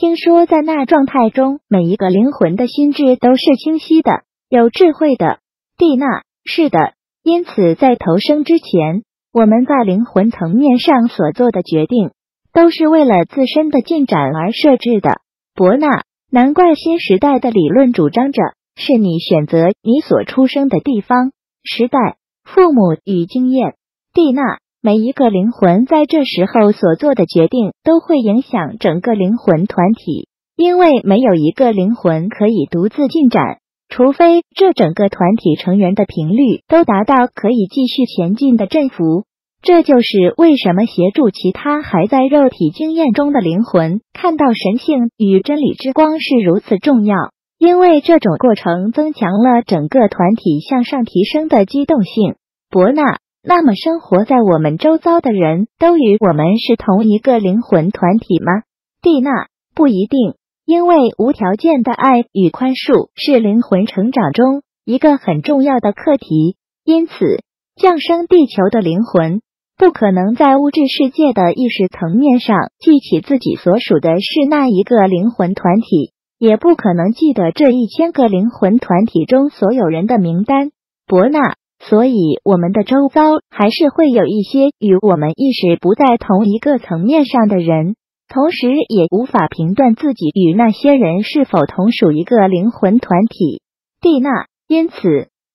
听说在那状态中，每一个灵魂的心智都是清晰的、有智慧的。蒂娜，是的。因此，在投生之前，我们在灵魂层面上所做的决定，都是为了自身的进展而设置的。伯纳，难怪新时代的理论主张着，是你选择你所出生的地方、时代、父母与经验。蒂娜。每一个灵魂在这时候所做的决定，都会影响整个灵魂团体，因为没有一个灵魂可以独自进展，除非这整个团体成员的频率都达到可以继续前进的振幅。这就是为什么协助其他还在肉体经验中的灵魂看到神性与真理之光是如此重要，因为这种过程增强了整个团体向上提升的机动性。伯纳。那么，生活在我们周遭的人都与我们是同一个灵魂团体吗？蒂娜，不一定，因为无条件的爱与宽恕是灵魂成长中一个很重要的课题。因此，降生地球的灵魂不可能在物质世界的意识层面上记起自己所属的是那一个灵魂团体，也不可能记得这一千个灵魂团体中所有人的名单。伯纳。所以，我们的周遭还是会有一些与我们意识不在同一个层面上的人，同时也无法评断自己与那些人是否同属一个灵魂团体。蒂娜，因此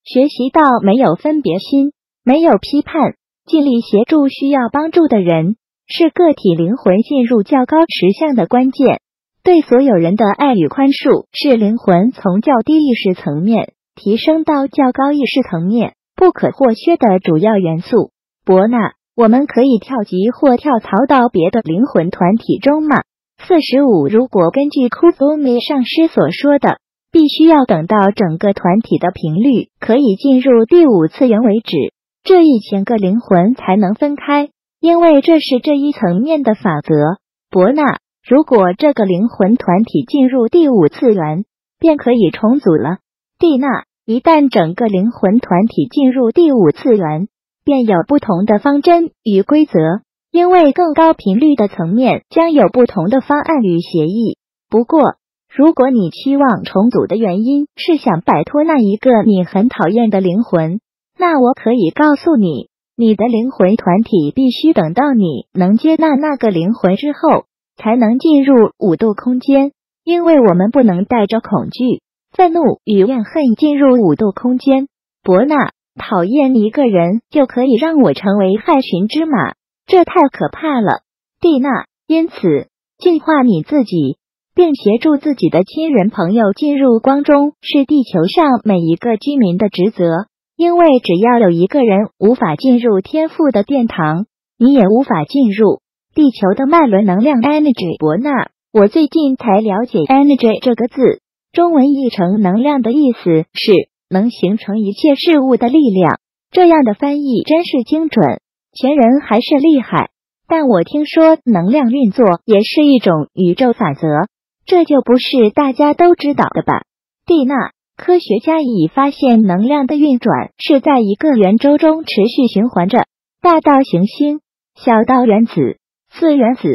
学习到没有分别心，没有批判，尽力协助需要帮助的人，是个体灵魂进入较高实相的关键。对所有人的爱与宽恕，是灵魂从较低意识层面提升到较高意识层面。不可或缺的主要元素，伯纳，我们可以跳级或跳槽到别的灵魂团体中吗？四十五，如果根据库兹米上师所说的，必须要等到整个团体的频率可以进入第五次元为止，这一千个灵魂才能分开，因为这是这一层面的法则。伯纳，如果这个灵魂团体进入第五次元，便可以重组了。蒂娜。一旦整个灵魂团体进入第五次元，便有不同的方针与规则，因为更高频率的层面将有不同的方案与协议。不过，如果你期望重组的原因是想摆脱那一个你很讨厌的灵魂，那我可以告诉你，你的灵魂团体必须等到你能接纳那个灵魂之后，才能进入五度空间，因为我们不能带着恐惧。愤怒与怨恨进入五度空间。伯纳，讨厌一个人就可以让我成为害群之马，这太可怕了。蒂娜，因此净化你自己，并协助自己的亲人朋友进入光中，是地球上每一个居民的职责。因为只要有一个人无法进入天赋的殿堂，你也无法进入地球的脉轮能量 energy。伯纳，我最近才了解 energy 这个字。中文译成“能量”的意思是能形成一切事物的力量。这样的翻译真是精准，前人还是厉害。但我听说能量运作也是一种宇宙法则，这就不是大家都知道的吧？蒂娜，科学家已发现能量的运转是在一个圆周中持续循环着，大到行星，小到原子、次原子、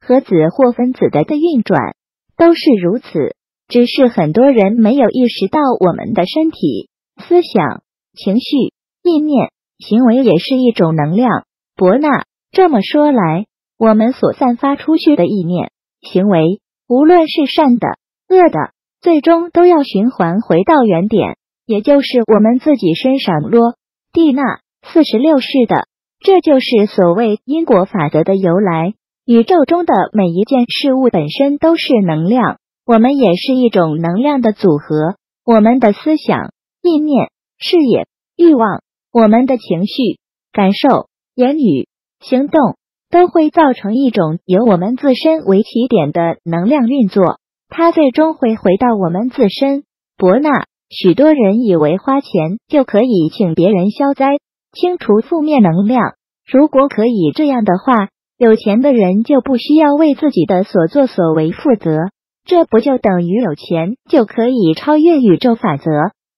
核子或分子的的运转都是如此。只是很多人没有意识到，我们的身体、思想、情绪、意念、行为也是一种能量。伯纳这么说来，我们所散发出去的意念、行为，无论是善的、恶的，最终都要循环回到原点，也就是我们自己身上。罗蒂娜四十六世的，这就是所谓因果法则的由来。宇宙中的每一件事物本身都是能量。我们也是一种能量的组合，我们的思想、意念、视野、欲望，我们的情绪、感受、言语、行动，都会造成一种由我们自身为起点的能量运作，它最终会回到我们自身。伯纳，许多人以为花钱就可以请别人消灾、清除负面能量。如果可以这样的话，有钱的人就不需要为自己的所作所为负责。这不就等于有钱就可以超越宇宙法则？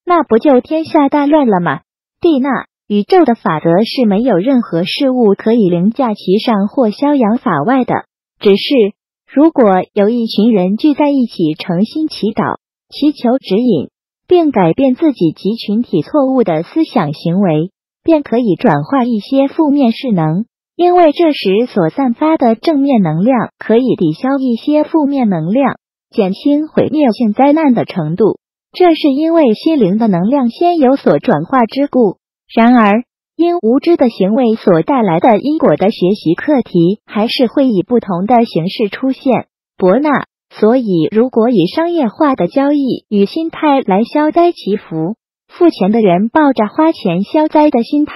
那不就天下大乱了吗？蒂娜，宇宙的法则是没有任何事物可以凌驾其上或逍遥法外的。只是如果有一群人聚在一起，诚心祈祷，祈求指引，并改变自己及群体错误的思想行为，便可以转化一些负面势能。因为这时所散发的正面能量可以抵消一些负面能量，减轻毁灭性灾难的程度。这是因为心灵的能量先有所转化之故。然而，因无知的行为所带来的因果的学习课题，还是会以不同的形式出现。伯纳，所以如果以商业化的交易与心态来消灾祈福，付钱的人抱着花钱消灾的心态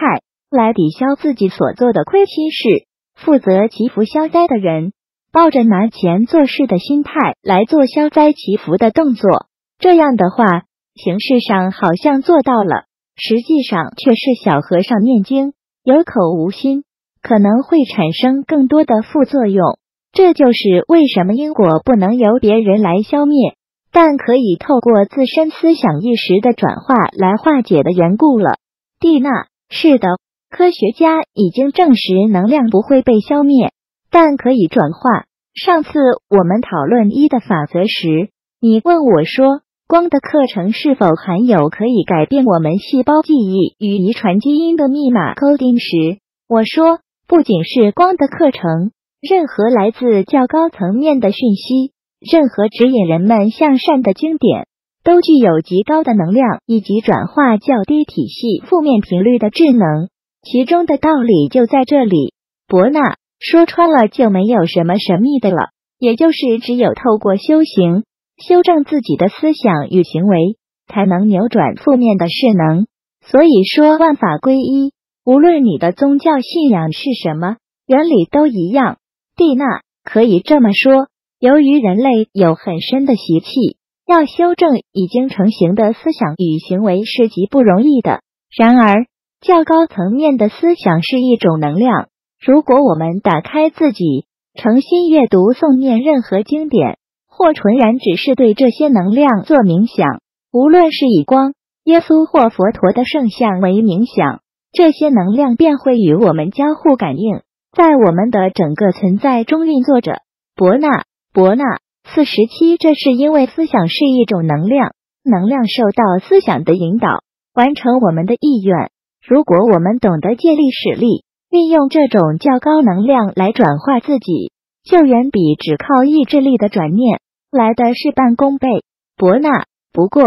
来抵消自己所做的亏心事，负责祈福消灾的人抱着拿钱做事的心态来做消灾祈福的动作。这样的话，形式上好像做到了。实际上却是小和尚念经，有口无心，可能会产生更多的副作用。这就是为什么因果不能由别人来消灭，但可以透过自身思想意识的转化来化解的缘故了。蒂娜，是的，科学家已经证实能量不会被消灭，但可以转化。上次我们讨论一的法则时，你问我说。光的课程是否含有可以改变我们细胞记忆与遗传基因的密码 coding 时，我说，不仅是光的课程，任何来自较高层面的讯息，任何指引人们向善的经典，都具有极高的能量以及转化较低体系负面频率的智能。其中的道理就在这里。伯纳说穿了就没有什么神秘的了，也就是只有透过修行。修正自己的思想与行为，才能扭转负面的势能。所以说，万法归一，无论你的宗教信仰是什么，原理都一样。蒂娜可以这么说：由于人类有很深的习气，要修正已经成型的思想与行为是极不容易的。然而，较高层面的思想是一种能量。如果我们打开自己，诚心阅读诵念任何经典。或纯然只是对这些能量做冥想，无论是以光、耶稣或佛陀的圣像为冥想，这些能量便会与我们交互感应，在我们的整个存在中运作着。伯纳，伯纳，四十七，这是因为思想是一种能量，能量受到思想的引导，完成我们的意愿。如果我们懂得借力使力，运用这种较高能量来转化自己，就远比只靠意志力的转念。来的事半功倍，伯纳。不过，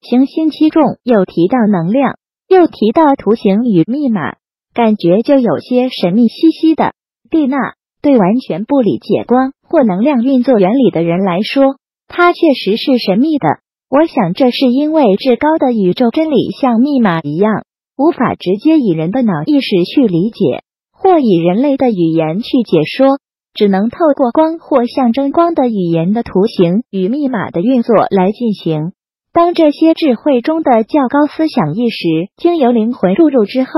行星七重又提到能量，又提到图形与密码，感觉就有些神秘兮兮的。蒂娜对完全不理解光或能量运作原理的人来说，它确实是神秘的。我想，这是因为至高的宇宙真理像密码一样，无法直接以人的脑意识去理解，或以人类的语言去解说。只能透过光或象征光的语言的图形与密码的运作来进行。当这些智慧中的较高思想意识经由灵魂注入之后，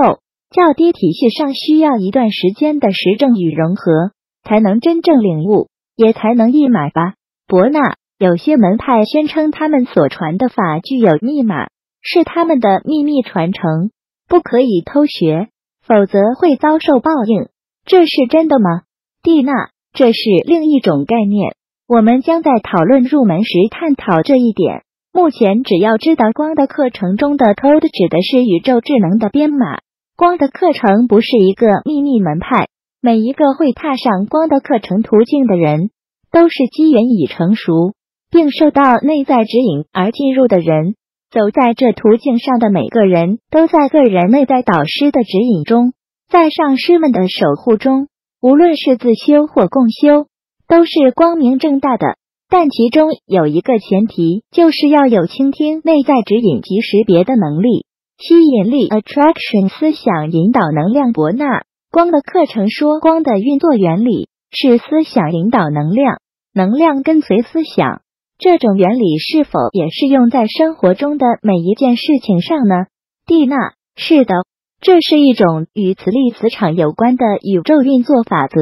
较低体系上需要一段时间的实证与融合，才能真正领悟，也才能一买吧。伯纳，有些门派宣称他们所传的法具有密码，是他们的秘密传承，不可以偷学，否则会遭受报应。这是真的吗？蒂娜，这是另一种概念。我们将在讨论入门时探讨这一点。目前，只要知道光的课程中的 code 指的是宇宙智能的编码。光的课程不是一个秘密门派。每一个会踏上光的课程途径的人，都是机缘已成熟，并受到内在指引而进入的人。走在这途径上的每个人都在个人内在导师的指引中，在上师们的守护中。无论是自修或共修，都是光明正大的。但其中有一个前提，就是要有倾听内在指引及识别的能力。吸引力 （attraction） 思想引导能量。伯纳光的课程说，光的运作原理是思想引导能量，能量跟随思想。这种原理是否也适用在生活中的每一件事情上呢？蒂娜，是的。这是一种与磁力磁场有关的宇宙运作法则。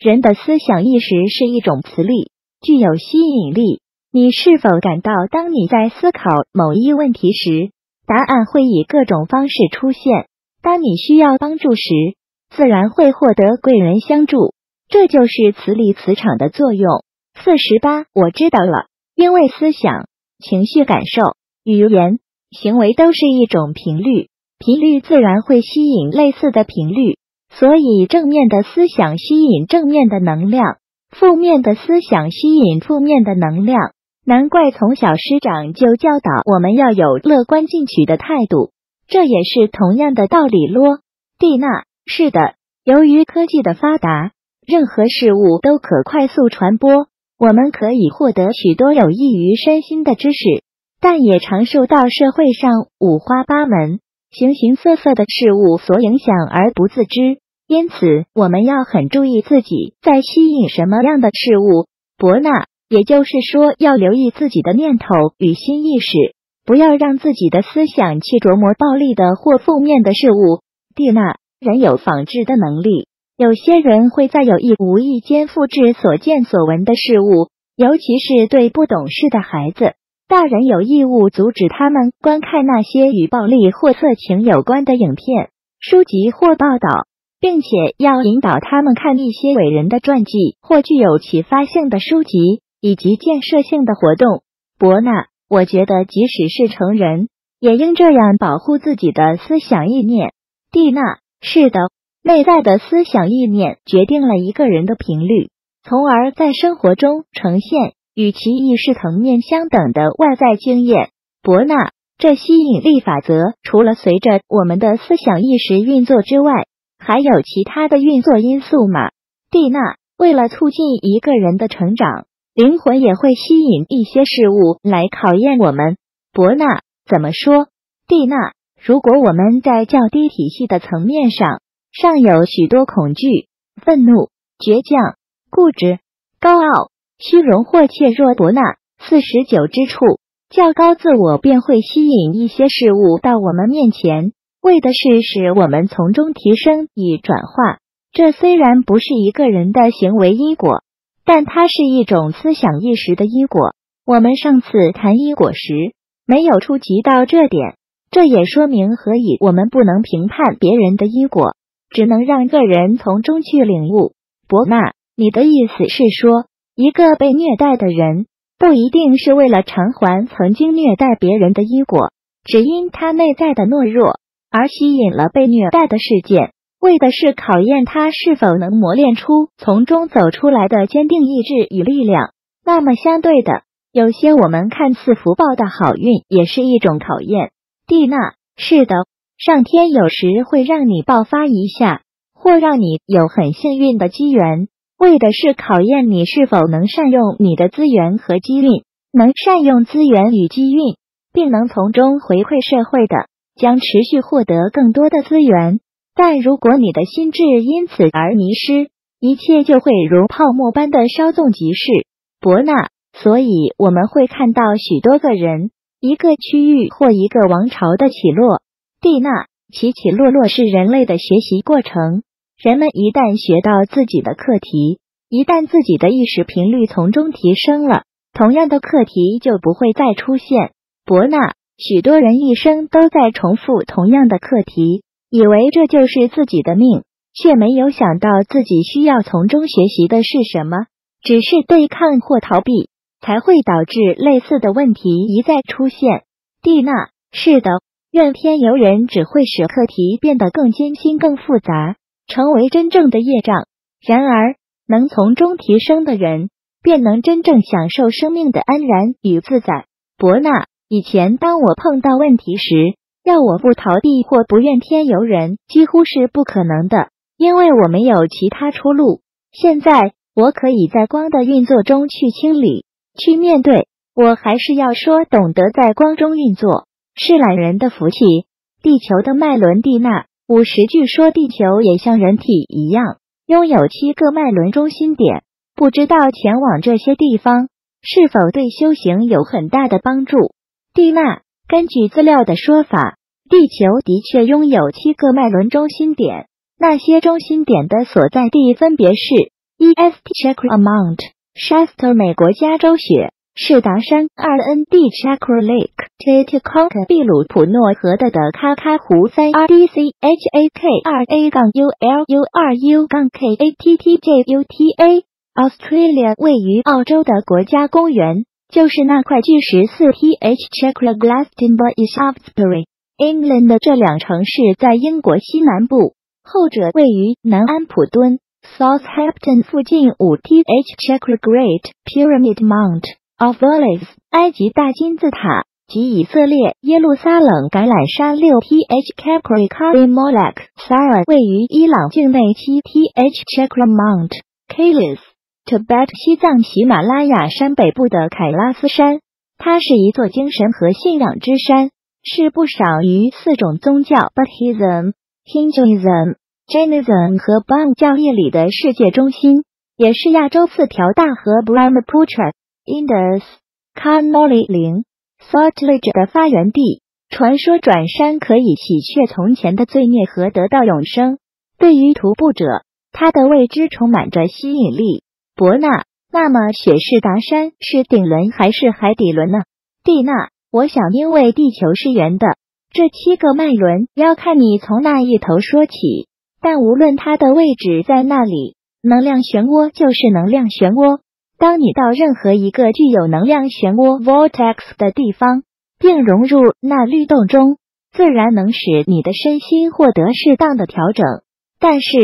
人的思想意识是一种磁力，具有吸引力。你是否感到，当你在思考某一问题时，答案会以各种方式出现？当你需要帮助时，自然会获得贵人相助。这就是磁力磁场的作用。四十八，我知道了，因为思想、情绪、感受、语言、行为都是一种频率，频率自然会吸引类似的频率，所以正面的思想吸引正面的能量，负面的思想吸引负面的能量。难怪从小师长就教导我们要有乐观进取的态度，这也是同样的道理咯。蒂娜，是的，由于科技的发达，任何事物都可快速传播。我们可以获得许多有益于身心的知识，但也常受到社会上五花八门、形形色色的事物所影响而不自知。因此，我们要很注意自己在吸引什么样的事物。伯纳，也就是说，要留意自己的念头与新意识，不要让自己的思想去琢磨暴力的或负面的事物。蒂娜，人有仿制的能力。有些人会在有意无意间复制所见所闻的事物，尤其是对不懂事的孩子，大人有义务阻止他们观看那些与暴力或色情有关的影片、书籍或报道，并且要引导他们看一些伟人的传记或具有启发性的书籍以及建设性的活动。伯纳，我觉得即使是成人，也应这样保护自己的思想意念。蒂娜，是的。内在的思想意念决定了一个人的频率，从而在生活中呈现与其意识层面相等的外在经验。伯纳，这吸引力法则除了随着我们的思想意识运作之外，还有其他的运作因素吗？蒂娜，为了促进一个人的成长，灵魂也会吸引一些事物来考验我们。伯纳，怎么说？蒂娜，如果我们在较低体系的层面上。尚有许多恐惧、愤怒、倔强、固执、高傲、虚荣或怯弱。伯纳四十九之处，较高自我便会吸引一些事物到我们面前，为的是使我们从中提升与转化。这虽然不是一个人的行为因果，但它是一种思想意识的因果。我们上次谈因果时没有触及到这点，这也说明何以我们不能评判别人的因果。只能让个人从中去领悟。伯纳，你的意思是说，一个被虐待的人不一定是为了偿还曾经虐待别人的因果，只因他内在的懦弱而吸引了被虐待的事件，为的是考验他是否能磨练出从中走出来的坚定意志与力量。那么，相对的，有些我们看似福报的好运，也是一种考验。蒂娜，是的。上天有时会让你爆发一下，或让你有很幸运的机缘，为的是考验你是否能善用你的资源和机运，能善用资源与机运，并能从中回馈社会的，将持续获得更多的资源。但如果你的心智因此而迷失，一切就会如泡沫般的稍纵即逝。伯纳，所以我们会看到许多个人、一个区域或一个王朝的起落。蒂娜，起起落落是人类的学习过程。人们一旦学到自己的课题，一旦自己的意识频率从中提升了，同样的课题就不会再出现。伯纳，许多人一生都在重复同样的课题，以为这就是自己的命，却没有想到自己需要从中学习的是什么。只是对抗或逃避，才会导致类似的问题一再出现。蒂娜，是的。怨天尤人只会使课题变得更艰辛、更复杂，成为真正的业障。然而，能从中提升的人，便能真正享受生命的安然与自在。伯纳，以前当我碰到问题时，要我不逃避或不怨天尤人，几乎是不可能的，因为我没有其他出路。现在，我可以在光的运作中去清理、去面对。我还是要说，懂得在光中运作。是懒人的福气。地球的脉轮蒂娜五十，据说地球也像人体一样，拥有七个脉轮中心点。不知道前往这些地方是否对修行有很大的帮助？蒂娜，根据资料的说法，地球的确拥有七个脉轮中心点。那些中心点的所在地分别是 East Chakra Mount Shasta，美国加州雪。是达山二 N D Chakra Lake Titicaca 秘鲁普诺河的的卡卡湖三 R D C H A K 二 A 杠 U L U R U 杠 K A T T J U T A Australia 位于澳洲的国家公园，就是那块巨石四 th Chakra Glastonbury s h a f t s b u r y England 的这两城市在英国西南部，后者位于南安普敦 Southampton 附近五 th Chakra Great Pyramid Mount of Olives 埃及大金字塔及以色列耶路撒冷橄榄山六 th Chakra Kari Molek Sara 位于伊朗境内七 th Chakra Mount Kalis。Tibet 西藏喜马拉雅山北部的凯拉斯山，它是一座精神和信仰之山，是不少于四种宗教 Buddhism、Hinduism、Jainism 和 Bam 教义里的世界中心，也是亚洲四条大河 Brahmaputra、Indus、Karnali 陵、Salt Lake 的发源地。传说转山可以洗却从前的罪孽和得到永生。对于徒步者，它的未知充满着吸引力。伯纳，那么雪士达山是顶轮还是海底轮呢？蒂娜，我想，因为地球是圆的，这七个脉轮要看你从那一头说起。但无论它的位置在那里，能量漩涡就是能量漩涡。当你到任何一个具有能量漩涡 （vortex） 的地方，并融入那律动中，自然能使你的身心获得适当的调整。但是，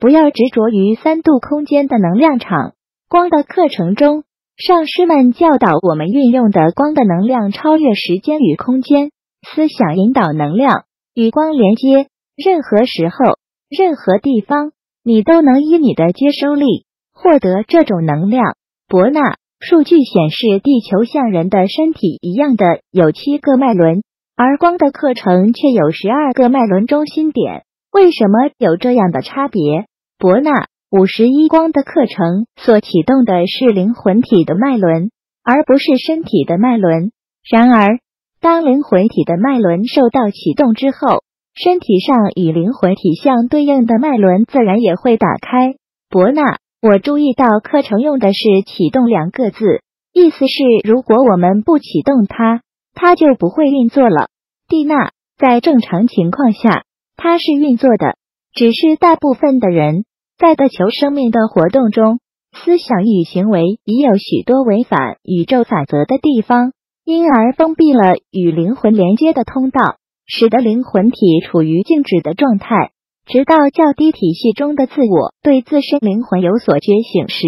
不要执着于三度空间的能量场。光的课程中，上师们教导我们运用的光的能量超越时间与空间，思想引导能量与光连接。任何时候、任何地方，你都能以你的接收力获得这种能量。伯纳，数据显示，地球像人的身体一样的有七个脉轮，而光的课程却有十二个脉轮中心点。为什么有这样的差别？伯纳，五十一光的课程所启动的是灵魂体的脉轮，而不是身体的脉轮。然而，当灵魂体的脉轮受到启动之后，身体上与灵魂体相对应的脉轮自然也会打开。伯纳，我注意到课程用的是“启动”两个字，意思是如果我们不启动它，它就不会运作了。蒂娜，在正常情况下。它是运作的，只是大部分的人在地球生命的活动中，思想与行为已有许多违反宇宙法则的地方，因而封闭了与灵魂连接的通道，使得灵魂体处于静止的状态，直到较低体系中的自我对自身灵魂有所觉醒时，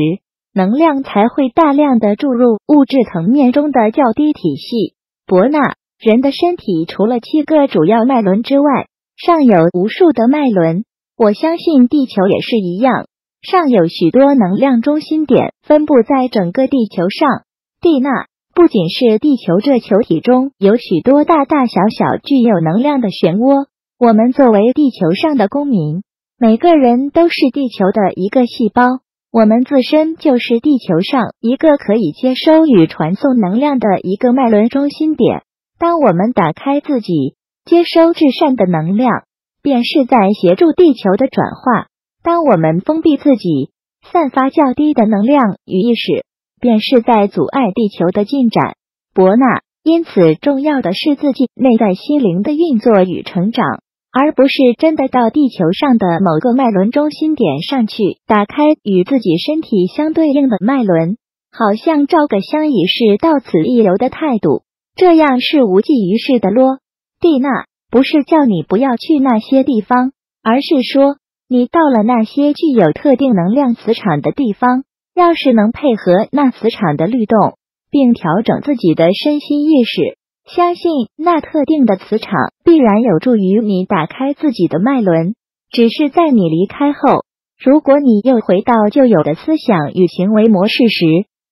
能量才会大量的注入物质层面中的较低体系。伯纳，人的身体除了七个主要脉轮之外。尚有无数的脉轮，我相信地球也是一样。上有许多能量中心点分布在整个地球上。蒂娜，不仅是地球这球体中有许多大大小小具有能量的漩涡，我们作为地球上的公民，每个人都是地球的一个细胞，我们自身就是地球上一个可以接收与传送能量的一个脉轮中心点。当我们打开自己。接收至善的能量，便是在协助地球的转化。当我们封闭自己，散发较低的能量与意识，便是在阻碍地球的进展。伯纳，因此重要的是自己内在心灵的运作与成长，而不是真的到地球上的某个脉轮中心点上去打开与自己身体相对应的脉轮，好像照个相已是，到此一游的态度，这样是无济于事的咯。蒂娜不是叫你不要去那些地方，而是说你到了那些具有特定能量磁场的地方，要是能配合那磁场的律动，并调整自己的身心意识，相信那特定的磁场必然有助于你打开自己的脉轮。只是在你离开后，如果你又回到旧有的思想与行为模式时，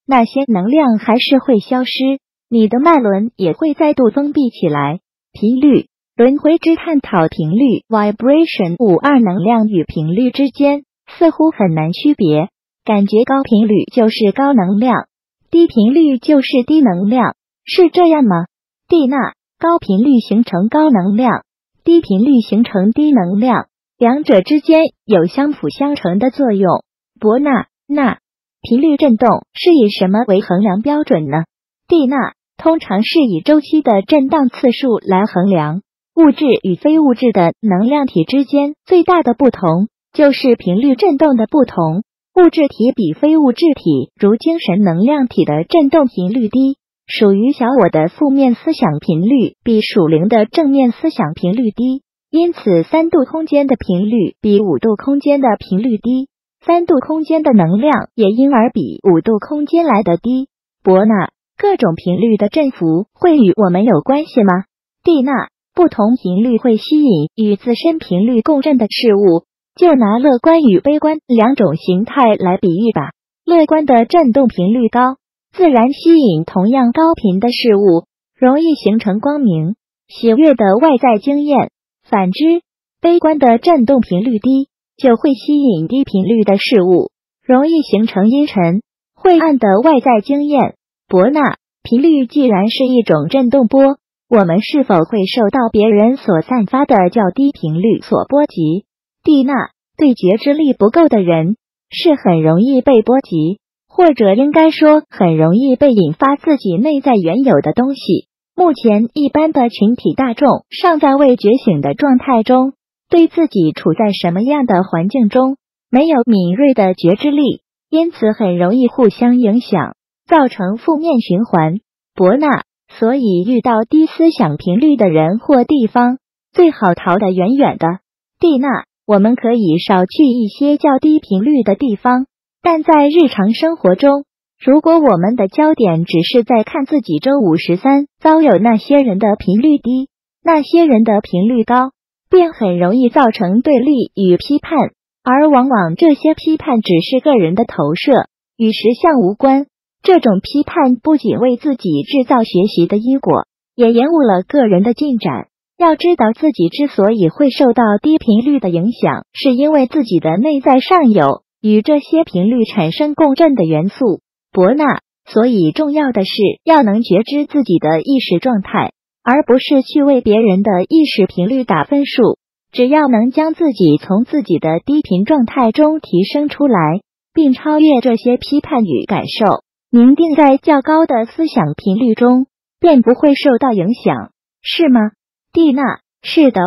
那些能量还是会消失，你的脉轮也会再度封闭起来。频率轮回之探讨频率 vibration 五二能量与频率之间似乎很难区别，感觉高频率就是高能量，低频率就是低能量，是这样吗？蒂娜，高频率形成高能量，低频率形成低能量，两者之间有相辅相成的作用。伯纳，那频率振动是以什么为衡量标准呢？蒂娜。通常是以周期的震荡次数来衡量物质与非物质的能量体之间最大的不同，就是频率振动的不同。物质体比非物质体，如精神能量体的振动频率低，属于小我的负面思想频率比属灵的正面思想频率低，因此三度空间的频率比五度空间的频率低，三度空间的能量也因而比五度空间来的低。伯纳，各种频率的振幅会与我们有关系吗？蒂娜，不同频率会吸引与自身频率共振的事物。就拿乐观与悲观两种形态来比喻吧。乐观的振动频率高，自然吸引同样高频的事物，容易形成光明、喜悦的外在经验。反之，悲观的振动频率低，就会吸引低频率的事物，容易形成阴沉、晦暗的外在经验。伯纳，频率既然是一种振动波，我们是否会受到别人所散发的较低频率所波及？蒂娜对觉知力不够的人是很容易被波及，或者应该说很容易被引发自己内在原有的东西。目前，一般的群体大众尚在未觉醒的状态中，对自己处在什么样的环境中没有敏锐的觉知力，因此很容易互相影响，造成负面循环。伯纳，所以遇到低思想频率的人或地方，最好逃得远远的。蒂娜。我们可以少去一些较低频率的地方，但在日常生活中，如果我们的焦点只是在看自己周五十三遭有那些人的频率低，那些人的频率高，便很容易造成对立与批判，而往往这些批判只是个人的投射，与实相无关。这种批判不仅为自己制造学习的因果，也延误了个人的进展。要知道自己之所以会受到低频率的影响，是因为自己的内在上有与这些频率产生共振的元素。伯纳，所以重要的是要能觉知自己的意识状态，而不是去为别人的意识频率打分数。只要能将自己从自己的低频状态中提升出来，并超越这些批判与感受，凝定在较高的思想频率中，便不会受到影响，是吗？蒂娜，是的，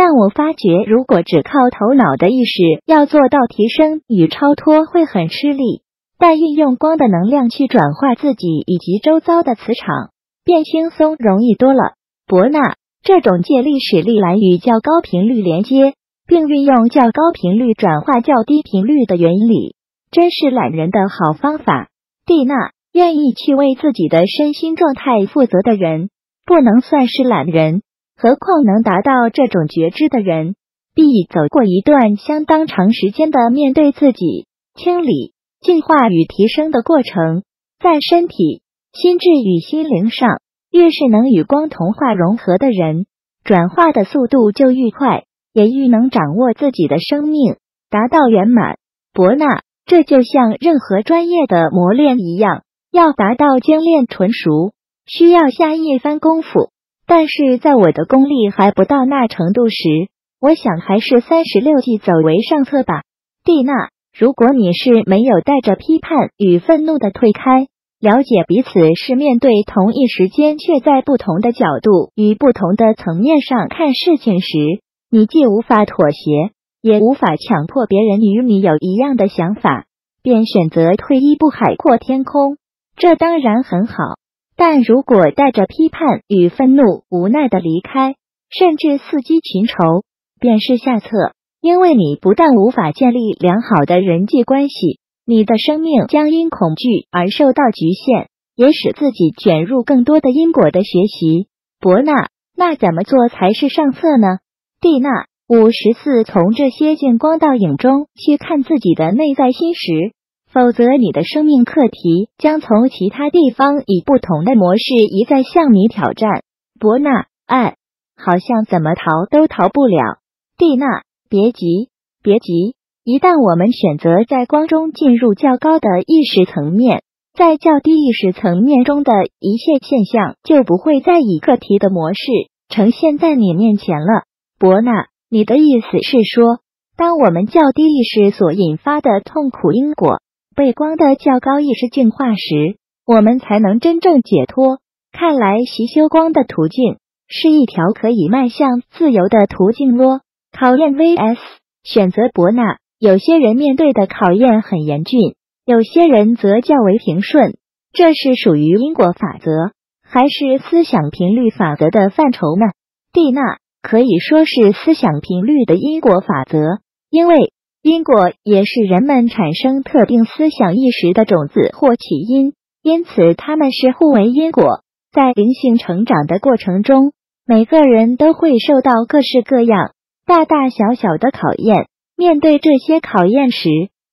但我发觉，如果只靠头脑的意识要做到提升与超脱，会很吃力。但运用光的能量去转化自己以及周遭的磁场，便轻松容易多了。伯纳，这种借力使力来与较高频率连接，并运用较高频率转化较低频率的原理，真是懒人的好方法。蒂娜，愿意去为自己的身心状态负责的人，不能算是懒人。何况能达到这种觉知的人，必走过一段相当长时间的面对自己、清理、净化与提升的过程。在身体、心智与心灵上，越是能与光同化融合的人，转化的速度就愈快，也愈能掌握自己的生命，达到圆满。伯纳，这就像任何专业的磨练一样，要达到精炼纯熟，需要下一番功夫。但是在我的功力还不到那程度时，我想还是三十六计走为上策吧。蒂娜，如果你是没有带着批判与愤怒的退开，了解彼此是面对同一时间却在不同的角度与不同的层面上看事情时，你既无法妥协，也无法强迫别人与你有一样的想法，便选择退一步海阔天空，这当然很好。但如果带着批判与愤怒，无奈的离开，甚至伺机寻仇，便是下策。因为你不但无法建立良好的人际关系，你的生命将因恐惧而受到局限，也使自己卷入更多的因果的学习。伯纳，那怎么做才是上策呢？蒂娜，五十四，从这些见光倒影中去看自己的内在心识。否则，你的生命课题将从其他地方以不同的模式一再向你挑战。伯纳，爱好像怎么逃都逃不了。蒂娜，别急，别急。一旦我们选择在光中进入较高的意识层面，在较低意识层面中的一切现象就不会再以课题的模式呈现在你面前了。伯纳，你的意思是说，当我们较低意识所引发的痛苦因果。被光的较高意识净化时，我们才能真正解脱。看来习修光的途径是一条可以迈向自由的途径咯。考验 VS 选择伯纳，有些人面对的考验很严峻，有些人则较为平顺。这是属于因果法则，还是思想频率法则的范畴呢？蒂娜可以说是思想频率的因果法则，因为因果也是人们产生特定思想意识的种子或起因，因此他们是互为因果。在灵性成长的过程中，每个人都会受到各式各样、大大小小的考验。面对这些考验时，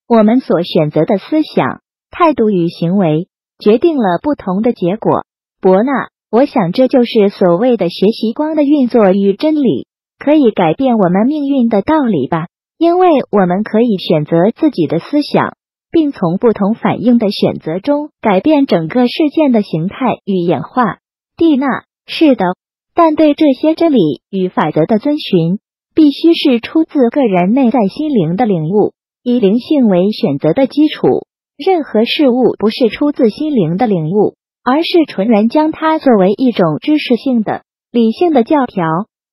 我们所选择的思想、态度与行为。决定了不同的结果，伯纳，我想这就是所谓的学习光的运作与真理，可以改变我们命运的道理吧？因为我们可以选择自己的思想，并从不同反应的选择中改变整个事件的形态与演化。蒂娜，是的，但对这些真理与法则的遵循，必须是出自个人内在心灵的领悟，以灵性为选择的基础。任何事物不是出自心灵的领悟，而是纯然将它作为一种知识性的、理性的教条，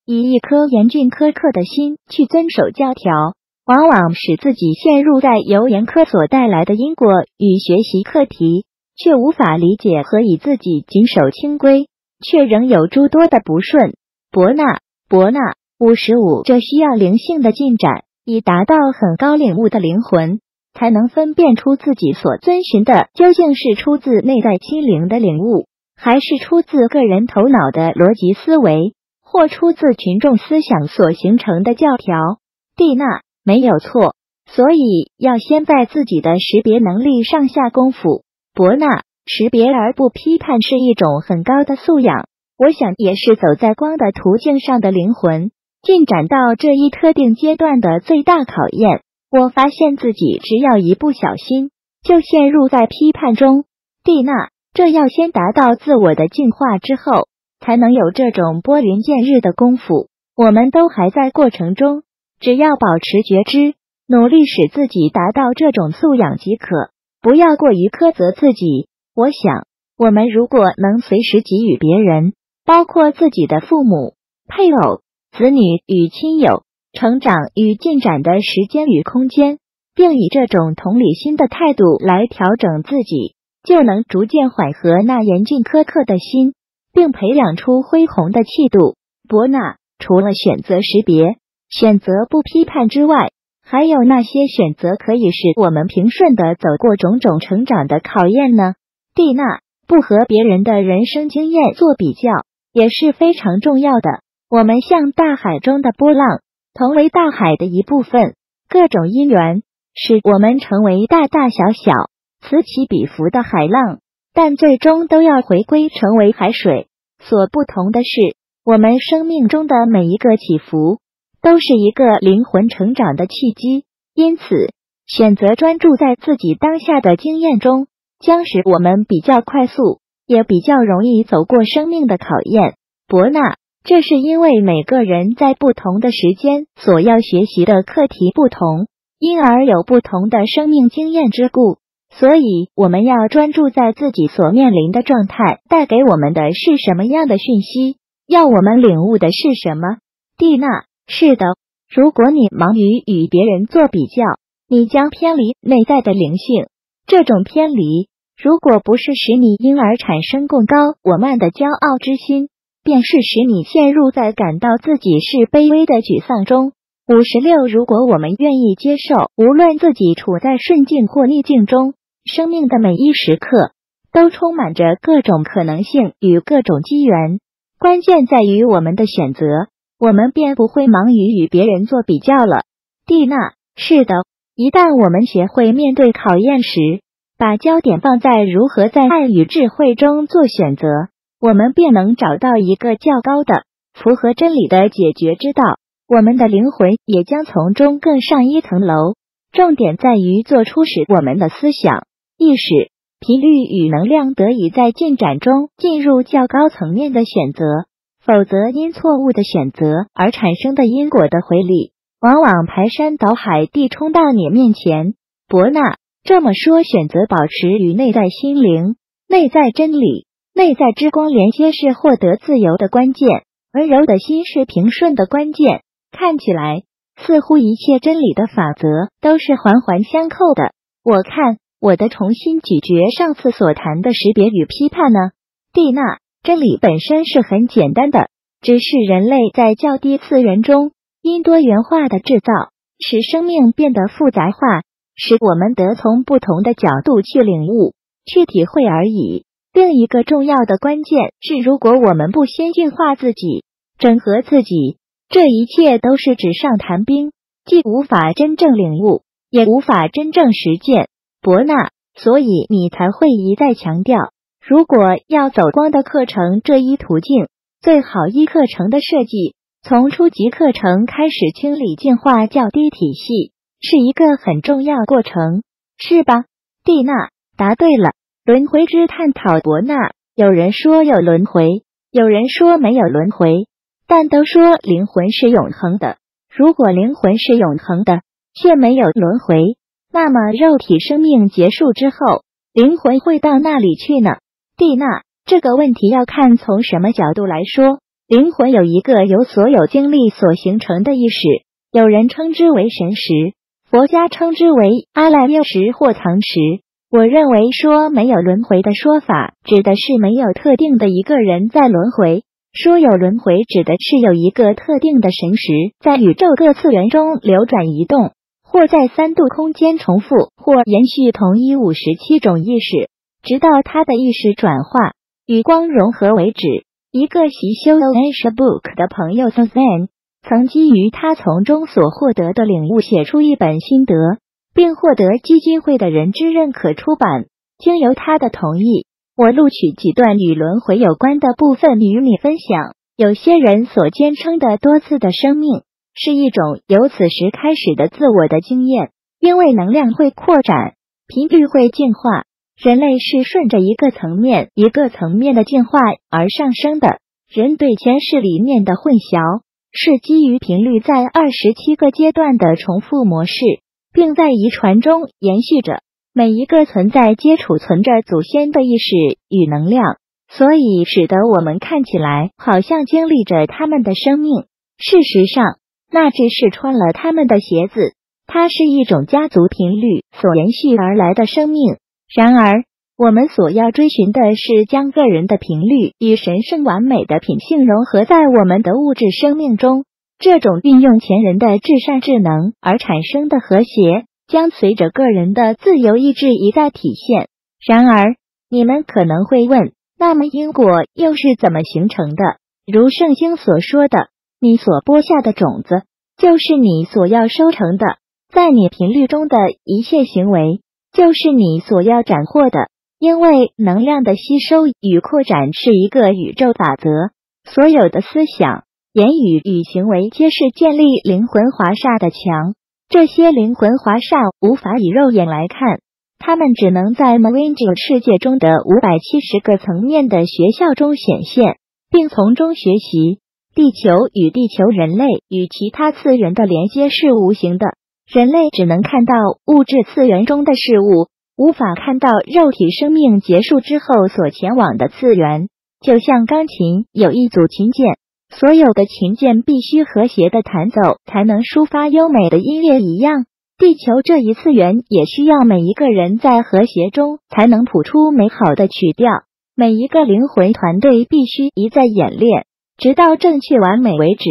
以一颗严峻苛刻的心去遵守教条，往往使自己陷入在由严苛所带来的因果与学习课题，却无法理解和以自己谨守清规，却仍有诸多的不顺。伯纳，伯纳，五十五，这需要灵性的进展，以达到很高领悟的灵魂。才能分辨出自己所遵循的究竟是出自内在心灵的领悟，还是出自个人头脑的逻辑思维，或出自群众思想所形成的教条。蒂娜没有错，所以要先在自己的识别能力上下功夫。伯纳，识别而不批判是一种很高的素养，我想也是走在光的途径上的灵魂进展到这一特定阶段的最大考验。我发现自己只要一不小心，就陷入在批判中。蒂娜，这要先达到自我的进化之后，才能有这种拨云见日的功夫。我们都还在过程中，只要保持觉知，努力使自己达到这种素养即可，不要过于苛责自己。我想，我们如果能随时给予别人，包括自己的父母、配偶、子女与亲友。成长与进展的时间与空间，并以这种同理心的态度来调整自己，就能逐渐缓和那严峻苛刻的心，并培养出恢宏的气度。伯纳，除了选择识别、选择不批判之外，还有那些选择可以使我们平顺的走过种种成长的考验呢？蒂娜，不和别人的人生经验做比较也是非常重要的。我们像大海中的波浪。同为大海的一部分，各种因缘使我们成为大大小小、此起彼伏的海浪，但最终都要回归成为海水。所不同的是，我们生命中的每一个起伏，都是一个灵魂成长的契机。因此，选择专注在自己当下的经验中，将使我们比较快速，也比较容易走过生命的考验。伯纳。这是因为每个人在不同的时间所要学习的课题不同，因而有不同的生命经验之故。所以我们要专注在自己所面临的状态带给我们的是什么样的讯息，要我们领悟的是什么。蒂娜，是的，如果你忙于与别人做比较，你将偏离内在的灵性。这种偏离，如果不是使你因而产生更高我慢的骄傲之心。便是使你陷入在感到自己是卑微的沮丧中。五十六，如果我们愿意接受，无论自己处在顺境或逆境中，生命的每一时刻都充满着各种可能性与各种机缘。关键在于我们的选择，我们便不会忙于与别人做比较了。蒂娜，是的，一旦我们学会面对考验时，把焦点放在如何在爱与智慧中做选择。我们便能找到一个较高的、符合真理的解决之道，我们的灵魂也将从中更上一层楼。重点在于做出使我们的思想、意识、频率与能量得以在进展中进入较高层面的选择，否则因错误的选择而产生的因果的回礼，往往排山倒海地冲到你面前。伯纳这么说：选择保持与内在心灵、内在真理。内在之光连接是获得自由的关键，温柔的心是平顺的关键。看起来，似乎一切真理的法则都是环环相扣的。我看我的重新咀嚼上次所谈的识别与批判呢，蒂娜，真理本身是很简单的，只是人类在较低次元中因多元化的制造，使生命变得复杂化，使我们得从不同的角度去领悟、去体会而已。另一个重要的关键是，如果我们不先进化自己、整合自己，这一切都是纸上谈兵，既无法真正领悟。也无法真正实践，伯纳，所以你才会一再强调，如果要走光的课程这一途径，最好依课程的设计，从初级课程开始清理进化较低体系，是一个很重要过程，是吧？蒂娜，答对了。轮回之探讨，伯纳，有人说有轮回，有人说没有轮回，但都说灵魂是永恒的。如果灵魂是永恒的，却没有轮回，那么肉体生命结束之后，灵魂会到那里去呢？蒂娜，这个问题要看从什么角度来说。灵魂有一个由所有经历所形成的意识，有人称之为神识，佛家称之为阿赖耶识或藏识。我认为说没有轮回的说法，指的是没有特定的一个人在轮回；说有轮回，指的是有一个特定的神识在宇宙各次元中流转移动。或在三度空间重复，或延续同一五十七种意识，直到他的意识转化与光融合为止。一个习修 Asia Book 的朋友 Suzan 曾基于他从中所获得的领悟，写出一本心得，并获得基金会的人之认可出版。经由他的同意，我录取几段与轮回有关的部分与你分享。有些人所坚称的多次的生命。是一种由此时开始的自我的经验，因为能量会扩展，频率会进化。人类是顺着一个层面一个层面的进化而上升的。人对前世理念的混淆，是基于频率在二十七个阶段的重复模式，并在遗传中延续着。每一个存在皆储存着祖先的意识与能量，所以使得我们看起来好像经历着他们的生命。事实上，那只是穿了他们的鞋子，它是一种家族频率所延续而来的生命。然而，我们所要追寻的是将个人的频率与神圣完美的品性融合在我们的物质生命中。这种运用前人的至善智能而产生的和谐，将随着个人的自由意志一再体现。然而，你们可能会问：那么因果又是怎么形成的？如圣经所说的。你所播下的种子，就是你所要收成的。在你频率中的一切行为，就是你所要斩获的。因为能量的吸收与扩展是一个宇宙法则，所有的思想、言语与行为，皆是建立灵魂华厦的墙。这些灵魂华厦无法以肉眼来看，它们只能在 marine 世界中的五百七十个层面的学校中显现，并从中学习。地球与地球人类与其他次元的连接是无形的，人类只能看到物质次元中的事物，无法看到肉体生命结束之后所前往的次元。就像钢琴有一组琴键，所有的琴键必须和谐的弹奏才能抒发优美的音乐一样，地球这一次元也需要每一个人在和谐中才能谱出美好的曲调。每一个灵魂团队必须一再演练。直到正确完美为止。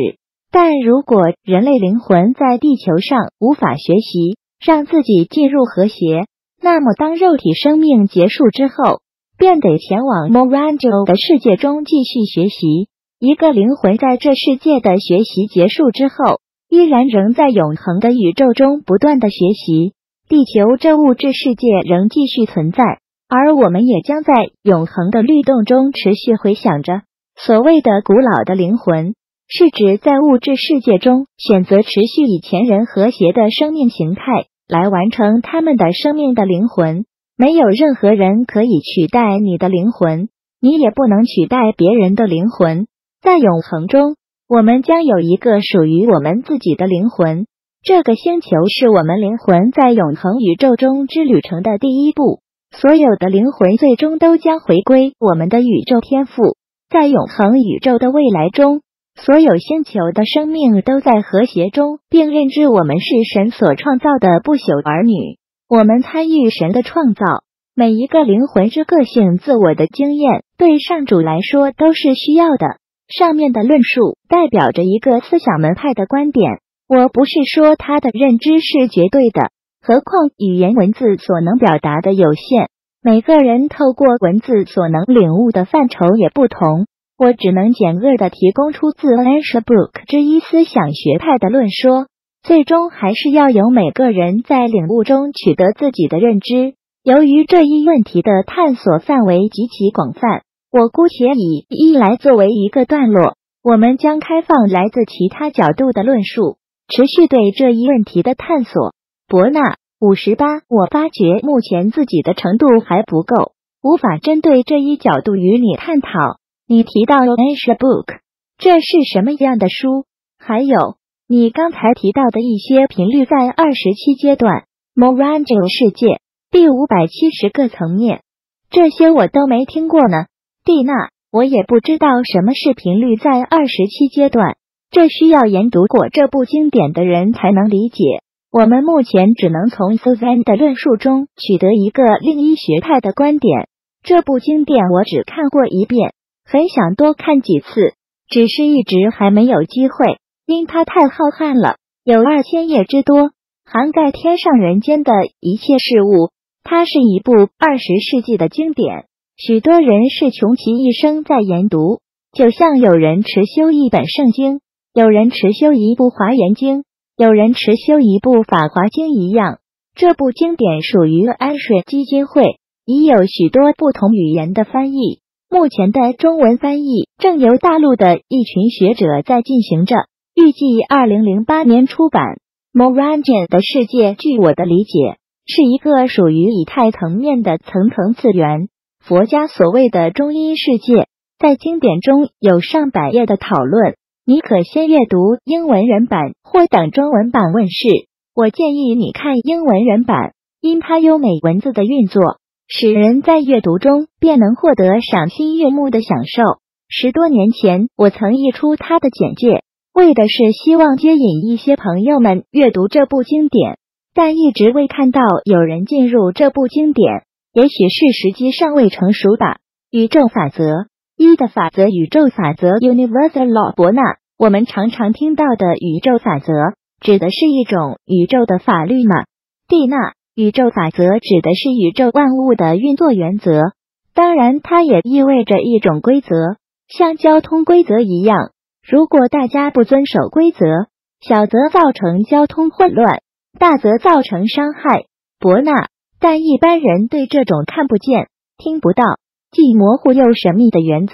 但如果人类灵魂在地球上无法学习，让自己进入和谐，那么当肉体生命结束之后，便得前往 Moranjo 的世界中继续学习。一个灵魂在这世界的学习结束之后，依然仍在永恒的宇宙中不断的学习。地球这物质世界仍继续存在，而我们也将在永恒的律动中持续回响着。所谓的古老的灵魂，是指在物质世界中选择持续以前人和谐的生命形态来完成他们的生命的灵魂。没有任何人可以取代你的灵魂，你也不能取代别人的灵魂。在永恒中，我们将有一个属于我们自己的灵魂。这个星球是我们灵魂在永恒宇宙中之旅程的第一步。所有的灵魂最终都将回归我们的宇宙天赋。在永恒宇宙的未来中，所有星球的生命都在和谐中，并认知我们是神所创造的不朽儿女。我们参与神的创造，每一个灵魂之个性、自我的经验，对上主来说都是需要的。上面的论述代表着一个思想门派的观点。我不是说他的认知是绝对的，何况语言文字所能表达的有限，每个人透过文字所能领悟的范畴也不同。我只能简略的提供出自 Ansher Book 之一思想学派的论说，最终还是要由每个人在领悟中取得自己的认知。由于这一问题的探索范围极其广泛，我姑且以一来作为一个段落，我们将开放来自其他角度的论述。持续对这一问题的探索，伯纳五十八。我发觉目前自己的程度还不够，无法针对这一角度与你探讨。你提到《Ancient Book》，这是什么样的书？还有你刚才提到的一些频率在二十七阶段 Morango 世界第五百七十个层面，这些我都没听过呢。蒂娜，我也不知道什么是频率在二十七阶段。这需要研读过这部经典的人才能理解。我们目前只能从 Susan 的论述中取得一个另一学派的观点。这部经典我只看过一遍，很想多看几次，只是一直还没有机会，因它太浩瀚了，有二千页之多，涵盖天上人间的一切事物。它是一部二十世纪的经典，许多人是穷其一生在研读，就像有人持修一本圣经。有人持修一部华严经，有人持修一部法华经一样。这部经典属于安水基金会，已有许多不同语言的翻译。目前的中文翻译正由大陆的一群学者在进行着，预计二零零八年出版。Morangian 的世界，据我的理解，是一个属于以太层面的层层次元。佛家所谓的中阴世界，在经典中有上百页的讨论。你可先阅读英文人版，或等中文版问世。我建议你看英文人版，因它优美文字的运作，使人在阅读中便能获得赏心悦目的享受。十多年前，我曾译出它的简介，为的是希望接引一些朋友们阅读这部经典，但一直未看到有人进入这部经典。也许是时机尚未成熟吧。宇宙法则。一的法则，宇宙法则 （Universal Law）。伯纳，我们常常听到的宇宙法则，指的是一种宇宙的法律吗？蒂娜，宇宙法则指的是宇宙万物的运作原则，当然，它也意味着一种规则，像交通规则一样。如果大家不遵守规则，小则造成交通混乱，大则造成伤害。伯纳，但一般人对这种看不见、听不到。既模糊又神秘的原则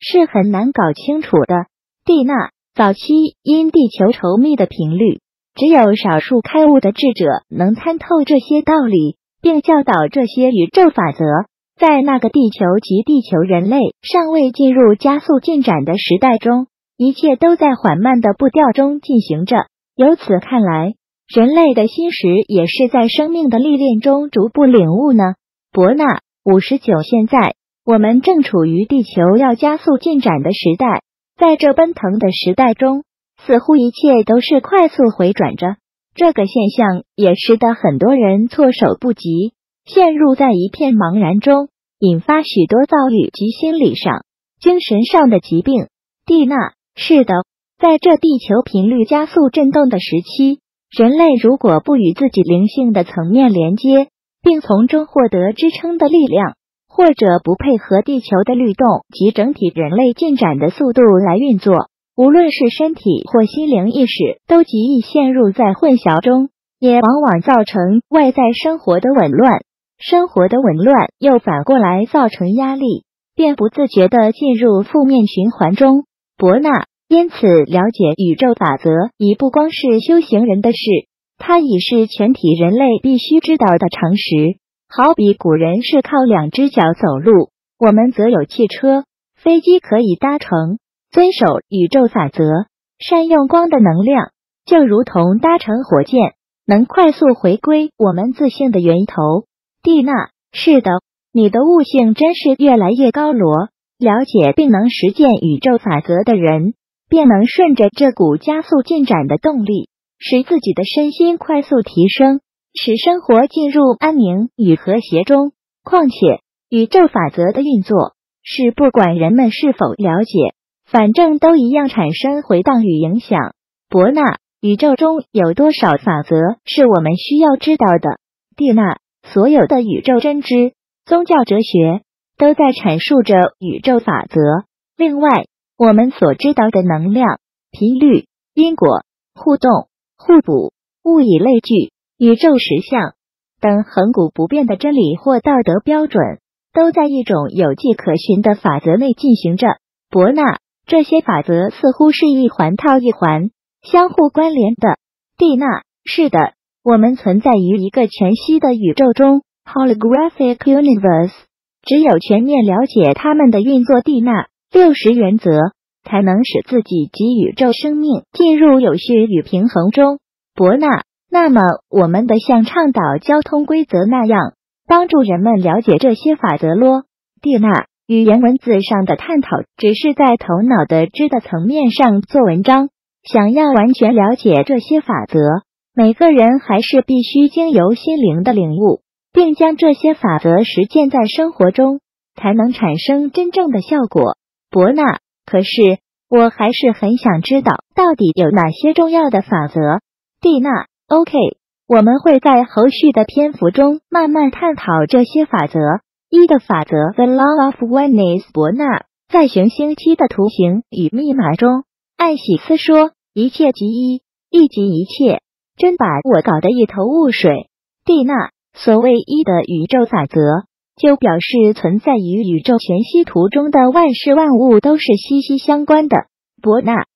是很难搞清楚的。蒂娜，早期因地球稠密的频率，只有少数开悟的智者能参透这些道理，并教导这些宇宙法则。在那个地球及地球人类尚未进入加速进展的时代中，一切都在缓慢的步调中进行着。由此看来，人类的心识也是在生命的历练中逐步领悟呢。伯纳，五十九，现在。我们正处于地球要加速进展的时代，在这奔腾的时代中，似乎一切都是快速回转着。这个现象也使得很多人措手不及，陷入在一片茫然中，引发许多躁郁及心理上、精神上的疾病。蒂娜，是的，在这地球频率加速震动的时期，人类如果不与自己灵性的层面连接，并从中获得支撑的力量。或者不配合地球的律动及整体人类进展的速度来运作，无论是身体或心灵意识，都极易陷入在混淆中，也往往造成外在生活的紊乱。生活的紊乱又反过来造成压力，便不自觉地进入负面循环中。伯纳因此了解宇宙法则，已不光是修行人的事，它已是全体人类必须知道的常识。好比古人是靠两只脚走路，我们则有汽车、飞机可以搭乘。遵守宇宙法则，善用光的能量，就如同搭乘火箭，能快速回归我们自信的源头。蒂娜，是的，你的悟性真是越来越高罗。了解并能实践宇宙法则的人，便能顺着这股加速进展的动力，使自己的身心快速提升，使生活进入安宁与和谐中。况且，宇宙法则的运作是不管人们是否了解，反正都一样产生回荡与影响。伯纳，宇宙中有多少法则是我们需要知道的？蒂娜，所有的宇宙真知、宗教哲学都在阐述着宇宙法则。另外，我们所知道的能量、频率、因果、互动、互补、物以类聚、宇宙实相等恒古不变的真理或道德标准，都在一种有迹可循的法则内进行着。伯纳，这些法则似乎是一环套一环，相互关联的。蒂娜，是的，我们存在于一个全息的宇宙中 （holographic universe）。只有全面了解它们的运作，蒂娜。六十原则才能使自己及宇宙生命进入有序与平衡中。伯纳，那么我们的像倡导交通规则那样，帮助人们了解这些法则咯？蒂娜，语言文字上的探讨只是在头脑的知的层面上做文章。想要完全了解这些法则，每个人还是必须经由心灵的领悟，并将这些法则实践在生活中，才能产生真正的效果。伯纳，可是我还是很想知道到底有哪些重要的法则。蒂娜，OK，我们会在后续的篇幅中慢慢探讨这些法则。一的法则，The Law of Oneness。伯纳在行星期的图形与密码中，艾喜斯说：“一切即一，一即一切。”真把我搞得一头雾水。蒂娜，所谓一的宇宙法则。就表示存在于宇宙全息图中的万事万物都是息息相关的。伯纳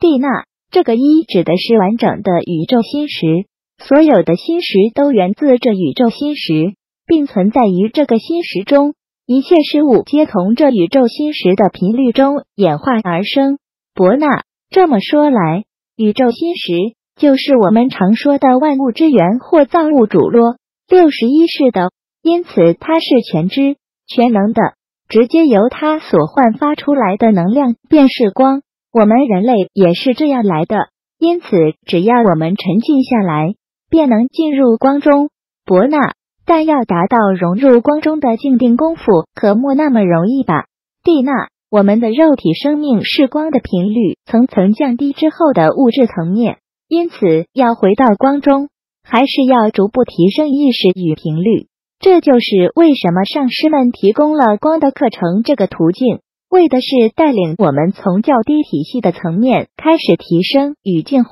蒂娜，这个一指的是完整的宇宙心石，所有的心石都源自这宇宙心石，并存在于这个心石中。一切事物皆从这宇宙心石的频率中演化而生。伯纳，这么说来，宇宙心石就是我们常说的万物之源或造物主咯。六十一世的。因此，它是全知全能的，直接由它所焕发出来的能量便是光。我们人类也是这样来的，因此，只要我们沉静下来，便能进入光中。伯纳，但要达到融入光中的静定功夫，可莫那么容易吧？蒂娜，我们的肉体生命是光的频率层层降低之后的物质层面，因此要回到光中，还是要逐步提升意识与频率。这就是为什么上师们提供了光的课程这个途径，为的是带领我们从较低体系的层面开始提升与进化。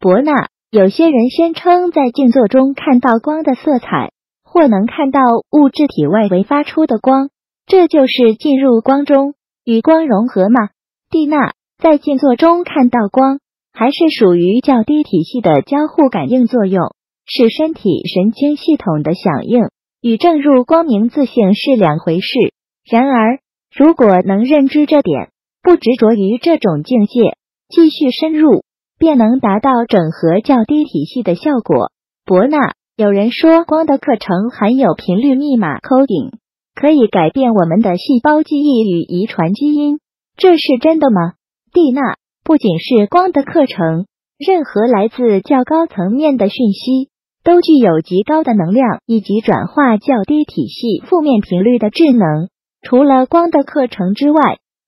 伯纳，有些人宣称在静坐中看到光的色彩，或能看到物质体外围发出的光，这就是进入光中与光融合吗？蒂娜，在静坐中看到光，还是属于较低体系的交互感应作用，是身体神经系统的响应。与正入光明自性是两回事。然而，如果能认知这点，不执着于这种境界，继续深入，便能达到整合较低体系的效果。伯纳，有人说光的课程含有频率密码 coding，可以改变我们的细胞记忆与遗传基因，这是真的吗？蒂娜，不仅是光的课程，任何来自较高层面的讯息。都具有极高的能量以及转化较低体系负面频率的智能。除了光的课程之外，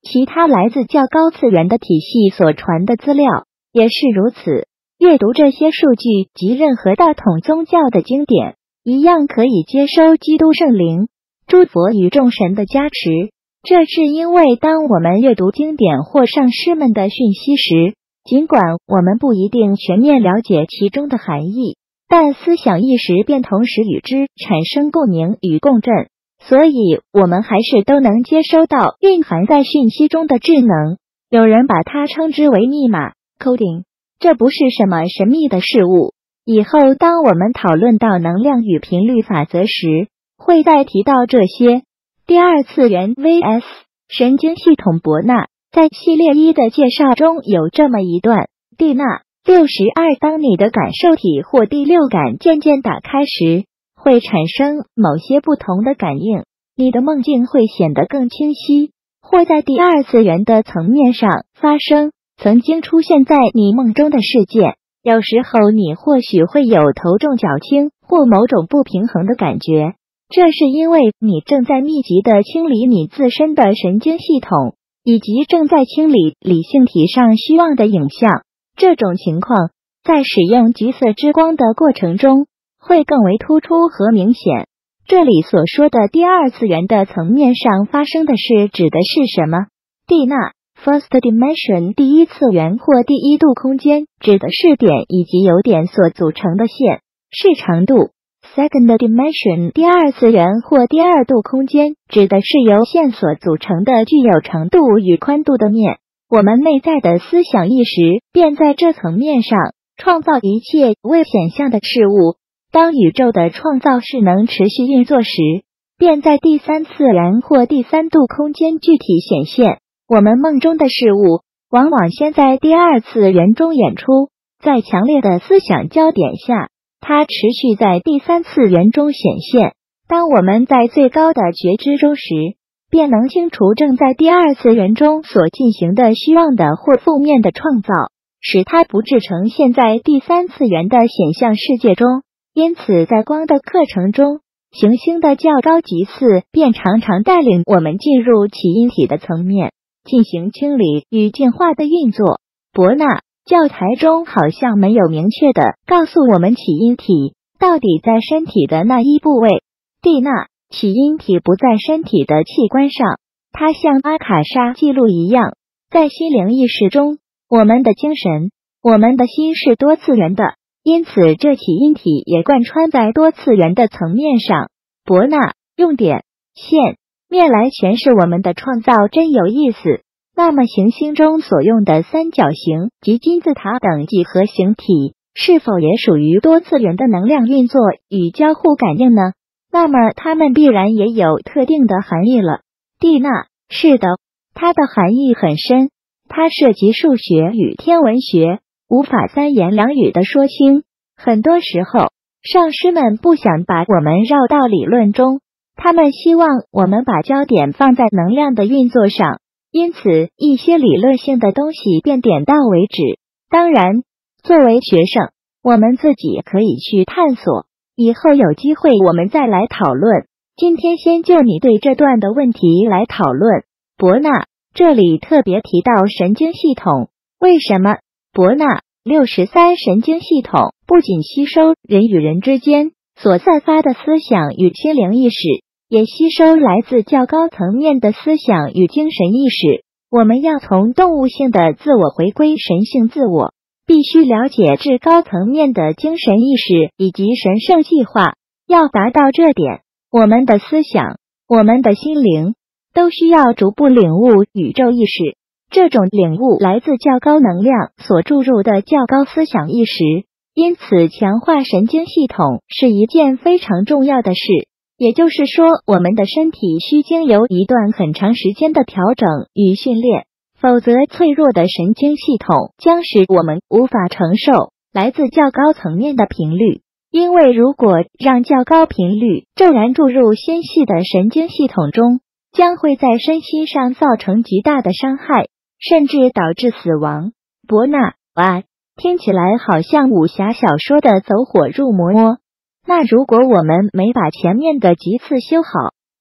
其他来自较高次元的体系所传的资料也是如此。阅读这些数据及任何大统宗教的经典，一样可以接收基督圣灵、诸佛与众神的加持。这是因为，当我们阅读经典或上师们的讯息时，尽管我们不一定全面了解其中的含义。但思想意识便同时与之产生共鸣与共振，所以我们还是都能接收到蕴含在讯息中的智能。有人把它称之为密码 （coding），这不是什么神秘的事物。以后当我们讨论到能量与频率法则时，会再提到这些。第二次元 vs 神经系统，伯纳在系列一的介绍中有这么一段：蒂娜。六十二，当你的感受体或第六感渐渐打开时，会产生某些不同的感应。你的梦境会显得更清晰，或在第二次元的层面上发生。曾经出现在你梦中的事件，有时候你或许会有头重脚轻或某种不平衡的感觉，这是因为你正在密集的清理你自身的神经系统，以及正在清理理性体上虚妄的影像。这种情况在使用橘色之光的过程中会更为突出和明显。这里所说的第二次元的层面上发生的事指的是什么？蒂娜。First dimension 第一次元或第一度空间指的是点以及由点所组成的线，是长度。Second dimension 第二次元或第二度空间指的是由线所组成的具有长度与宽度的面。我们内在的思想意识便在这层面上创造一切未显象的事物。当宇宙的创造势能持续运作时，便在第三次元或第三度空间具体显现。我们梦中的事物往往先在第二次元中演出，在强烈的思想焦点下，它持续在第三次元中显现。当我们在最高的觉知中时，便能清除正在第二次元中所进行的虚妄的或负面的创造，使它不致呈现在第三次元的显象世界中。因此，在光的课程中，行星的较高级次便常常带领我们进入起因体的层面。进行清理与进化的运作。伯纳教材中好像没有明确的告诉我们起因体到底在身体的那一部位。蒂娜，起因体不在身体的器官上，它像阿卡莎记录一样，在心灵意识中。我们的精神，我们的心是多次元的，因此这起因体也贯穿在多次元的层面上。伯纳用点线。面来诠释我们的创造真有意思。那么行星中所用的三角形及金字塔等几何形体，是否也属于多次元的能量运作与交互感应呢？那么它们必然也有特定的含义了。蒂娜，是的，它的含义很深，它涉及数学与天文学，无法三言两语的说清。很多时候，上师们不想把我们绕到理论中。他们希望我们把焦点放在能量的运作上，因此一些理论性的东西便点到为止。当然，作为学生，我们自己可以去探索。以后有机会我们再来讨论。今天先就你对这段的问题来讨论。伯纳，这里特别提到神经系统，为什么？伯纳，六十三神经系统不仅吸收人与人之间所散发的思想与心灵意识。也吸收来自较高层面的思想与精神意识。我们要从动物性的自我回归神性自我，必须了解至高层面的精神意识以及神圣计划。要达到这点，我们的思想、我们的心灵都需要逐步领悟宇宙意识。这种领悟来自较高能量所注入的较高思想意识，因此强化神经系统是一件非常重要的事。也就是说，我们的身体需经由一段很长时间的调整与训练，否则脆弱的神经系统将使我们无法承受来自较高层面的频率。因为如果让较高频率骤然注入纤细的神经系统中，将会在身心上造成极大的伤害，甚至导致死亡。伯纳，哇，听起来好像武侠小说的走火入魔。那如果我们没把前面的级次修好，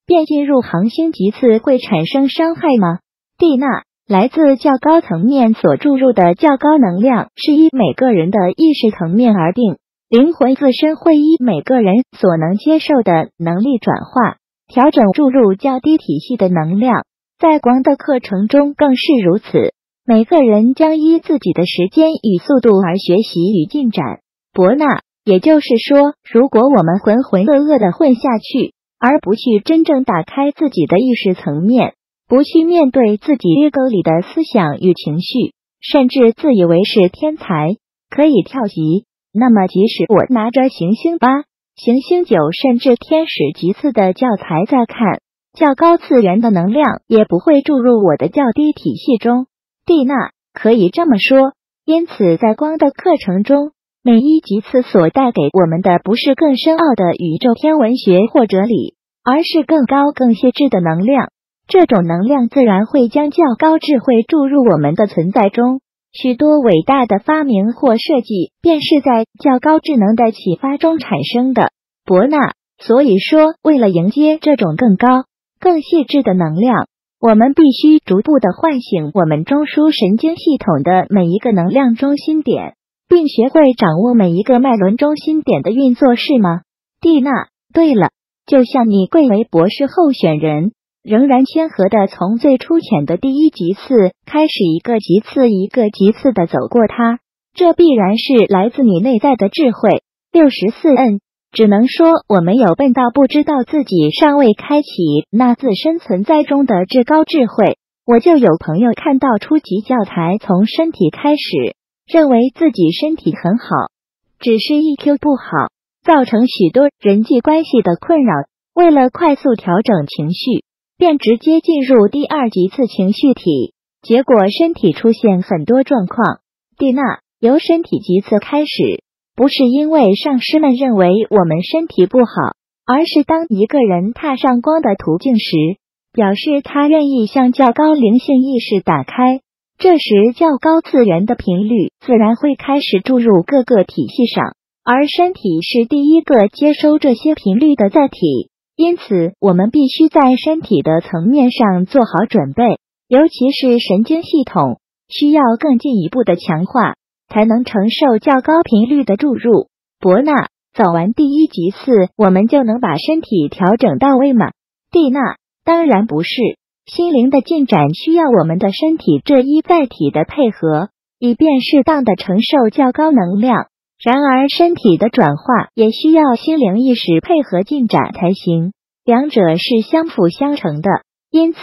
便进入恒星级次，会产生伤害吗？蒂娜，来自较高层面所注入的较高能量，是依每个人的意识层面而定。灵魂自身会依每个人所能接受的能力转化、调整注入较低体系的能量。在光的课程中更是如此。每个人将依自己的时间与速度而学习与进展。伯纳。也就是说，如果我们浑浑噩噩的混下去，而不去真正打开自己的意识层面，不去面对自己日沟里的思想与情绪，甚至自以为是天才，可以跳级，那么即使我拿着行星八、行星九，甚至天使级次的教材在看，较高次元的能量也不会注入我的较低体系中。蒂娜可以这么说。因此，在光的课程中。每一级次所带给我们的，不是更深奥的宇宙天文学或哲理，而是更高、更细致的能量。这种能量自然会将较高智慧注入我们的存在中。许多伟大的发明或设计，便是在较高智能的启发中产生的。伯纳，所以说，为了迎接这种更高、更细致的能量，我们必须逐步的唤醒我们中枢神经系统的每一个能量中心点，并学会掌握每一个脉轮中心点的运作，是吗？蒂娜，对了，就像你贵为博士候选人。仍然谦和的从最初浅的第一级次开始，一个级次一个级次的走过它，这必然是来自你内在的智慧。六十四 N，只能说我没有笨到不知道自己尚未开启那自身存在中的至高智慧。我就有朋友看到初级教材从身体开始，认为自己身体很好，只是 EQ 不好，造成许多人际关系的困扰。为了快速调整情绪。便直接进入第二级次情绪体，结果身体出现很多状况。蒂娜由身体级次开始，不是因为上师们认为我们身体不好，而是当一个人踏上光的途径时，表示他愿意向较高灵性意识打开。这时较高次元的频率自然会开始注入各个体系上，而身体是第一个接收这些频率的载体。因此，我们必须在身体的层面上做好准备，尤其是神经系统需要更进一步的强化，才能承受较高频率的注入。伯纳，走完第一级次，我们就能把身体调整到位吗？蒂娜，当然不是。心灵的进展需要我们的身体这一载体的配合，以便适当的承受较高能量。然而，身体的转化也需要心灵意识配合进展才行，两者是相辅相成的。因此，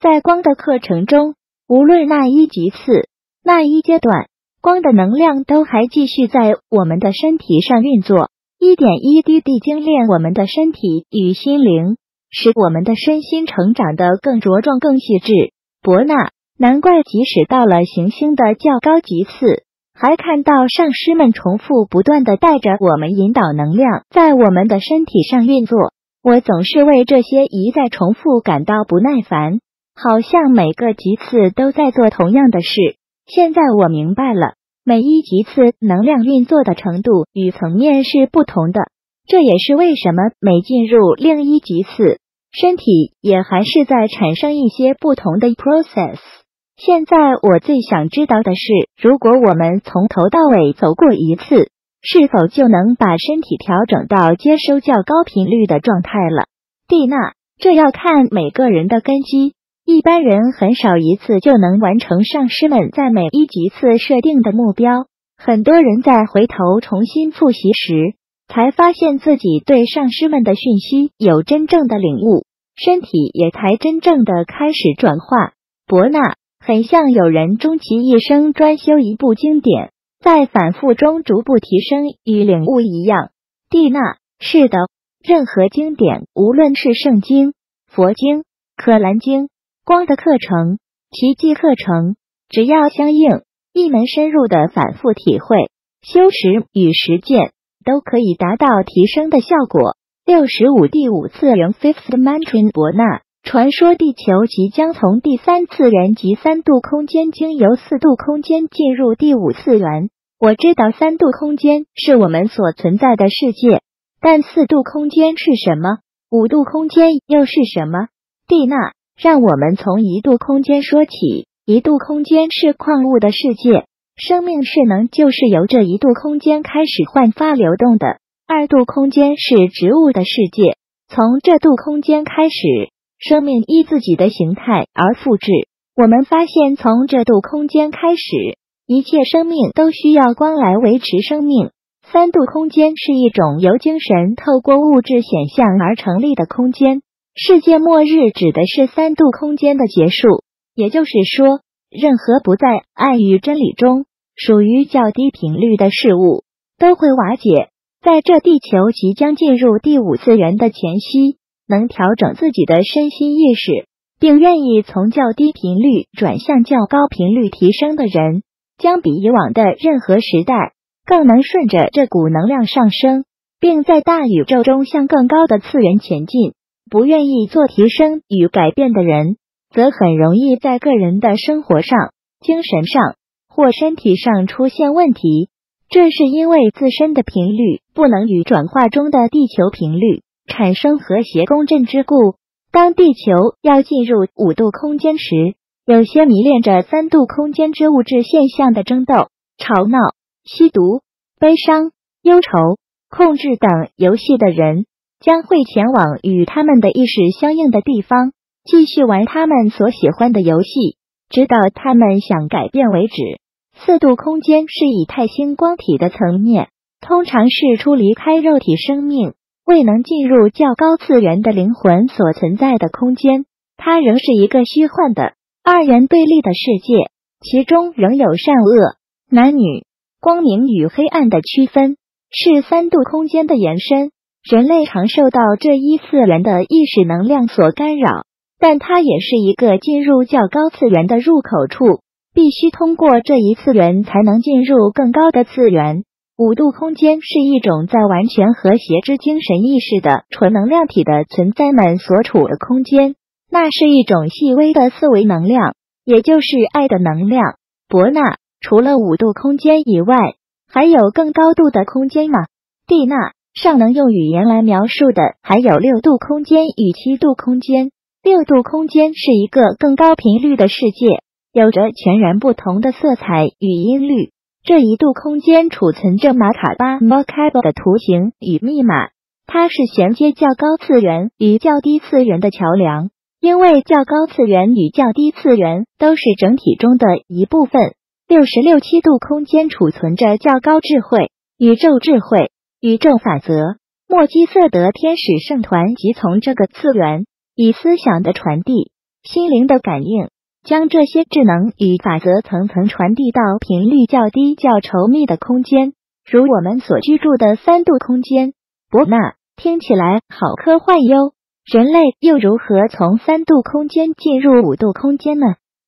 在光的课程中，无论那一级次、那一阶段，光的能量都还继续在我们的身体上运作，一点一滴地精炼我们的身体与心灵，使我们的身心成长得更茁壮、更细致。伯纳，难怪即使到了行星的较高级次。还看到上师们重复不断的带着我们引导能量在我们的身体上运作，我总是为这些一再重复感到不耐烦，好像每个级次都在做同样的事。现在我明白了，每一级次能量运作的程度与层面是不同的，这也是为什么每进入另一级次，身体也还是在产生一些不同的 process。现在我最想知道的是，如果我们从头到尾走过一次，是否就能把身体调整到接收较高频率的状态了？蒂娜，这要看每个人的根基。一般人很少一次就能完成上师们在每一级次设定的目标。很多人在回头重新复习时，才发现自己对上师们的讯息有真正的领悟，身体也才真正的开始转化。伯纳。很像有人终其一生专修一部经典，在反复中逐步提升与领悟一样。蒂娜，是的，任何经典，无论是圣经、佛经、可兰经、光的课程、奇迹课程，只要相应一门深入的反复体会、修持与实践，都可以达到提升的效果。六十五第五次元 Fifth Dimension 伯纳。传说地球即将从第三次元及三度空间经由四度空间进入第五次元。我知道三度空间是我们所存在的世界，但四度空间是什么？五度空间又是什么？蒂娜，让我们从一度空间说起。一度空间是矿物的世界，生命势能就是由这一度空间开始焕发流动的。二度空间是植物的世界，从这度空间开始。生命依自己的形态而复制。我们发现，从这度空间开始，一切生命都需要光来维持生命。三度空间是一种由精神透过物质显象而成立的空间。世界末日指的是三度空间的结束，也就是说，任何不在爱与真理中属于较低频率的事物都会瓦解。在这地球即将进入第五次元的前夕。能调整自己的身心意识，并愿意从较低频率转向较高频率提升的人，将比以往的任何时代更能顺着这股能量上升，并在大宇宙中向更高的次元前进。不愿意做提升与改变的人，则很容易在个人的生活上、精神上或身体上出现问题。这是因为自身的频率不能与转化中的地球频率产生和谐共振之故。当地球要进入五度空间时，有些迷恋着三度空间之物质现象的争斗、吵闹、吸毒、悲伤、忧愁、控制等游戏的人。将会前往与他们的意识相应的地方，继续玩他们所喜欢的游戏，直到他们想改变为止。四度空间是以太星光体的层面，通常是出离开肉体生命、未能进入较高次元的灵魂所存在的空间。它仍是一个虚幻的二元对立的世界，其中仍有善恶、男女、光明与黑暗的区分，是三度空间的延伸。人类常受到这一次元的意识能量所干扰，但它也是一个进入较高次元的入口处。必须通过这一次元才能进入更高的次元。五度空间是一种在完全和谐之精神意识的纯能量体的存在们所处的空间。那是一种细微的四维能量，也就是爱的能量。伯纳，除了五度空间以外，还有更高度的空间吗？蒂娜。尚能用语言来描述的还有六度空间与七度空间。六度空间是一个更高频率的世界，有着全然不同的色彩与音律。这一度空间储存着马卡巴 m o c a b 的图形与密码，它是衔接较高次元与较低次元的桥梁。因为较高次元与较低次元都是整体中的一部分。六十六七度空间储存着较高智慧、宇宙智慧。宇宙法则，墨基瑟德天使圣团即从这个次元，以思想的传递、心灵的感应，将这些智能与法则层层传递到频率较低、较稠密的空间，如我们所居住的三度空间。伯纳，听起来好科幻哟！人类又如何从三度空间进入五度空间呢？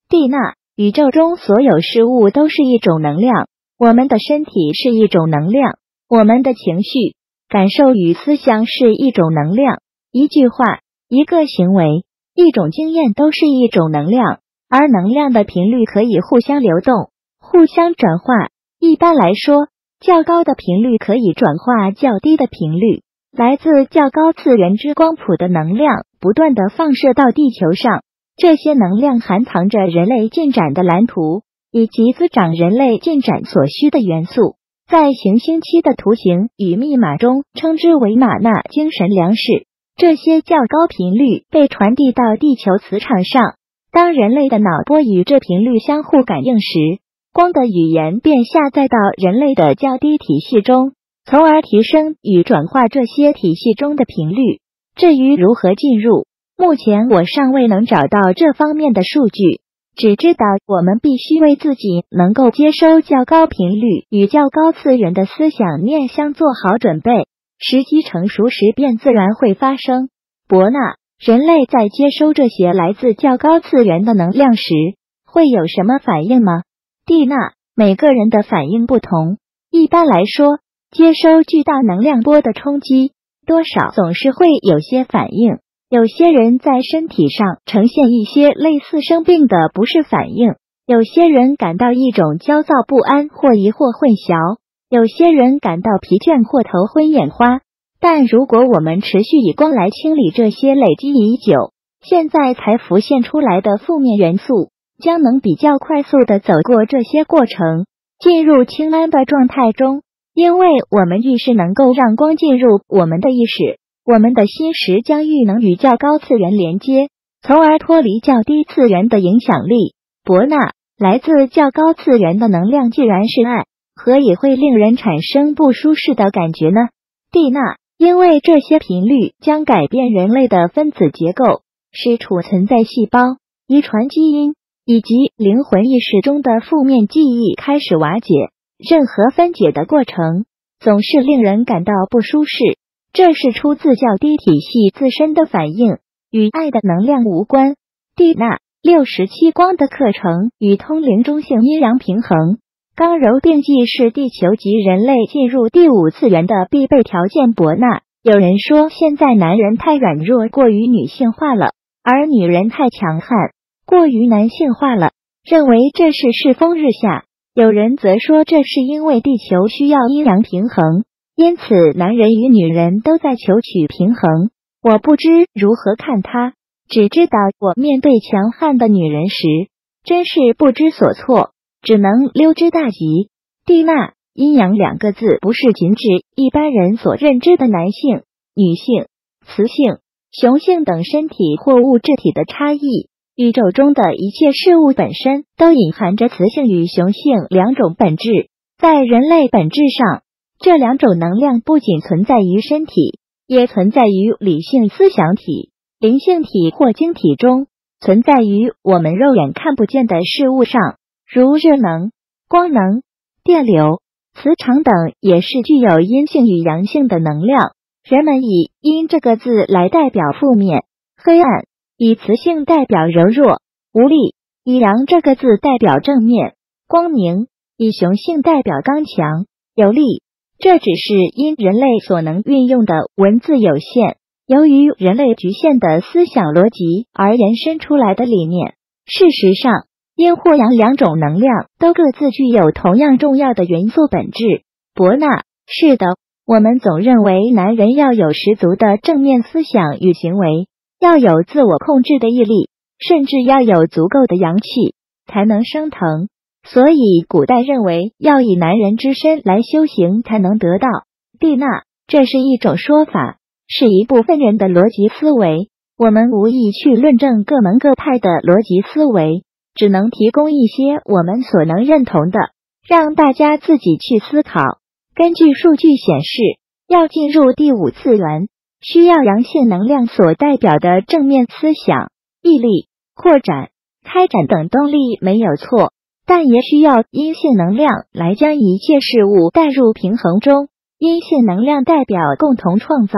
蒂娜，宇宙中所有事物都是一种能量，我们的身体是一种能量。我们的情绪、感受与思想是一种能量，一句话、一个行为、一种经验都是一种能量，而能量的频率可以互相流动、互相转化。一般来说，较高的频率可以转化较低的频率，来自较高次元之光谱的能量不断的放射到地球上，这些能量含藏着人类进展的蓝图，以及滋长人类进展所需的元素。在行星期的图形与密码中，称之为玛纳精神粮食。这些较高频率被传递到地球磁场上。当人类的脑波与这频率相互感应时，光的语言便下载到人类的较低体系中，从而提升与转化这些体系中的频率。至于如何进入，目前我尚未能找到这方面的数据。只知道我们必须为自己能够接收较高频率与较高次元的思想念想做好准备，时机成熟时便自然会发生。伯纳，人类在接收这些来自较高次元的能量时，会有什么反应吗？蒂娜，每个人的反应不同。一般来说，接收巨大能量波的冲击，多少总是会有些反应。有些人在身体上呈现一些类似生病的不适反应，有些人感到一种焦躁不安或疑惑混淆，有些人感到疲倦或头昏眼花。但如果我们持续以光来清理这些累积已久、现在才浮现出来的负面元素，将能比较快速的走过这些过程，进入清安的状态中。因为我们遇是能够让光进入我们的意识。我们的心识将愈能与较高次元连接，从而脱离较低次元的影响力。伯纳，来自较高次元的能量既然是爱，何以会令人产生不舒适的感觉呢？蒂娜，因为这些频率将改变人类的分子结构，使储存在细胞、遗传基因以及灵魂意识中的负面记忆开始瓦解。任何分解的过程总是令人感到不舒适。这是出自较低体系自身的反应，与爱的能量无关。蒂娜六十七光的课程与通灵中性阴阳平衡、刚柔并济是地球及人类进入第五次元的必备条件。伯纳有人说，现在男人太软弱，过于女性化了，而女人太强悍，过于男性化了，认为这是世风日下。有人则说，这是因为地球需要阴阳平衡，因此男人与女人都在求取平衡。我不知如何看他，只知道我面对强悍的女人时，真是不知所措，只能溜之大吉。蒂娜。阴阳两个字不是仅指一般人所认知的男性、女性、雌性、雄性等身体或物质体的差异。宇宙中的一切事物本身都隐含着雌性与雄性两种本质。在人类本质上，这两种能量不仅存在于身体，也存在于理性思想体、灵性体或晶体中，存在于我们肉眼看不见的事物上，如热能、光能、电流。磁场等也是具有阴性与阳性的能量。人们以“阴”这个字来代表负面、黑暗；以磁性代表柔弱、无力；以“阳”这个字代表正面、光明；以雄性代表刚强、有力。这只是因人类所能运用的文字有限，由于人类局限的思想逻辑而延伸出来的理念。事实上，阴或阳两种能量都各自具有同样重要的元素本质。伯纳，是的，我们总认为男人要有十足的正面思想与行为，要有自我控制的毅力，甚至要有足够的阳气才能升腾。所以，古代认为要以男人之身来修行才能得到蒂娜，这是一种说法，是一部分人的逻辑思维。我们无意去论证各门各派的逻辑思维。只能提供一些我们所能认同的，让大家自己去思考。根据数据显示，要进入第五次元，需要阳性能量所代表的正面思想、毅力、扩展、开展等动力没有错，但也需要阴性能量来将一切事物带入平衡中。阴性能量代表共同创造，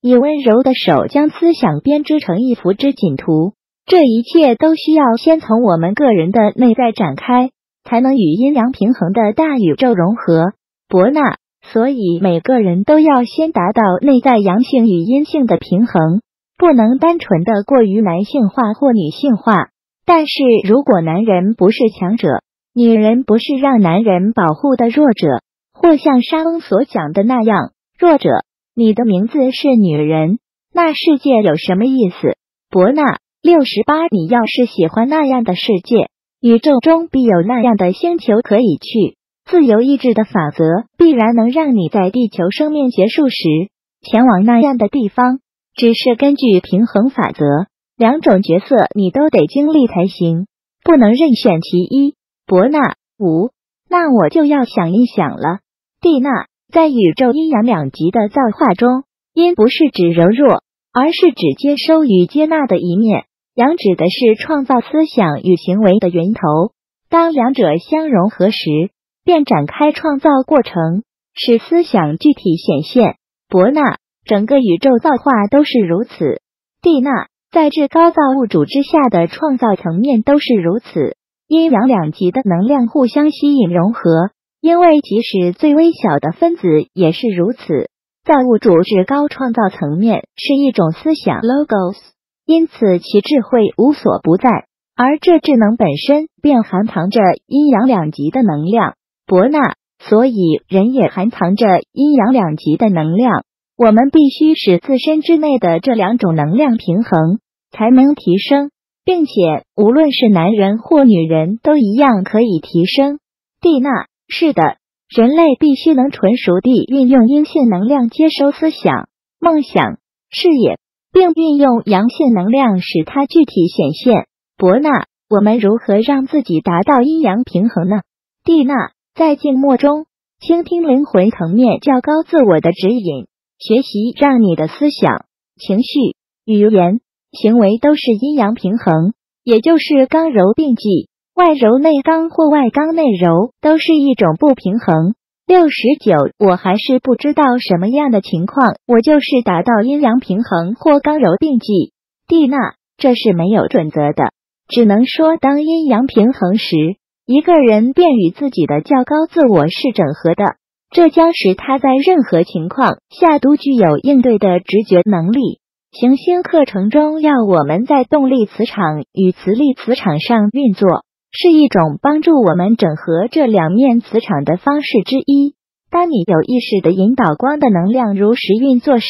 以温柔的手将思想编织成一幅织锦图。这一切都需要先从我们个人的内在展开，才能与阴阳平衡的大宇宙融合。伯纳，所以每个人都要先达到内在阳性与阴性的平衡，不能单纯的过于男性化或女性化。但是如果男人不是强者，女人不是让男人保护的弱者，或像沙翁所讲的那样，弱者，你的名字是女人，那世界有什么意思？伯纳。六十八，你要是喜欢那样的世界，宇宙中必有那样的星球可以去。自由意志的法则必然能让你在地球生命结束时前往那样的地方。只是根据平衡法则，两种角色你都得经历才行，不能任选其一。伯纳五，那我就要想一想了。蒂娜，在宇宙阴阳两极的造化中，阴不是指柔弱，而是指接收与接纳的一面。阳指的是创造思想与行为的源头，当两者相融合时，便展开创造过程，使思想具体显现。伯纳，整个宇宙造化都是如此。蒂娜，在至高造物主之下的创造层面都是如此。阴阳两极的能量互相吸引融合，因为即使最微小的分子也是如此。造物主至高创造层面是一种思想 logos。因此，其智慧无所不在，而这智能本身便含藏着阴阳两极的能量。伯纳，所以人也含藏着阴阳两极的能量。我们必须使自身之内的这两种能量平衡，才能提升，并且无论是男人或女人都一样可以提升。蒂娜，是的，人类必须能纯熟地运用阴性能量接收思想、梦想、事业。并运用阳性能量使它具体显现。伯纳，我们如何让自己达到阴阳平衡呢？蒂娜，在静默中倾听灵魂层面较高自我的指引，学习让你的思想、情绪、语言、行为都是阴阳平衡，也就是刚柔并济。外柔内刚或外刚内柔都是一种不平衡。六十九，我还是不知道什么样的情况，我就是达到阴阳平衡或刚柔并济。蒂娜，这是没有准则的，只能说当阴阳平衡时，一个人便与自己的较高自我是整合的。这将使他在任何情况下都具有应对的直觉能力。行星课程中要我们在动力磁场与磁力磁场上运作，是一种帮助我们整合这两面磁场的方式之一。当你有意识的引导光的能量如实运作时，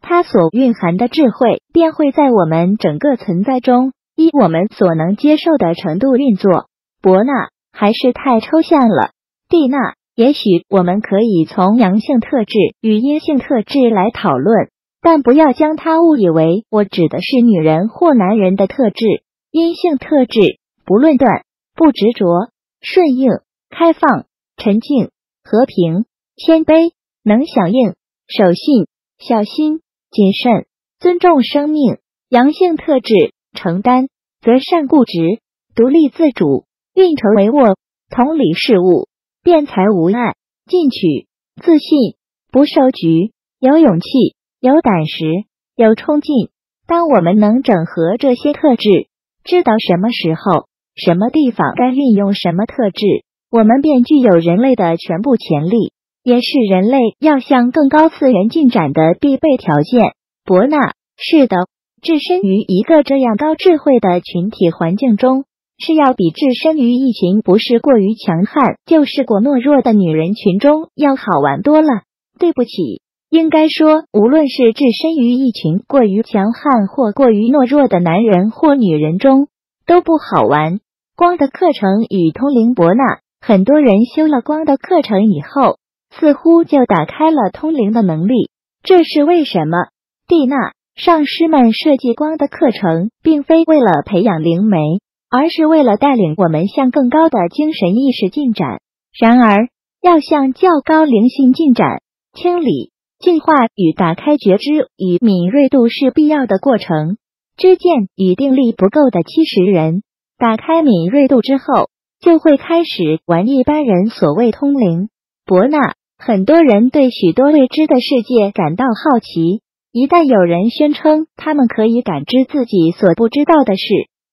它所蕴含的智慧便会在我们整个存在中依我们所能接受的程度运作。伯纳还是太抽象了，蒂娜。也许我们可以从阳性特质与阴性特质来讨论，但不要将它误以为我指的是女人或男人的特质。阴性特质不论断、不执着、顺应、开放、沉静、和平、谦卑、能响应、守信、小心、谨慎、尊重生命。阳性特质承担、择善固执、独立自主、运筹帷幄、同理事物。辩才无碍，进取、自信、不受局，有勇气、有胆识、有冲劲。当我们能整合这些特质，知道什么时候、什么地方该运用什么特质，我们便具有人类的全部潜力，也是人类要向更高次元进展的必备条件。伯纳，是的，置身于一个这样高智慧的群体环境中。是要比置身于一群不是过于强悍就是过懦弱的女人群中要好玩多了。对不起，应该说，无论是置身于一群过于强悍或过于懦弱的男人或女人中，都不好玩。光的课程与通灵博纳，很多人修了光的课程以后，似乎就打开了通灵的能力。这是为什么？蒂娜，上师们设计光的课程，并非为了培养灵媒。而是为了带领我们向更高的精神意识进展。然而，要向较高灵性进展，清理、进化与打开觉知与敏锐度是必要的过程。知见与定力不够的七十人，打开敏锐度之后，就会开始玩一般人所谓通灵。伯纳，很多人对许多未知的世界感到好奇。一旦有人宣称他们可以感知自己所不知道的事，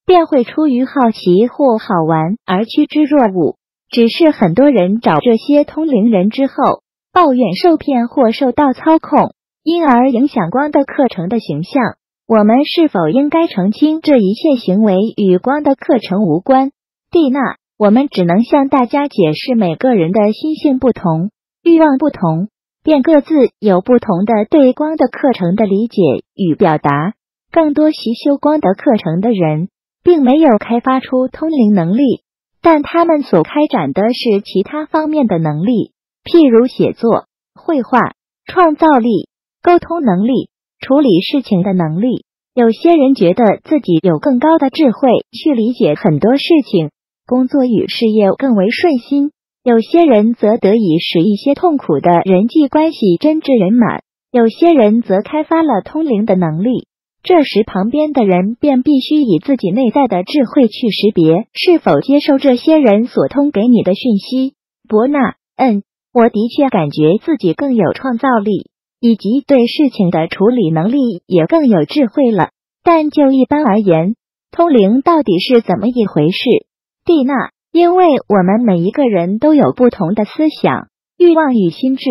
便会出于好奇或好玩而趋之若鹜。只是很多人找这些通灵人之后，抱怨受骗或受到操控，因而影响光的课程的形象。我们是否应该澄清这一切行为与光的课程无关？蒂娜，我们只能向大家解释，每个人的心性不同，欲望不同，便各自有不同的对光的课程的理解与表达。更多习修光的课程的人。并没有开发出通灵能力，但他们所开展的是其他方面的能力，譬如写作、绘画、创造力、沟通能力、处理事情的能力。有些人觉得自己有更高的智慧去理解很多事情，工作与事业更为顺心；有些人则得以使一些痛苦的人际关系真挚圆满；有些人则开发了通灵的能力。这时，旁边的人便必须以自己内在的智慧去识别是否接受这些人所通给你的讯息。伯纳，嗯，我的确感觉自己更有创造力，以及对事情的处理能力也更有智慧了。但就一般而言，通灵到底是怎么一回事？蒂娜，因为我们每一个人都有不同的思想、欲望与心智，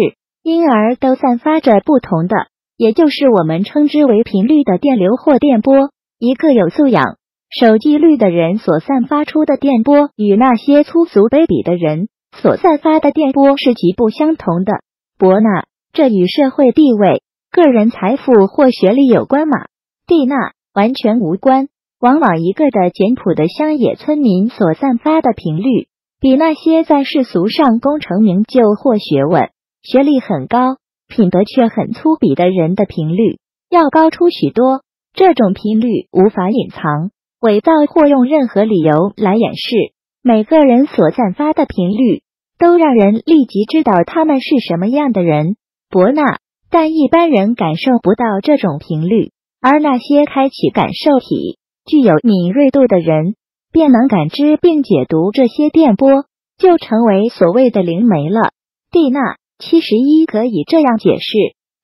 因而都散发着不同的。也就是我们称之为频率的电流或电波。一个有素养、守纪律的人所散发出的电波，与那些粗俗卑鄙的人所散发的电波是极不相同的。伯纳，这与社会地位、个人财富或学历有关吗？蒂娜，完全无关。往往一个的简朴的乡野村民所散发的频率，比那些在世俗上功成名就或学问、学历很高。品德却很粗鄙的人的频率要高出许多，这种频率无法隐藏、伪造或用任何理由来掩饰。每个人所散发的频率都让人立即知道他们是什么样的人。伯纳，但一般人感受不到这种频率，而那些开启感受体、具有敏锐度的人，便能感知并解读这些电波，就成为所谓的灵媒了。蒂娜。七十一可以这样解释，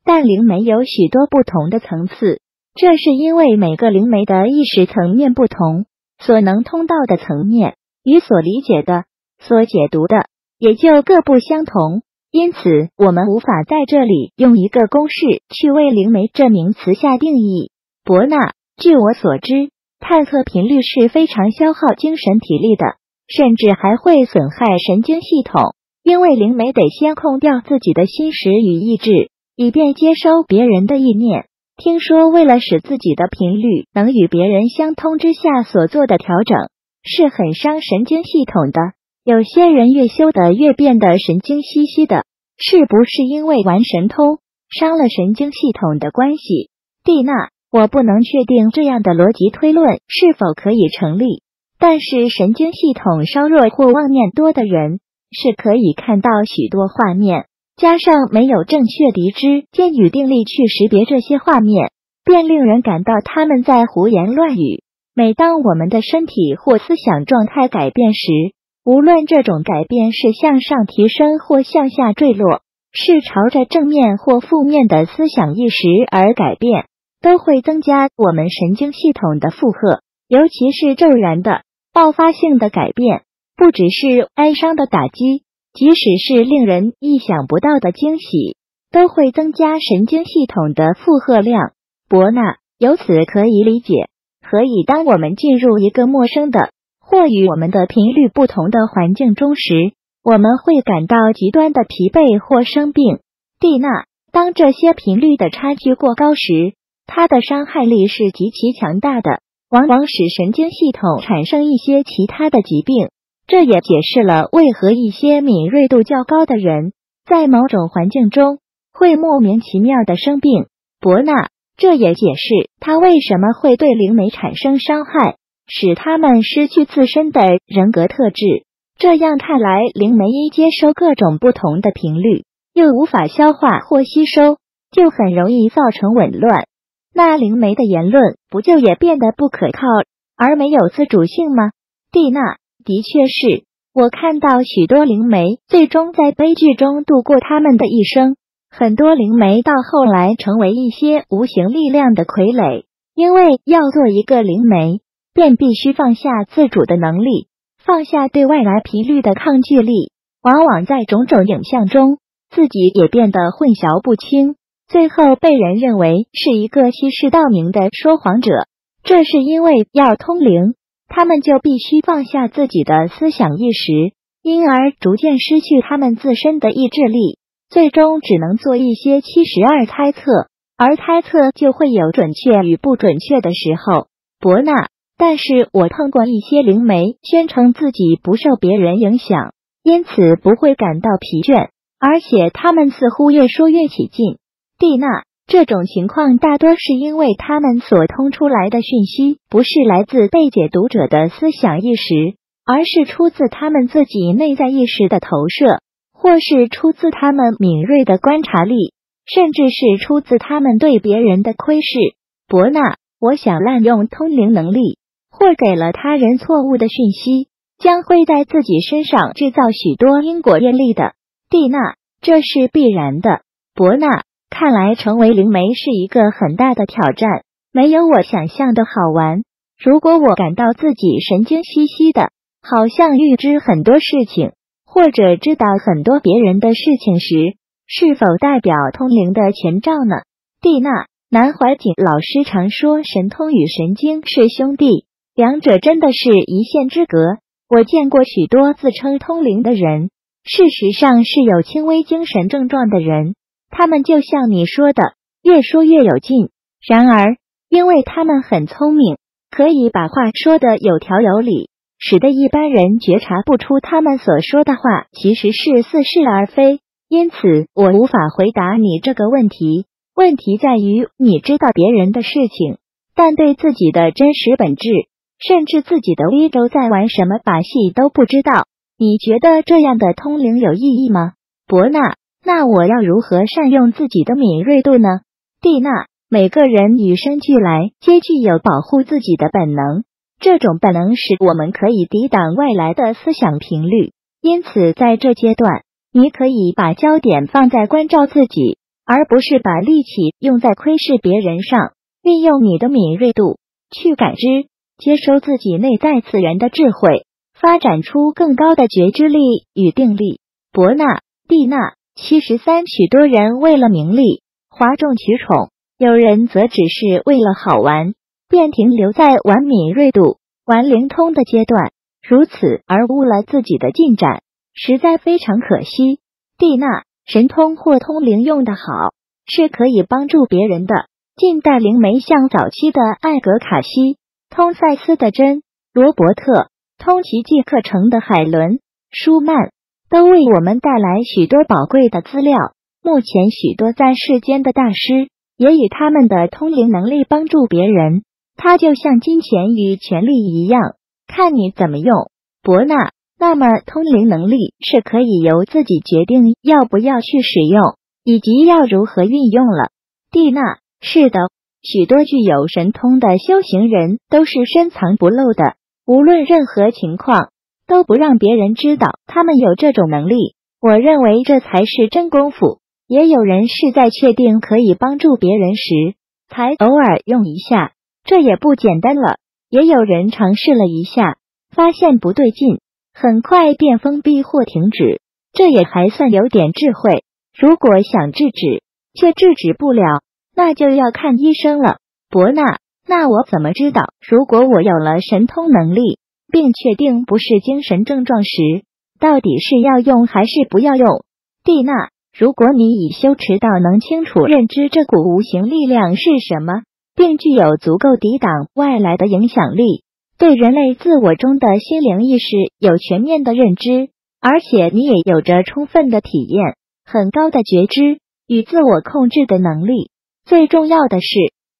但灵媒有许多不同的层次，这是因为每个灵媒的意识层面不同，所能通道的层面与所理解的、所解读的也就各不相同。因此我们无法在这里用一个公式去为灵媒这名词下定义。伯纳，据我所知，探测频率是非常消耗精神体力的，甚至还会损害神经系统，因为灵媒得先控掉自己的心识与意志，以便接收别人的意念。听说，为了使自己的频率能与别人相通之下所做的调整，是很伤神经系统的。有些人越修得越变得神经兮兮的，是不是因为玩神通伤了神经系统的关系？蒂娜，我不能确定这样的逻辑推论是否可以成立，但是神经系统稍弱或妄念多的人是可以看到许多画面。加上没有正确敌知见与定力去识别这些画面，便令人感到他们在胡言乱语。每当我们的身体或思想状态改变时，无论这种改变是向上提升或向下坠落，是朝着正面或负面的思想意识而改变，都会增加我们神经系统的负荷。尤其是骤然的、爆发性的改变，不只是哀伤的打击。即使是令人意想不到的惊喜，都会增加神经系统的负荷量。伯纳，由此可以理解，何以当我们进入一个陌生的或与我们的频率不同的环境中时，我们会感到极端的疲惫或生病。蒂娜，当这些频率的差距过高时，它的伤害力是极其强大的，往往使神经系统产生一些其他的疾病。这也解释了为何一些敏锐度较高的人在某种环境中会莫名其妙的生病。伯纳，这也解释他为什么会对灵媒产生伤害，使他们失去自身的人格特质。这样看来，灵媒一接收各种不同的频率，又无法消化或吸收，就很容易造成紊乱。那灵媒的言论不就也变得不可靠而没有自主性吗？蒂娜。的确是我看到许多灵媒最终在悲剧中度过他们的一生。很多灵媒到后来成为一些无形力量的傀儡，因为要做一个灵媒，便必须放下自主的能力，放下对外来频率的抗拒力。往往在种种影像中，自己也变得混淆不清，最后被人认为是一个欺世盗名的说谎者。这是因为要通灵。他们就必须放下自己的思想意识，因而逐渐失去他们自身的意志力，最终只能做一些七十二猜测，而猜测就会有准确与不准确的时候。伯纳，但是我碰过一些灵媒，宣称自己不受别人影响，因此不会感到疲倦，而且他们似乎越说越起劲。蒂娜。这种情况大多是因为他们所通出来的讯息不是来自被解读者的思想意识，而是出自他们自己内在意识的投射，或是出自他们敏锐的观察力，甚至是出自他们对别人的窥视。伯纳，我想滥用通灵能力，或给了他人错误的讯息，将会在自己身上制造许多因果业力的。蒂娜，这是必然的。伯纳。看来成为灵媒是一个很大的挑战，没有我想象的好玩。如果我感到自己神经兮兮的，好像预知很多事情，或者知道很多别人的事情时，是否代表通灵的前兆呢？蒂娜，南怀瑾老师常说神通与神经是兄弟，两者真的是一线之隔。我见过许多自称通灵的人，事实上是有轻微精神症状的人。他们就像你说的，越说越有劲。然而，因为他们很聪明，可以把话说的有条有理，使得一般人觉察不出他们所说的话其实是似是而非。因此，我无法回答你这个问题。问题在于，你知道别人的事情，但对自己的真实本质，甚至自己的 V 轴在玩什么把戏都不知道。你觉得这样的通灵有意义吗，伯纳？那我要如何善用自己的敏锐度呢？蒂娜，每个人与生俱来皆具有保护自己的本能，这种本能使我们可以抵挡外来的思想频率。因此，在这阶段，你可以把焦点放在关照自己，而不是把力气用在窥视别人上。运用你的敏锐度去感知、接收自己内在次元的智慧，发展出更高的觉知力与定力。伯纳蒂娜。七十三，许多人为了名利，哗众取宠；有人则只是为了好玩，便停留在玩敏锐度、玩灵通的阶段，如此而误了自己的进展，实在非常可惜。蒂娜，神通或通灵用的好，是可以帮助别人的。近代灵媒像早期的艾格卡西、通塞斯的真、罗伯特、通奇迹课程的海伦、舒曼。都为我们带来许多宝贵的资料。目前，许多在世间的大师也以他们的通灵能力帮助别人。它就像金钱与权力一样，看你怎么用。伯纳，那么通灵能力是可以由自己决定要不要去使用，以及要如何运用了。蒂娜，是的，许多具有神通的修行人都是深藏不露的，无论任何情况。都不让别人知道他们有这种能力，我认为这才是真功夫。也有人是在确定可以帮助别人时，才偶尔用一下，这也不简单了。也有人尝试了一下，发现不对劲，很快便封闭或停止，这也还算有点智慧。如果想制止却制止不了，那就要看医生了。伯纳，那我怎么知道？如果我有了神通能力？并确定不是精神症状时，到底是要用还是不要用？蒂娜，如果你已修持到能清楚认知这股无形力量是什么，并具有足够抵挡外来的影响力，对人类自我中的心灵意识有全面的认知，而且你也有着充分的体验、很高的觉知与自我控制的能力，最重要的是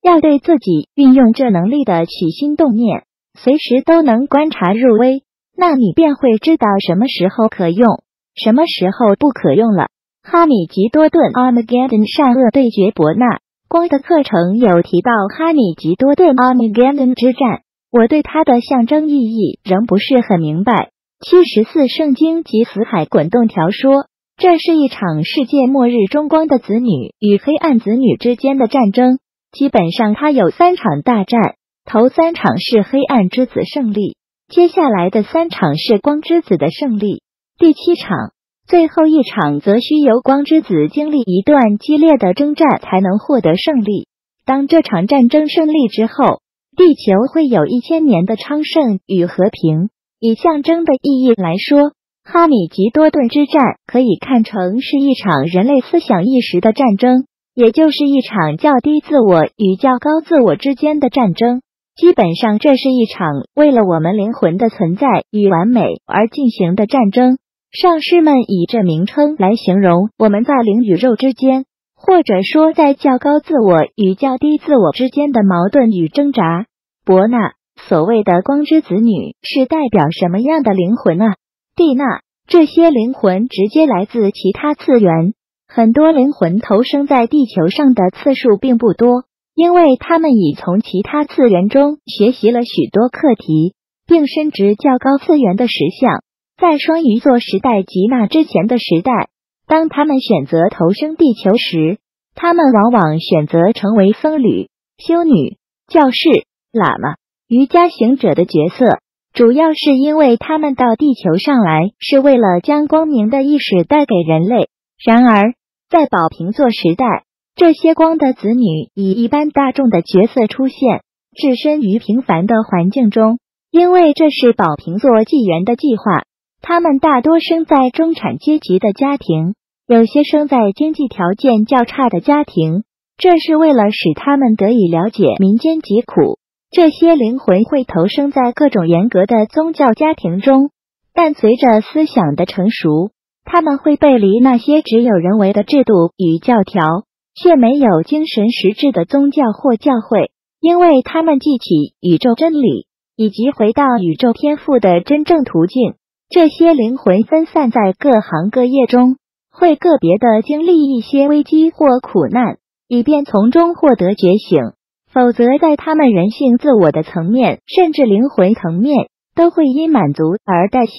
要对自己运用这能力的起心动念。随时都能观察入微，那你便会知道什么时候可用，什么时候不可用了。哈米吉多顿 （Armageddon） 善恶对决伯纳光的课程有提到哈米吉多顿 （Armageddon） 之战，我对它的象征意义仍不是很明白。七十四圣经及死海滚动条说，这是一场世界末日中光的子女与黑暗子女之间的战争。基本上，它有三场大战。头三场是黑暗之子胜利，接下来的三场是光之子的胜利，第七场最后一场则需由光之子经历一段激烈的征战才能获得胜利。当这场战争胜利之后，地球会有一千年的昌盛与和平。以象征的意义来说，哈米吉多顿之战可以看成是一场人类思想意识的战争，也就是一场较低自我与较高自我之间的战争。基本上，这是一场为了我们灵魂的存在与完美而进行的战争。上师们以这名称来形容我们在灵与肉之间，或者说在较高自我与较低自我之间的矛盾与挣扎。伯纳，所谓的光之子女是代表什么样的灵魂啊？蒂娜，这些灵魂直接来自其他次元，很多灵魂投生在地球上的次数并不多。因为他们已从其他次元中学习了许多课题，并深知较高次元的实相。在双鱼座时代及那之前的时代，当他们选择投生地球时，他们往往选择成为僧侣、修女、教士、喇嘛、瑜伽行者的角色，主要是因为他们到地球上来是为了将光明的意识带给人类。然而，在宝瓶座时代。这些光的子女以一般大众的角色出现，置身于平凡的环境中，因为这是宝瓶座纪元的计划。他们大多生在中产阶级的家庭，有些生在经济条件较差的家庭。这是为了使他们得以了解民间疾苦。这些灵魂会投生在各种严格的宗教家庭中，但随着思想的成熟，他们会背离那些只有人为的制度与教条。却没有精神实质的宗教或教会，因为他们记起宇宙真理以及回到宇宙天赋的真正途径。这些灵魂分散在各行各业中，会个别的经历一些危机或苦难，以便从中获得觉醒。否则，在他们人性自我的层面，甚至灵魂层面，都会因满足而代谢，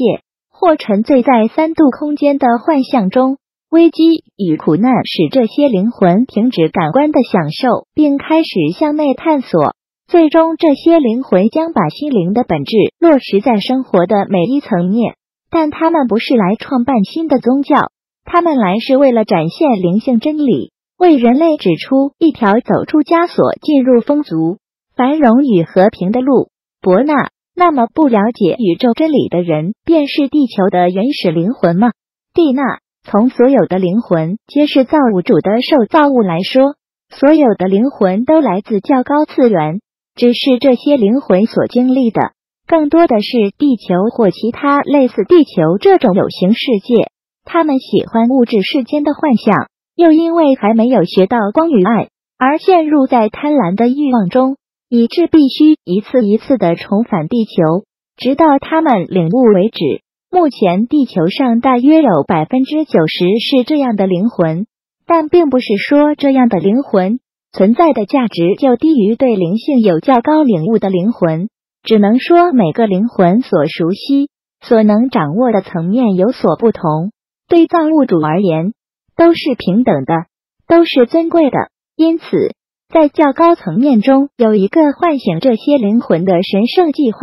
或沉醉在三度空间的幻象中。危机与苦难使这些灵魂停止感官的享受，并开始向内探索。最终，这些灵魂将把心灵的本质落实在生活的每一层面。但他们不是来创办新的宗教，他们来是为了展现灵性真理，为人类指出一条走出枷锁、进入丰足、繁荣与和平的路。伯纳，那么不了解宇宙真理的人，便是地球的原始灵魂吗？蒂娜，从所有的灵魂皆是造物主的受造物来说，所有的灵魂都来自较高次元，只是这些灵魂所经历的，更多的是地球或其他类似地球这种有形世界。他们喜欢物质世间的幻象，又因为还没有学到光与爱，而陷入在贪婪的欲望中，以致必须一次一次的重返地球，直到他们领悟为止。目前地球上大约有百分之九十是这样的灵魂，但并不是说这样的灵魂存在的价值就低于对灵性有较高领悟的灵魂，只能说每个灵魂所熟悉、所能掌握的层面有所不同。对造物主而言，都是平等的，都是尊贵的。因此，在较高层面中，有一个唤醒这些灵魂的神圣计划，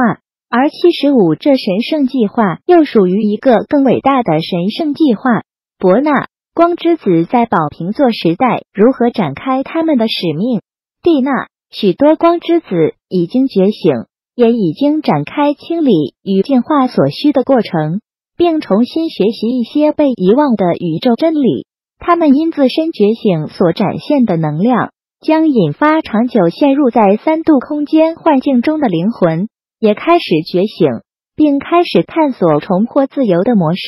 而七十五这神圣计划又属于一个更伟大的神圣计划。伯纳，光之子在宝瓶座时代如何展开他们的使命？蒂娜，许多光之子已经觉醒，也已经展开清理与进化所需的过程。并重新学习一些被遗忘的宇宙真理。他们因自身觉醒所展现的能量，将引发长久陷入在三度空间幻境中的灵魂也开始觉醒，并开始探索重获自由的模式。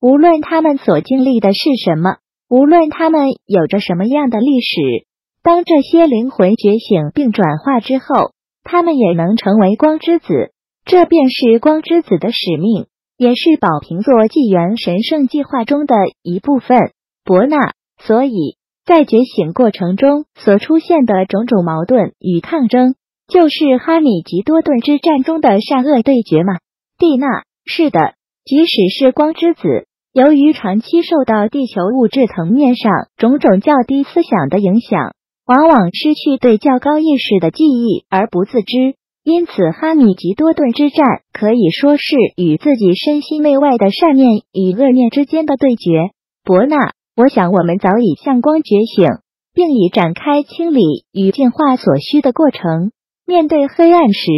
无论他们所经历的是什么，无论他们有着什么样的历史，当这些灵魂觉醒并转化之后，他们也能成为光之子。这便是光之子的使命。也是宝瓶座纪元神圣计划中的一部分，伯纳。所以在觉醒过程中所出现的种种矛盾与抗争，就是哈米吉多顿之战中的善恶对决嘛？蒂娜，是的，即使是光之子，由于长期受到地球物质层面上种种较低思想的影响，往往失去对较高意识的记忆而不自知。因此，哈米吉多顿之战可以说是与自己身心内外的善念与恶念之间的对决。伯纳，我想我们早已向光觉醒，并已展开清理与净化所需的过程。面对黑暗时，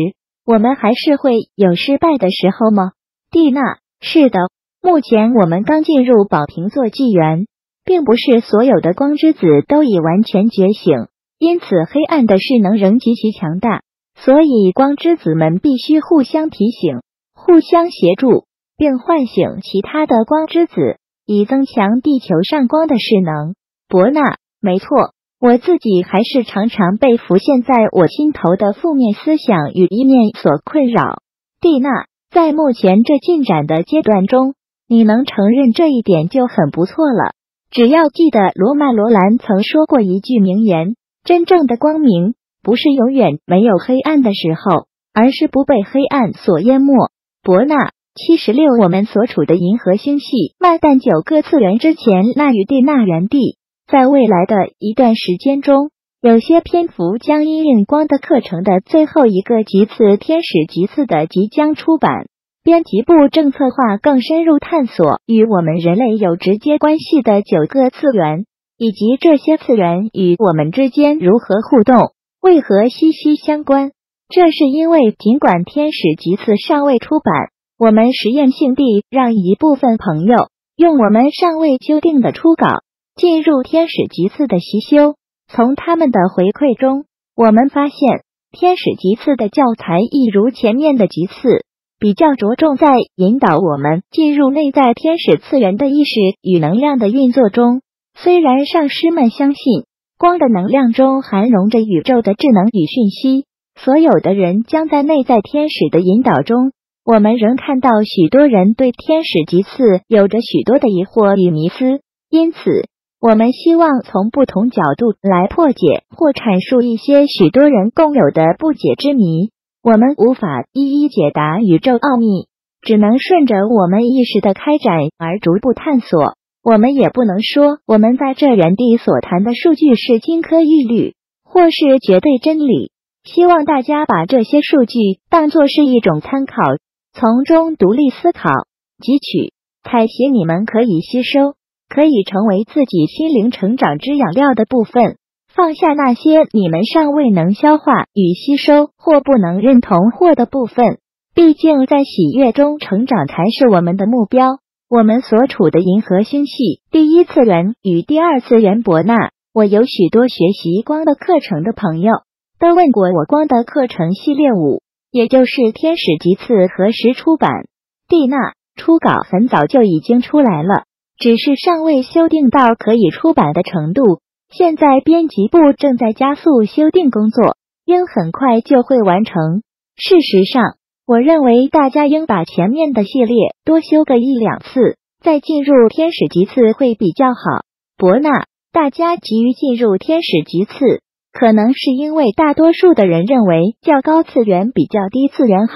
我们还是会有失败的时候吗？蒂娜，是的。目前我们刚进入宝瓶座纪元，并不是所有的光之子都已完全觉醒，因此黑暗的势能仍极其强大。所以，光之子们必须互相提醒、互相协助，并唤醒其他的光之子，以增强地球上光的势能。伯纳，没错，我自己还是常常被浮现在我心头的负面思想与意念所困扰。蒂娜，在目前这进展的阶段中，你能承认这一点就很不错了。只要记得罗曼·罗兰曾说过一句名言：“真正的光明。”不是永远没有黑暗的时候，而是不被黑暗所淹没。伯纳七十六，我们所处的银河星系曼旦九个次元之前那与蒂纳原地，在未来的一段时间中，有些篇幅将因应光的课程的最后一个级次天使级次的即将出版。编辑部正策划更深入探索与我们人类有直接关系的九个次元，以及这些次元与我们之间如何互动。为何息息相关？这是因为，尽管天使级次尚未出版，我们实验性地让一部分朋友用我们尚未修订的初稿进入天使级次的习修。从他们的回馈中，我们发现，天使级次的教材一如前面的级次，比较着重在引导我们进入内在天使次元的意识与能量的运作中。虽然上师们相信。光的能量中含容着宇宙的智能与讯息，所有的人将在内在天使的引导中。我们仍看到许多人对天使级次有着许多的疑惑与迷思，因此我们希望从不同角度来破解或阐述一些许多人共有的不解之谜。我们无法一一解答宇宙奥秘，只能顺着我们意识的开展而逐步探索。我们也不能说我们在这原地所谈的数据是金科玉律，或是绝对真理。希望大家把这些数据当作是一种参考，从中独立思考、汲取、采撷，你们可以吸收。可以成为自己心灵成长之养料的部分。放下那些你们尚未能消化与吸收或不能认同或的部分。毕竟，在喜悦中成长才是我们的目标。我们所处的银河星系第一次元与第二次元，博纳，我有许多学习光的课程的朋友都问过我光的课程系列五，也就是天使级次何时出版？蒂娜初稿很早就已经出来了，只是尚未修订到可以出版的程度。现在编辑部正在加速修订工作，应很快就会完成。事实上。我认为大家应把前面的系列多修个一两次，再进入天使级次会比较好。伯纳，大家急于进入天使级次，可能是因为大多数的人认为较高次元比较低次元好，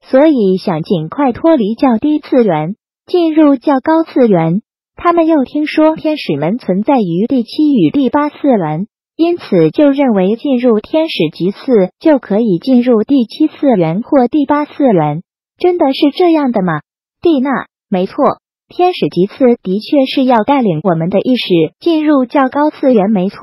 所以想尽快脱离较低次元，进入较高次元。他们又听说天使们存在于第七与第八次元。因此，就认为进入天使级次就可以进入第七次元或第八次元，真的是这样的吗？蒂娜，没错，天使级次的确是要带领我们的意识进入较高次元，没错。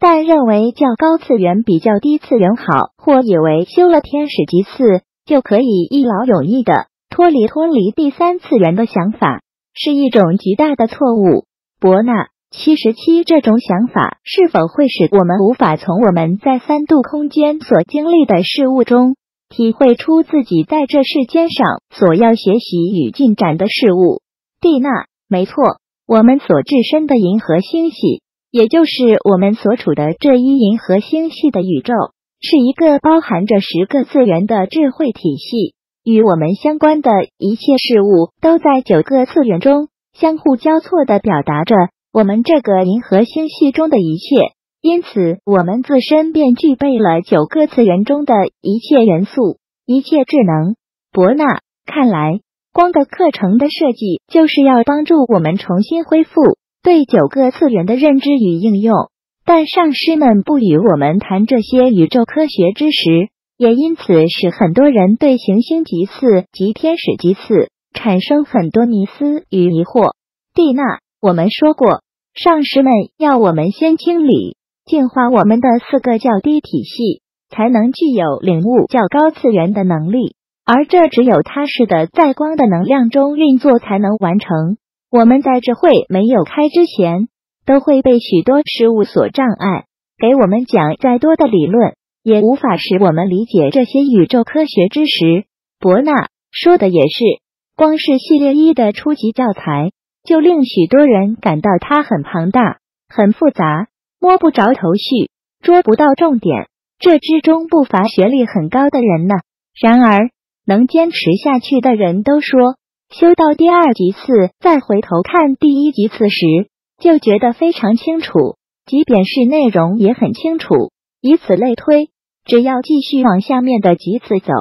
但认为较高次元比较低次元好，或以为修了天使级次就可以一劳永逸的脱离脱离第三次元的想法，是一种极大的错误。伯纳。七十七，这种想法是否会使我们无法从我们在三度空间所经历的事物中体会出自己在这世间上所要学习与进展的事物？蒂娜，没错，我们所置身的银河星系，也就是我们所处的这一银河星系的宇宙，是一个包含着十个次元的智慧体系，与我们相关的一切事物都在九个次元中相互交错的表达着。我们这个银河星系中的一切，因此我们自身便具备了九个次元中的一切元素、一切智能。伯纳，看来光的课程的设计就是要帮助我们重新恢复对九个次元的认知与应用。但上师们不与我们谈这些宇宙科学知识，也因此使很多人对行星级次及天使级次产生很多迷思与疑惑。蒂娜。我们说过，上师们要我们先清理、净化我们的四个较低体系，才能具有领悟较高次元的能力。而这只有踏实的在光的能量中运作才能完成。我们在智慧没有开之前，都会被许多事物所障碍。给我们讲再多的理论，也无法使我们理解这些宇宙科学知识。伯纳说的也是，光是系列一的初级教材。就令许多人感到它很庞大、很复杂，摸不着头绪，捉不到重点。这之中不乏学历很高的人呢。然而，能坚持下去的人都说，修到第二级次，再回头看第一级次时，就觉得非常清楚，即便是内容也很清楚。以此类推，只要继续往下面的级次走，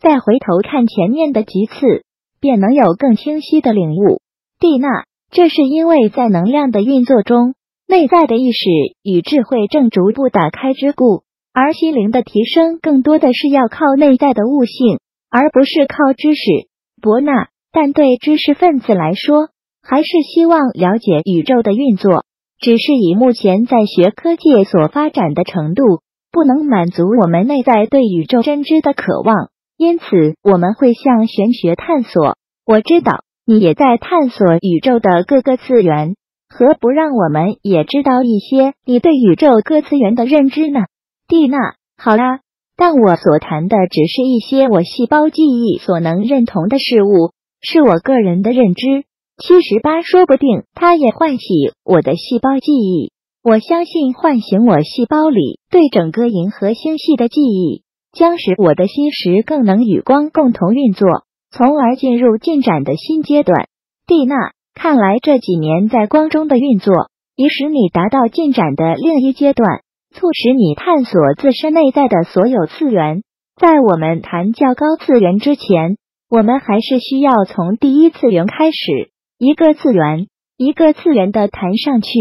再回头看前面的级次，便能有更清晰的领悟。蒂娜。这是因为在能量的运作中，内在的意识与智慧正逐步打开之故，而心灵的提升更多的是要靠内在的悟性，而不是靠知识。伯纳，但对知识分子来说，还是希望了解宇宙的运作，只是以目前在学科界所发展的程度，不能满足我们内在对宇宙真知的渴望，因此我们会向玄学探索。我知道。你也在探索宇宙的各个次元，何不让我们也知道一些你对宇宙各次元的认知呢？蒂娜，好啦，但我所谈的只是一些我细胞记忆所能认同的事物，是我个人的认知。七十八，说不定它也唤起我的细胞记忆。我相信唤醒我细胞里对整个银河星系的记忆，将使我的心识更能与光共同运作。从而进入进展的新阶段。蒂娜，看来这几年在光中的运作，已使你达到进展的另一阶段，促使你探索自身内在的所有次元。在我们谈较高次元之前，我们还是需要从第一次元开始，一个次元一个次元的谈上去，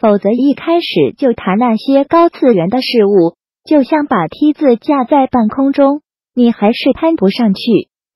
否则一开始就谈那些高次元的事物，就像把梯子架在半空中，你还是攀不上去。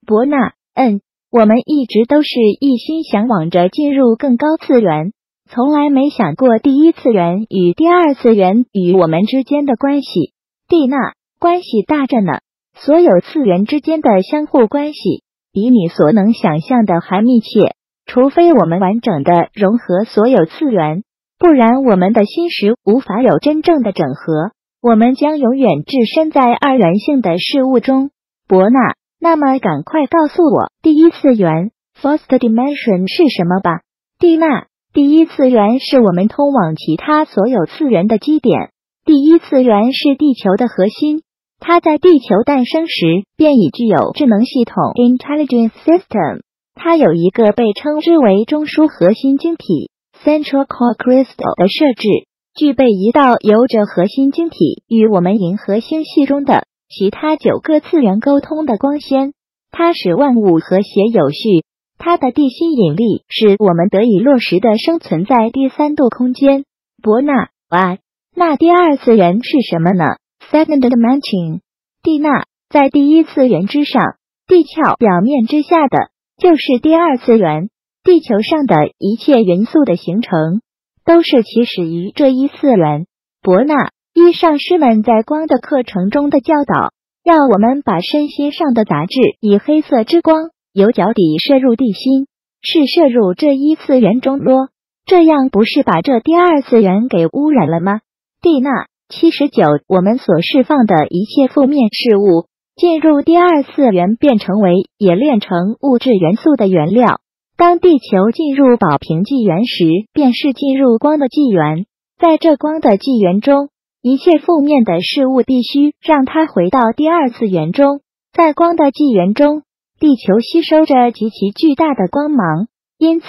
伯纳。嗯，我们一直都是一心向往着进入更高次元，从来没想过第一次元与第二次元与我们之间的关系。蒂娜，关系大着呢。所有次元之间的相互关系，比你所能想象的还密切。除非我们完整的融合所有次元，不然我们的心识无法有真正的整合。我们将永远置身在二元性的事物中。伯纳，那么赶快告诉我，第一次元 （First Dimension） 是什么吧？蒂娜，第一次元是我们通往其他所有次元的基点。第一次元是地球的核心。它在地球诞生时便已具有智能系统 （Intelligence System）。它有一个被称之为中枢核心晶体 （Central Core Crystal） 的设置，具备一道由着核心晶体与我们银河星系中的其他九个次元沟通的光纤。它使万物和谐有序。它的地心引力使我们得以落实的生存在第三度空间。伯纳，Y，那第二次元是什么呢？Second dimension，蒂娜在第一次元之上，地壳表面之下的就是第二次元。地球上的一切元素的形成，都是起始于这一次元。伯纳一上师们在光的课程中的教导，让我们把身心上的杂质以黑色之光由脚底射入地心，是射入这一次元中咯？这样不是把这第二次元给污染了吗？蒂娜。七十九，我们所释放的一切负面事物进入第二次元，变成为冶炼成物质元素的原料。当地球进入宝瓶纪元时，便是进入光的纪元。在这光的纪元中，一切负面的事物必须让它回到第二次元中。在光的纪元中，地球吸收着极其巨大的光芒，因此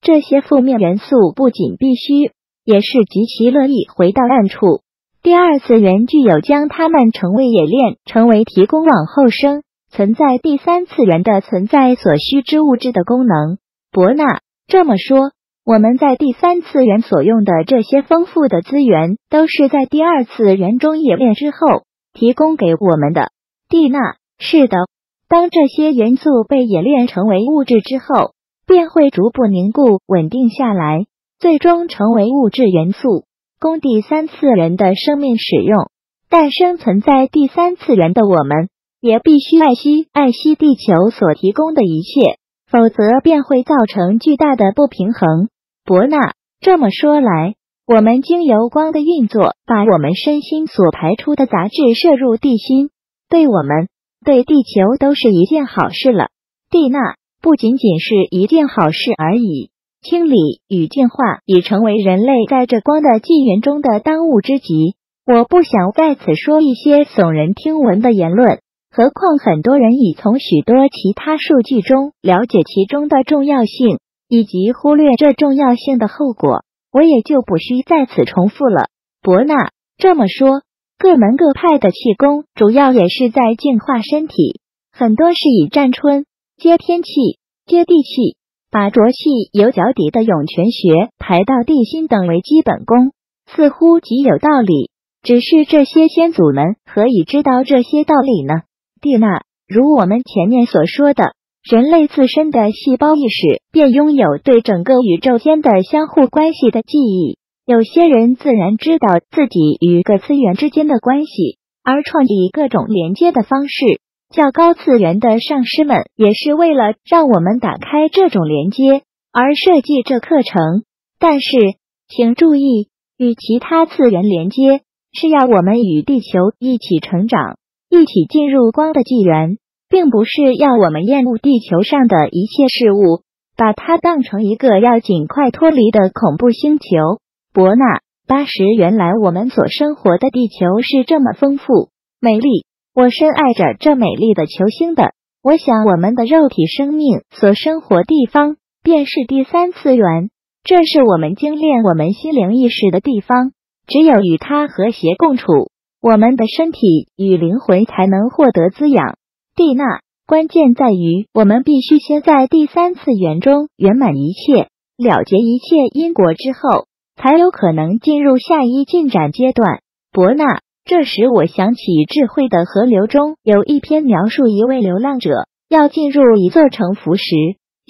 这些负面元素不仅必须，也是极其乐意回到暗处。第二次元具有将它们成为冶炼，成为提供往后生存在第三次元的存在所需之物质的功能。伯纳这么说，我们在第三次元所用的这些丰富的资源，都是在第二次元中冶炼之后提供给我们的。蒂娜是的，当这些元素被冶炼成为物质之后，便会逐步凝固、稳定下来，最终成为物质元素。供第三次元的生命使用，但生存在第三次元的我们，也必须爱惜爱惜地球所提供的一切，否则便会造成巨大的不平衡。伯纳这么说来，我们经由光的运作，把我们身心所排出的杂质摄入地心，对我们对地球都是一件好事了。蒂娜不仅仅是一件好事而已。清理与净化已成为人类在这光的纪元中的当务之急。我不想在此说一些耸人听闻的言论，何况很多人已从许多其他数据中了解其中的重要性，以及忽略这重要性的后果，我也就不需在此重复了。伯纳这么说，各门各派的气功主要也是在净化身体，很多是以战春、接天气、接地气。把浊气由脚底的涌泉穴排到地心等为基本功，似乎极有道理。只是这些先祖们何以知道这些道理呢？蒂娜，如我们前面所说的，人类自身的细胞意识便拥有对整个宇宙间的相互关系的记忆。有些人自然知道自己与各次元之间的关系，而创立各种连接的方式。较高次元的上师们也是为了让我们打开这种连接而设计这课程。但是，请注意，与其他次元连接是要我们与地球一起成长，一起进入光的纪元，并不是要我们厌恶地球上的一切事物，把它当成一个要尽快脱离的恐怖星球。伯纳八十，原来我们所生活的地球是这么丰富、美丽。我深爱着这美丽的球星的，我想我们的肉体生命所生活地方便是第三次元，这是我们精炼我们心灵意识的地方。只有与它和谐共处，我们的身体与灵魂才能获得滋养。蒂娜，关键在于我们必须先在第三次元中圆满一切，了结一切因果之后，才有可能进入下一进展阶段。伯纳。这时，我想起《智慧的河流》中有一篇描述一位流浪者要进入一座城府时，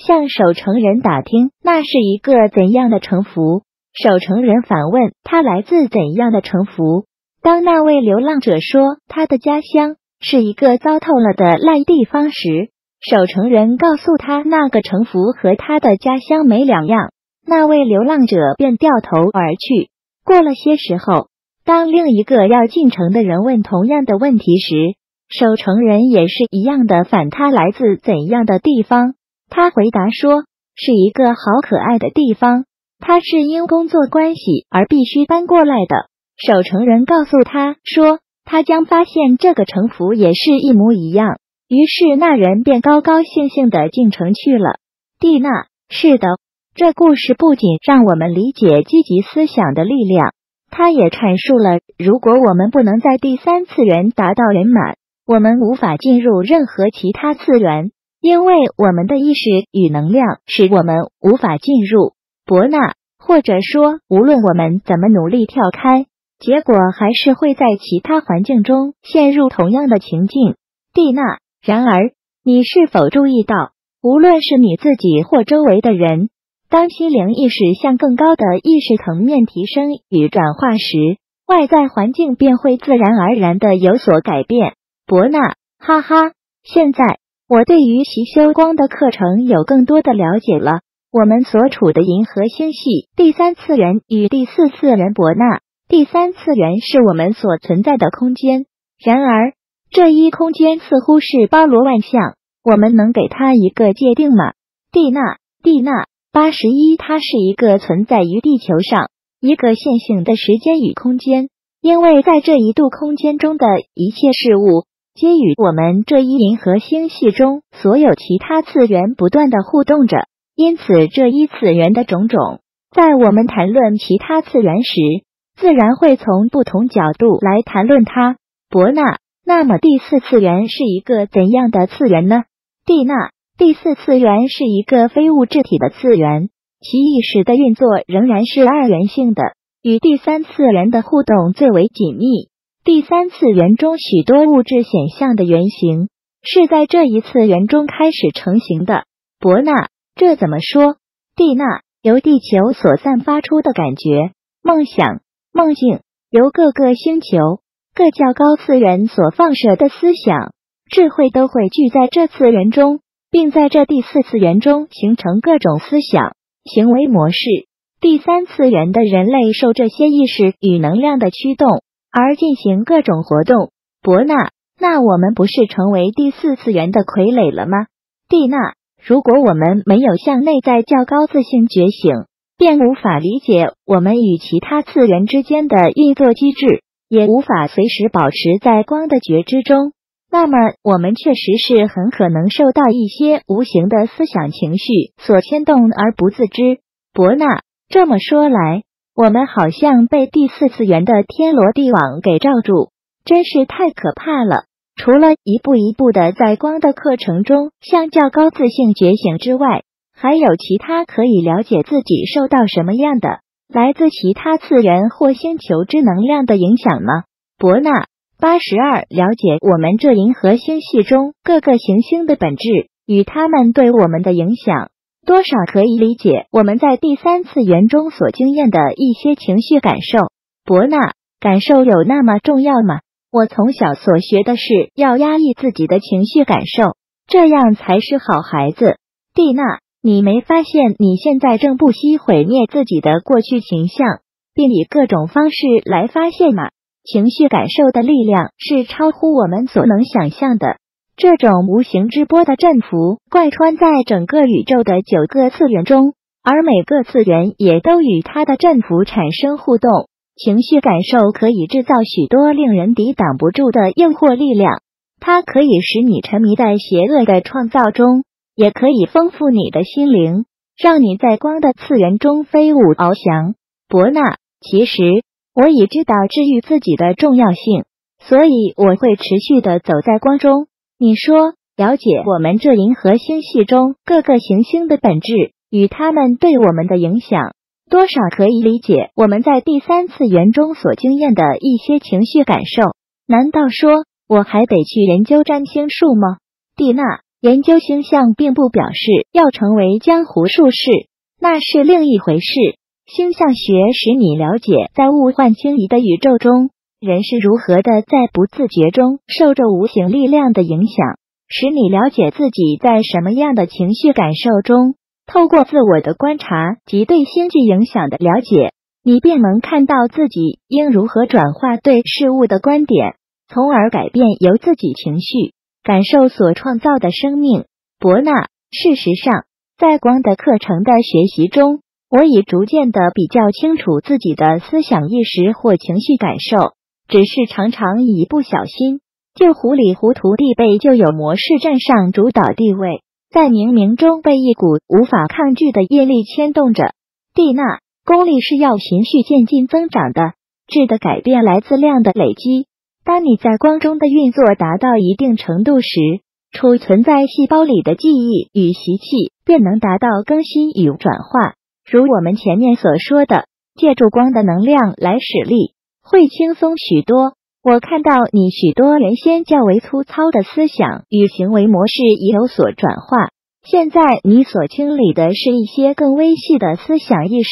向守城人打听那是一个怎样的城府。守城人反问他来自怎样的城府。当那位流浪者说他的家乡是一个糟透了的烂地方时，守城人告诉他那个城府和他的家乡没两样。那位流浪者便掉头而去。过了些时候，当另一个要进城的人问同样的问题时，守城人也是一样的反他来自怎样的地方。他回答说是一个好可爱的地方，他是因工作关系而必须搬过来的。守城人告诉他说，他将发现这个城府也是一模一样。于是那人便高高兴兴的进城去了。蒂娜，是的，这故事不仅让我们理解积极思想的力量，他也阐述了如果我们不能在第三次元达到圆满，我们无法进入任何其他次元。因为我们的意识与能量使我们无法进入伯纳，或者说，无论我们怎么努力跳开，结果还是会在其他环境中陷入同样的情境。蒂娜，然而，你是否注意到，无论是你自己或周围的人，当心灵意识向更高的意识层面提升与转化时，外在环境便会自然而然的有所改变。伯纳，哈哈，现在。我对于习修光的课程有更多的了解了。我们所处的银河星系第三次元与第四次元伯纳，第三次元是我们所存在的空间。然而，这一空间似乎是包罗万象。我们能给它一个界定吗？蒂娜，蒂娜，八十一，它是一个存在于地球上一个线性的时间与空间，因为在这一度空间中的一切事物。皆与我们这一银河星系中所有其他次元不断的互动着，因此这一次元的种种，在我们谈论其他次元时，自然会从不同角度来谈论它。伯纳，那么第四次元是一个怎样的次元呢？蒂娜，第四次元是一个非物质体的次元，其意识的运作仍然是二元性的，与第三次元的互动最为紧密。第三次元中许多物质显象的原型是在这一次元中开始成型的。伯纳，这怎么说？蒂娜，由地球所散发出的感觉、梦想、梦境，由各个星球、各较高次元所放射的思想、智慧，都会聚在这次元中，并在这第四次元中形成各种思想、行为模式。第三次元的人类受这些意识与能量的驱动。而进行各种活动，伯纳，那我们不是成为第四次元的傀儡了吗？蒂娜，如果我们没有向内在较高自信觉醒，便无法理解我们与其他次元之间的运作机制，也无法随时保持在光的觉知中。那么，我们确实是很可能受到一些无形的思想情绪所牵动而不自知。伯纳，这么说来。我们好像被第四次元的天罗地网给罩住，真是太可怕了。除了一步一步的在光的课程中向较高自信觉醒之外，还有其他可以了解自己受到什么样的来自其他次元或星球之能量的影响吗？伯纳八十二，了解我们这银河星系中各个行星的本质与它们对我们的影响。多少可以理解我们在第三次元中所经验的一些情绪感受。伯纳，感受有那么重要吗？我从小所学的是要压抑自己的情绪感受，这样才是好孩子。蒂娜，你没发现你现在正不惜毁灭自己的过去形象，并以各种方式来发泄吗？情绪感受的力量是超乎我们所能想象的。这种无形之波的振幅贯穿在整个宇宙的九个次元中，而每个次元也都与它的振幅产生互动。情绪感受可以制造许多令人抵挡不住的诱惑力量，它可以使你沉迷在邪恶的创造中，也可以丰富你的心灵，让你在光的次元中飞舞翱翔。伯纳，其实我已知道治愈自己的重要性，所以我会持续的走在光中。你说了解我们这银河星系中各个行星的本质与他们对我们的影响，多少可以理解我们在第三次元中所经验的一些情绪感受？难道说我还得去研究占星术吗？蒂娜，研究星象并不表示要成为江湖术士，那是另一回事。星象学使你了解，在物换星移的宇宙中，人是如何的在不自觉中受着无形力量的影响，使你了解自己在什么样的情绪感受中。透过自我的观察及对星际影响的了解，你便能看到自己应如何转化对事物的观点，从而改变由自己情绪。感受所创造的生命，伯纳。事实上，在光的课程的学习中，我已逐渐的比较清楚自己的思想意识或情绪感受，只是常常一不小心就糊里糊涂地被旧有模式占上主导地位，在冥冥中被一股无法抗拒的业力牵动着。蒂娜，功力是要循序渐进增长的，质的改变来自量的累积。当你在光中的运作达到一定程度时，储存在细胞里的记忆与习气便能达到更新与转化。如我们前面所说的，借助光的能量来使力，会轻松许多。我看到你许多原先较为粗糙的思想与行为模式已有所转化，现在你所清理的是一些更微细的思想意识，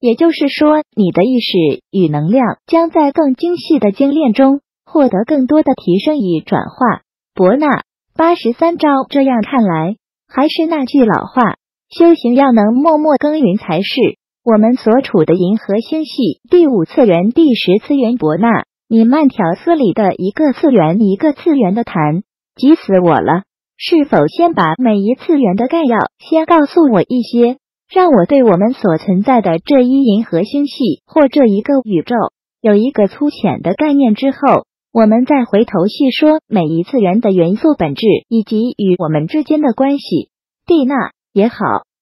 也就是说，你的意识与能量将在更精细的精炼中。获得更多的提升与转化。伯纳八十三招，这样看来，还是那句老话：修行要能默默耕耘才是。我们所处的银河星系第五次元、第十次元，伯纳，你慢条斯理的一个次元一个次元的谈，急死我了。是否先把每一次元的概要先告诉我一些，让我对我们所存在的这一银河星系或这一个宇宙有一个粗浅的概念之后？我们再回头细说每一次元的元素本质以及与我们之间的关系。蒂娜也好，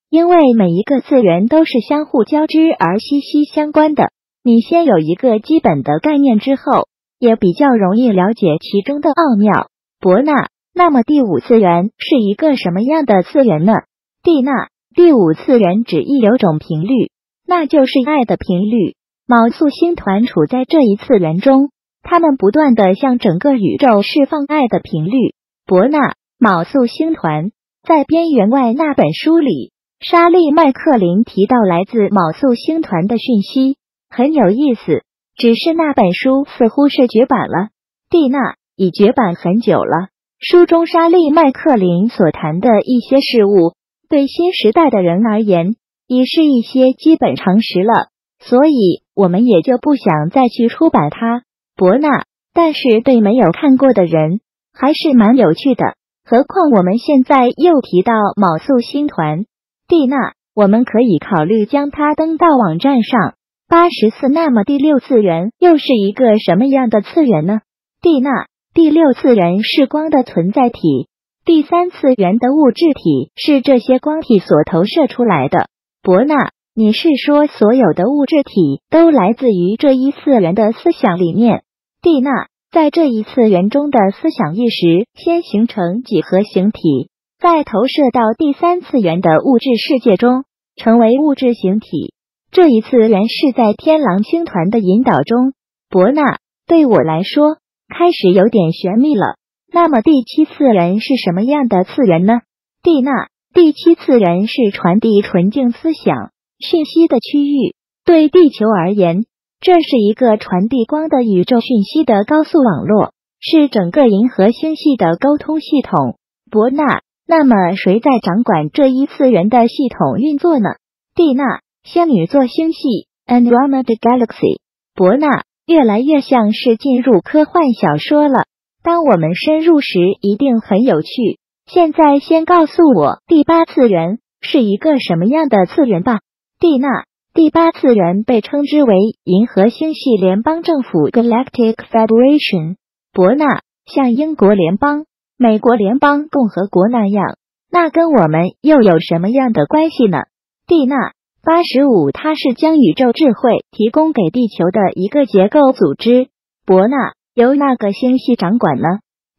因为每一个次元都是相互交织而息息相关的。你先有一个基本的概念之后，也比较容易了解其中的奥妙。伯纳，那么第五次元是一个什么样的次元呢？蒂娜，第五次元指一有种频率，那就是爱的频率。卯宿星团处在这一次元中。他们不断的向整个宇宙释放爱的频率。伯纳卯宿星团在边缘外那本书里，莎莉麦克林提到来自卯宿星团的讯息，很有意思。只是那本书似乎是绝版了。蒂娜已绝版很久了。书中莎莉麦克林所谈的一些事物，对新时代的人而言，已是一些基本常识了。所以，我们也就不想再去出版它。伯纳，但是对没有看过的人还是蛮有趣的。何况我们现在又提到卯宿星团，蒂娜，我们可以考虑将它登到网站上。八十四，那么第六次元又是一个什么样的次元呢？蒂娜，第六次元是光的存在体，第三次元的物质体是这些光体所投射出来的。伯纳。你是说所有的物质体都来自于这一次元的思想理念？蒂娜在这一次元中的思想意识先形成几何形体，再投射到第三次元的物质世界中，成为物质形体。这一次元是在天狼星团的引导中。伯纳对我来说开始有点玄秘了。那么第七次元是什么样的次元呢？蒂娜，第七次元是传递纯净思想。讯息的区域对地球而言，这是一个传递光的宇宙讯息的高速网络，是整个银河星系的沟通系统。伯纳，那么谁在掌管这一次元的系统运作呢？蒂娜，仙女座星系 Andromeda Galaxy。伯纳，越来越像是进入科幻小说了。当我们深入时，一定很有趣。现在先告诉我，第八次元是一个什么样的次元吧。蒂娜，第八次元被称之为银河星系联邦政府 （Galactic Federation）。伯纳，像英国联邦、美国联邦共和国那样，那跟我们又有什么样的关系呢？蒂娜，八十五，它是将宇宙智慧提供给地球的一个结构组织。伯纳，由那个星系掌管呢？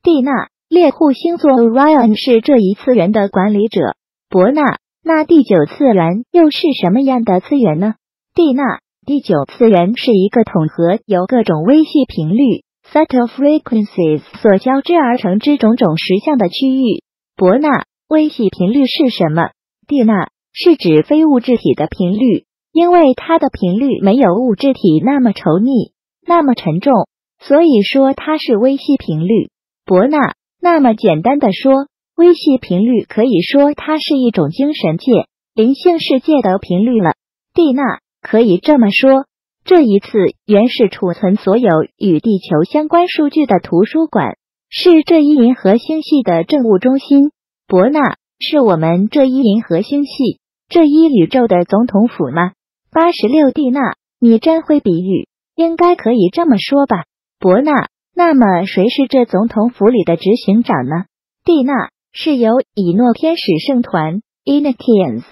蒂娜，猎户星座 Orion 是这一次元的管理者。伯纳。那第九次元又是什么样的次元呢？蒂娜，第九次元是一个统合由各种微细频率 （set of frequencies） 所交织而成之种种实相的区域。伯纳，微细频率是什么？蒂娜，是指非物质体的频率，因为它的频率没有物质体那么稠密，那么沉重，所以说它是微细频率。伯纳，那么简单的说，微细频率可以说它是一种精神界、灵性世界的频率了。蒂娜，可以这么说，这一次原是储存所有与地球相关数据的图书馆。是这一银河星系的政务中心，伯纳是我们这一银河星系、这一宇宙的总统府吗？八十六蒂娜，你真会比喻，应该可以这么说吧？伯纳，那么谁是这总统府里的执行长呢？蒂娜是由以诺天使圣团 （Enochians）。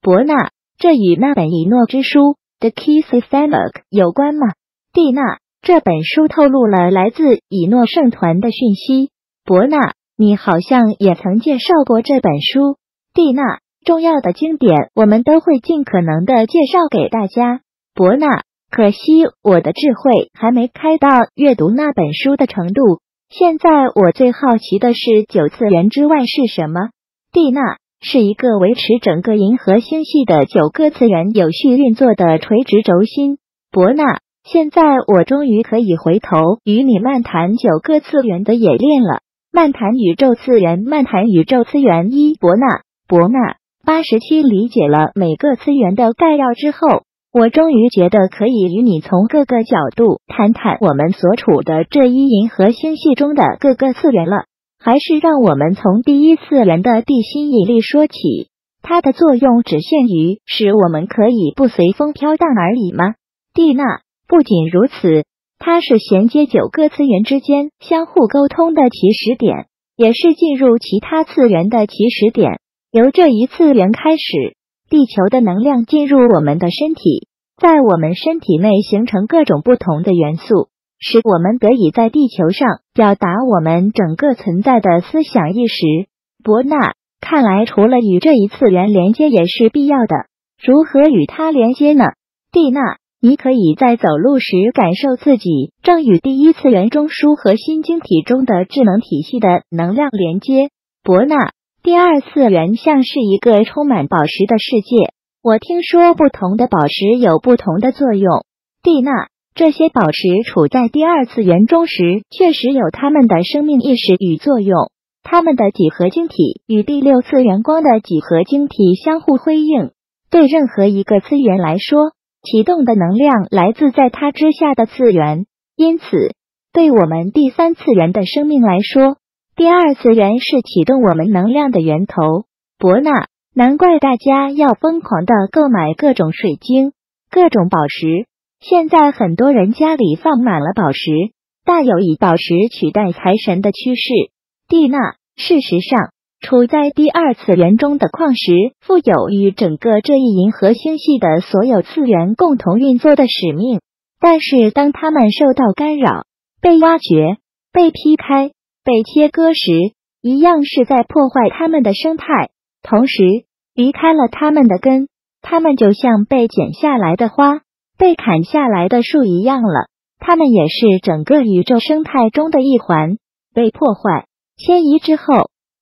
伯纳，这与那本以诺之书 （The Keys of Enoch） 有关吗？蒂娜。这本书透露了来自以诺圣团的讯息。伯纳，你好像也曾介绍过这本书。蒂娜，重要的经典我们都会尽可能的介绍给大家。伯纳，可惜我的智慧还没开到阅读那本书的程度。现在我最好奇的是九次元之外是什么？蒂娜，是一个维持整个银河星系的九个次元有序运作的垂直轴心。伯纳。现在我终于可以回头与你漫谈九个次元的演练了。漫谈宇宙次元，漫谈宇宙次元一。伯纳，伯纳，八十七理解了每个次元的概要之后，我终于觉得可以与你从各个角度谈谈我们所处的这一银河星系中的各个次元了。还是让我们从第一次元的地心引力说起，它的作用只限于使我们可以不随风飘荡而已吗？蒂娜。不仅如此，它是衔接九个次元之间相互沟通的起始点，也是进入其他次元的起始点。由这一次元开始，地球的能量进入我们的身体，在我们身体内形成各种不同的元素，使我们得以在地球上表达我们整个存在的思想意识。伯纳，看来除了与这一次元连接也是必要的。如何与它连接呢？蒂娜。你可以在走路时感受自己正与第一次元中枢和心晶体中的智能体系的能量连接。伯纳，第二次元像是一个充满宝石的世界。我听说不同的宝石有不同的作用。蒂娜，这些宝石处在第二次元中时，确实有它们的生命意识与作用。它们的几何晶体与第六次元光的几何晶体相互辉映。对任何一个次元来说。启动的能量来自在它之下的次元，因此，对我们第三次元的生命来说，第二次元是启动我们能量的源头。伯纳，难怪大家要疯狂的购买各种水晶、各种宝石。现在很多人家里放满了宝石，大有以宝石取代财神的趋势。蒂娜，事实上。处在第二次元中的矿石，富有与整个这一银河星系的所有次元共同运作的使命。但是，当它们受到干扰、被挖掘、被劈开、被切割时，一样是在破坏它们的生态。同时，离开了它们的根，它们就像被剪下来的花、被砍下来的树一样了。它们也是整个宇宙生态中的一环。被破坏、迁移之后。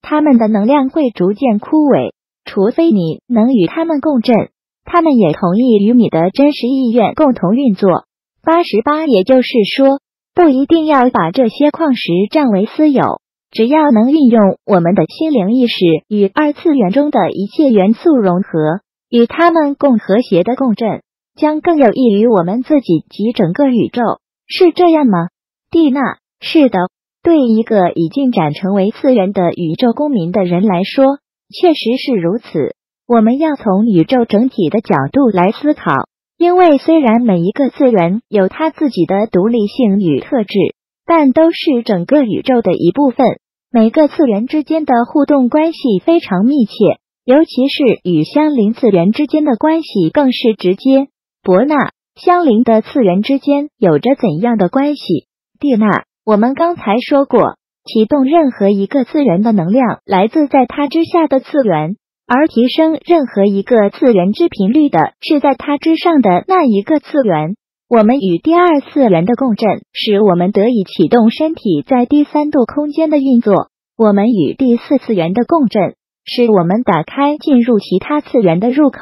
他们的能量会逐渐枯萎，除非你能与他们共振，他们也同意与你的真实意愿共同运作。八十八，也就是说，不一定要把这些矿石占为私有，只要能运用我们的心灵意识与二次元中的一切元素融合，与他们共和谐的共振，将更有益于我们自己及整个宇宙。是这样吗？蒂娜，是的。对一个已进展成为次元的宇宙公民的人来说，确实是如此。我们要从宇宙整体的角度来思考，因为虽然每一个次元有它自己的独立性与特质，但都是整个宇宙的一部分。每个次元之间的互动关系非常密切，尤其是与相邻次元之间的关系更是直接。伯纳，相邻的次元之间有着怎样的关系？蒂娜。我们刚才说过，启动任何一个次元的能量来自在它之下的次元，而提升任何一个次元之频率的是在它之上的那一个次元。我们与第二次元的共振，使我们得以启动身体在第三度空间的运作。我们与第四次元的共振，使我们打开进入其他次元的入口。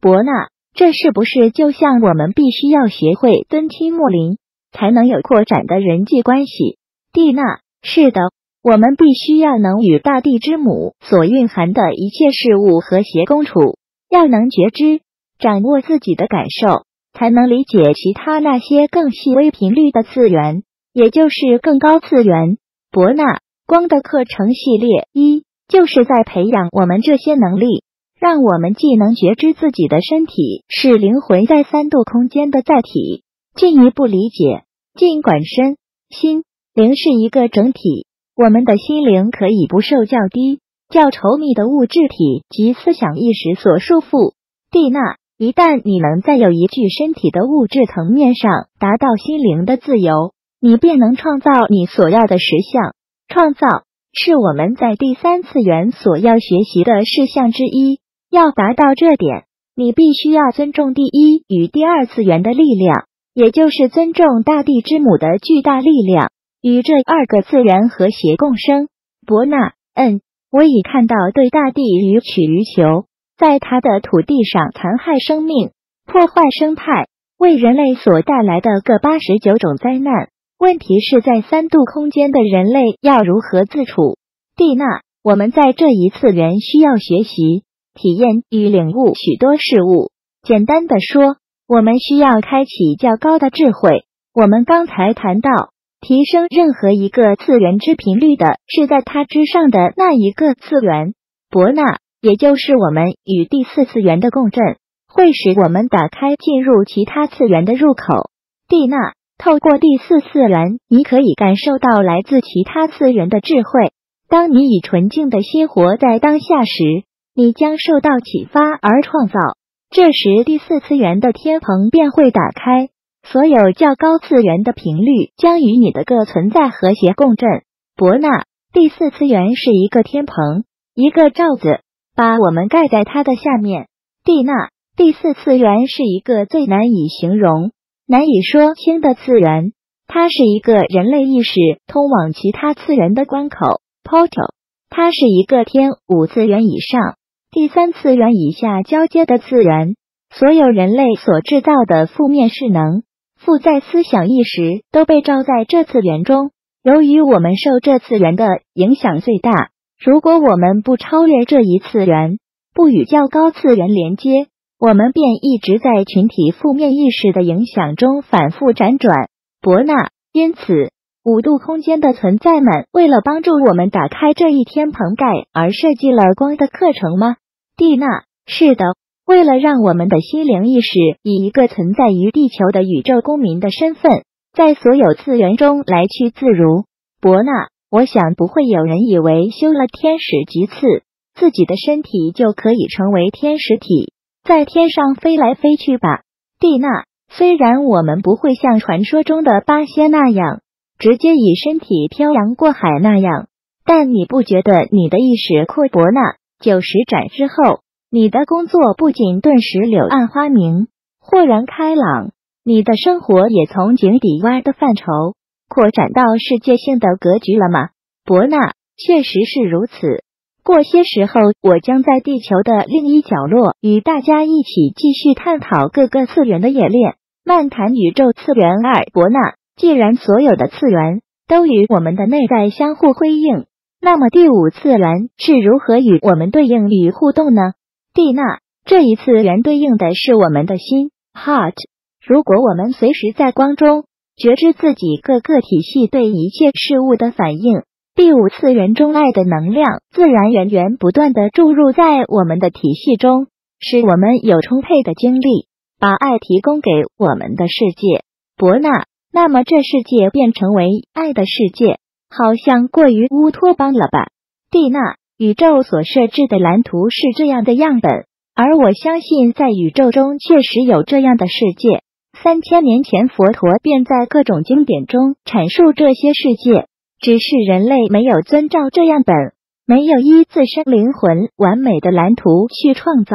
伯纳，这是不是就像我们必须要学会敦亲莫林，才能有扩展的人际关系？蒂娜，是的，我们必须要能与大地之母所蕴含的一切事物和谐共处，要能觉知、掌握自己的感受，才能理解其他那些更细微频率的次元，也就是更高次元。伯纳。光的课程系列一，就是在培养我们这些能力，让我们既能觉知自己的身体是灵魂在三度空间的载体，进一步理解，尽管身心灵是一个整体，我们的心灵可以不受较低、较稠密的物质体及思想意识所束缚。蒂娜，一旦你能在有一具身体的物质层面上达到心灵的自由，你便能创造你所要的实相。创造是我们在第三次元所要学习的事项之一。要达到这点，你必须要尊重第一与第二次元的力量，也就是尊重大地之母的巨大力量，与这二个次元和谐共生。伯纳，嗯，我已看到对大地予取予求，在他的土地上残害生命、破坏生态，为人类所带来的各八十九种灾难。问题是在三度空间的人类要如何自处？蒂娜，我们在这一次元需要学习、体验与领悟许多事物。简单的说，我们需要开启较高的智慧。我们刚才谈到，提升任何一个次元之频率的是在它之上的那一个次元。伯纳，也就是我们与第四次元的共振，会使我们打开进入其他次元的入口。蒂娜。透过第四次元，你可以感受到来自其他次元的智慧。当你以纯净的心活在当下时，你将受到启发而创造。这时，第四次元的天棚便会打开，所有较高次元的频率将与你的个存在和谐共振。伯纳，第四次元是一个天棚，一个罩子，把我们盖在它的下面。蒂娜，第四次元是一个最难以形容。难以说清的次元，它是一个人类意识通往其他次元的关口 （portal）。它是一个天五次元以上、第三次元以下交接的次元。所有人类所制造的负面势能、负载思想意识都被照在这次元中。由于我们受这次元的影响最大，如果我们不超越这一次元，不与较高次元连接。我们便一直在群体负面意识的影响中反复辗转，伯纳。因此，五度空间的存在们为了帮助我们打开这一天棚盖而设计了光的课程吗？蒂娜，是的，为了让我们的心灵意识以一个存在于地球的宇宙公民的身份，在所有次元中来去自如。伯纳，我想不会有人以为修了天使级次，自己的身体就可以成为天使体。在天上飞来飞去吧，蒂娜。虽然我们不会像传说中的八仙那样直接以身体漂洋过海那样，但你不觉得你的意识阔博纳九十展之后，你的工作不仅顿时柳暗花明、豁然开朗，你的生活也从井底蛙的范畴扩展到世界性的格局了吗？伯纳，确实是如此。过些时候，我将在地球的另一角落与大家一起继续探讨各个次元的演练，漫谈宇宙次元。二伯纳，既然所有的次元都与我们的内在相互辉映，那么第五次元是如何与我们对应与互动呢？蒂娜，这一次元对应的是我们的心 （heart）。如果我们随时在光中觉知自己各个体系对一切事物的反应。第五次元中爱的能量自然源源不断的注入在我们的体系中，使我们有充沛的精力把爱提供给我们的世界。伯纳，那么这世界变成为爱的世界，好像过于乌托邦了吧？蒂娜，宇宙所设置的蓝图是这样的样本，而我相信在宇宙中确实有这样的世界。三千年前，佛陀便在各种经典中阐述这些世界。只是人类没有遵照这样本，没有依自身灵魂完美的蓝图去创造，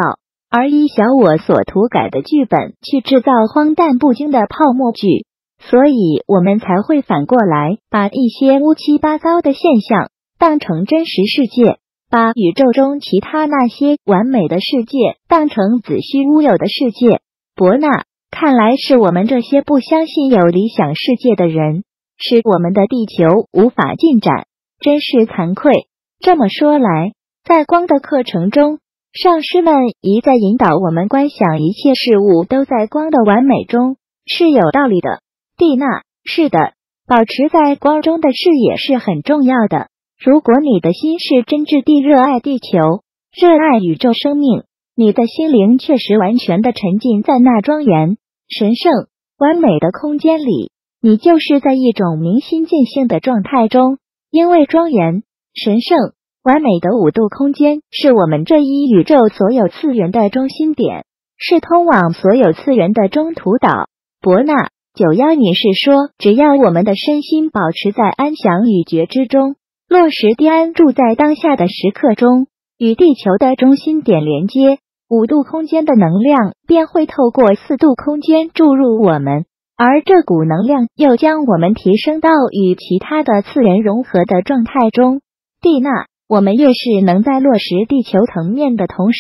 而依小我所涂改的剧本去制造荒诞不经的泡沫剧，所以我们才会反过来把一些乌七八糟的现象当成真实世界，把宇宙中其他那些完美的世界当成子虚乌有的世界。伯纳，看来是我们这些不相信有理想世界的人，使我们的地球无法进展，真是惭愧。这么说来，在光的课程中，上师们一再引导我们观想一切事物都在光的完美中，是有道理的。蒂娜，是的，保持在光中的视野是很重要的。如果你的心是真挚地热爱地球，热爱宇宙生命。你的心灵确实完全的沉浸在那庄严、神圣、完美的空间里，你就是在一种明心见性的状态中。因为庄严、神圣、完美的五度空间是我们这一宇宙所有次元的中心点，是通往所有次元的中途岛。伯纳九幺女士说：“只要我们的身心保持在安详与觉知中，落实地安住在当下的时刻中，与地球的中心点连接。”五度空间的能量便会透过四度空间注入我们，而这股能量又将我们提升到与其他的次元融合的状态中。蒂娜，我们越是能在落实地球层面的同时，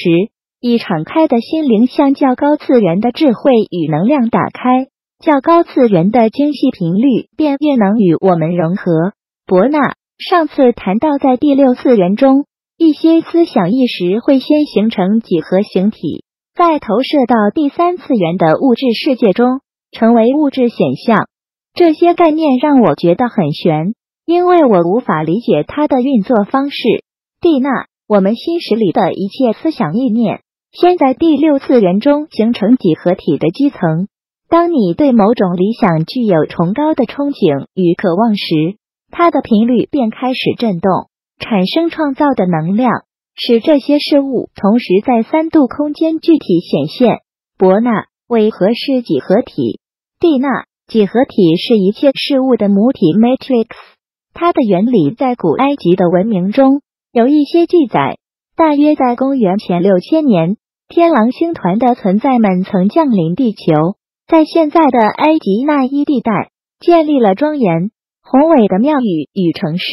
以敞开的心灵向较高次元的智慧与能量打开，较高次元的精细频率便越能与我们融合。伯纳上次谈到在第六次元中。一些思想意识会先形成几何形体，再投射到第三次元的物质世界中，成为物质显象。这些概念让我觉得很玄，因为我无法理解它的运作方式。蒂娜，我们心识里的一切思想意念，先在第六次元中形成几何体的基层。当你对某种理想具有崇高的憧憬与渴望时，它的频率便开始震动。产生创造的能量，使这些事物同时在三度空间具体显现。伯纳，为何是几何体？蒂娜，几何体是一切事物的母体 matrix。它的原理在古埃及的文明中有一些记载。大约在公元前六千年，天狼星团的存在们曾降临地球，在现在的埃及那伊地带建立了庄严宏伟的庙宇与城市。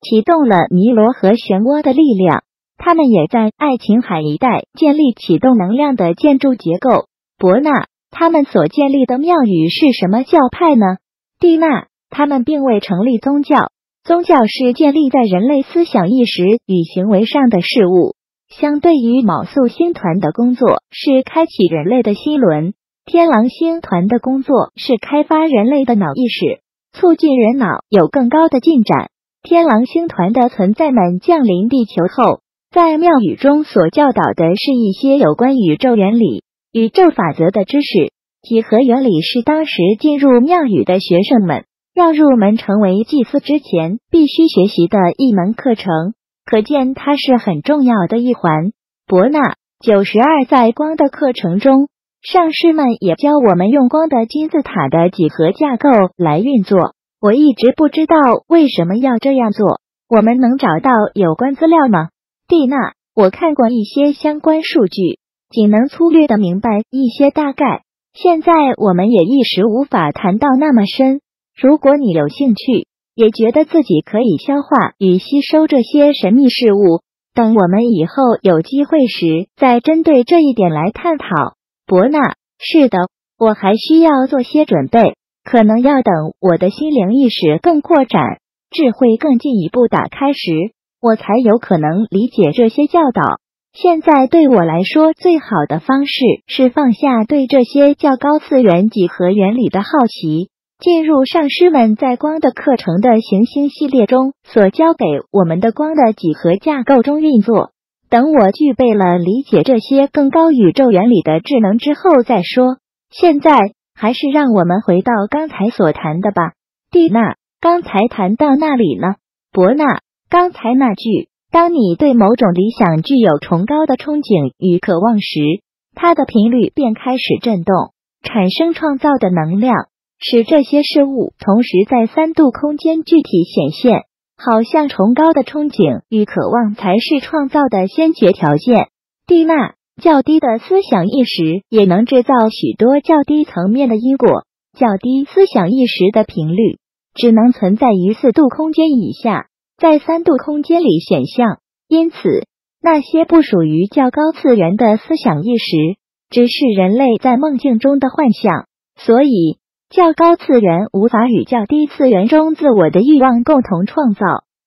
启动了尼罗河漩涡的力量，他们也在爱琴海一带建立启动能量的建筑结构。伯纳，他们所建立的庙宇是什么教派呢？蒂娜，他们并未成立宗教，宗教是建立在人类思想意识与行为上的事物。相对于卯宿星团的工作是开启人类的心轮，天狼星团的工作是开发人类的脑意识，促进人脑有更高的进展。天狼星团的存在们降临地球后，在庙宇中所教导的是一些有关宇宙原理、宇宙法则的知识。几何原理是当时进入庙宇的学生们要入门成为祭司之前必须学习的一门课程，可见它是很重要的一环。伯纳九十二在光的课程中，上师们也教我们用光的金字塔的几何架构来运作。我一直不知道为什么要这样做。我们能找到有关资料吗，蒂娜？我看过一些相关数据，仅能粗略的明白一些大概。现在我们也一时无法谈到那么深。如果你有兴趣，也觉得自己可以消化与吸收这些神秘事物，等我们以后有机会时，再针对这一点来探讨。伯纳，是的，我还需要做些准备。可能要等我的心灵意识更扩展，智慧更进一步打开时，我才有可能理解这些教导。现在对我来说，最好的方式是放下对这些较高次元几何原理的好奇，进入上师们在光的课程的行星系列中所教给我们的光的几何架构中运作。等我具备了理解这些更高宇宙原理的智能之后再说。现在。还是让我们回到刚才所谈的吧，蒂娜。刚才谈到那里呢？伯纳，刚才那句，当你对某种理想具有崇高的憧憬与渴望时，它的频率便开始震动，产生创造的能量，使这些事物同时在三度空间具体显现。好像崇高的憧憬与渴望才是创造的先决条件，蒂娜。较低的思想意识也能制造许多较低层面的因果。较低思想意识的频率只能存在于四度空间以下，在三度空间里显象，因此那些不属于较高次元的思想意识，只是人类在梦境中的幻象。所以，较高次元无法与较低次元中自我的欲望共同创造。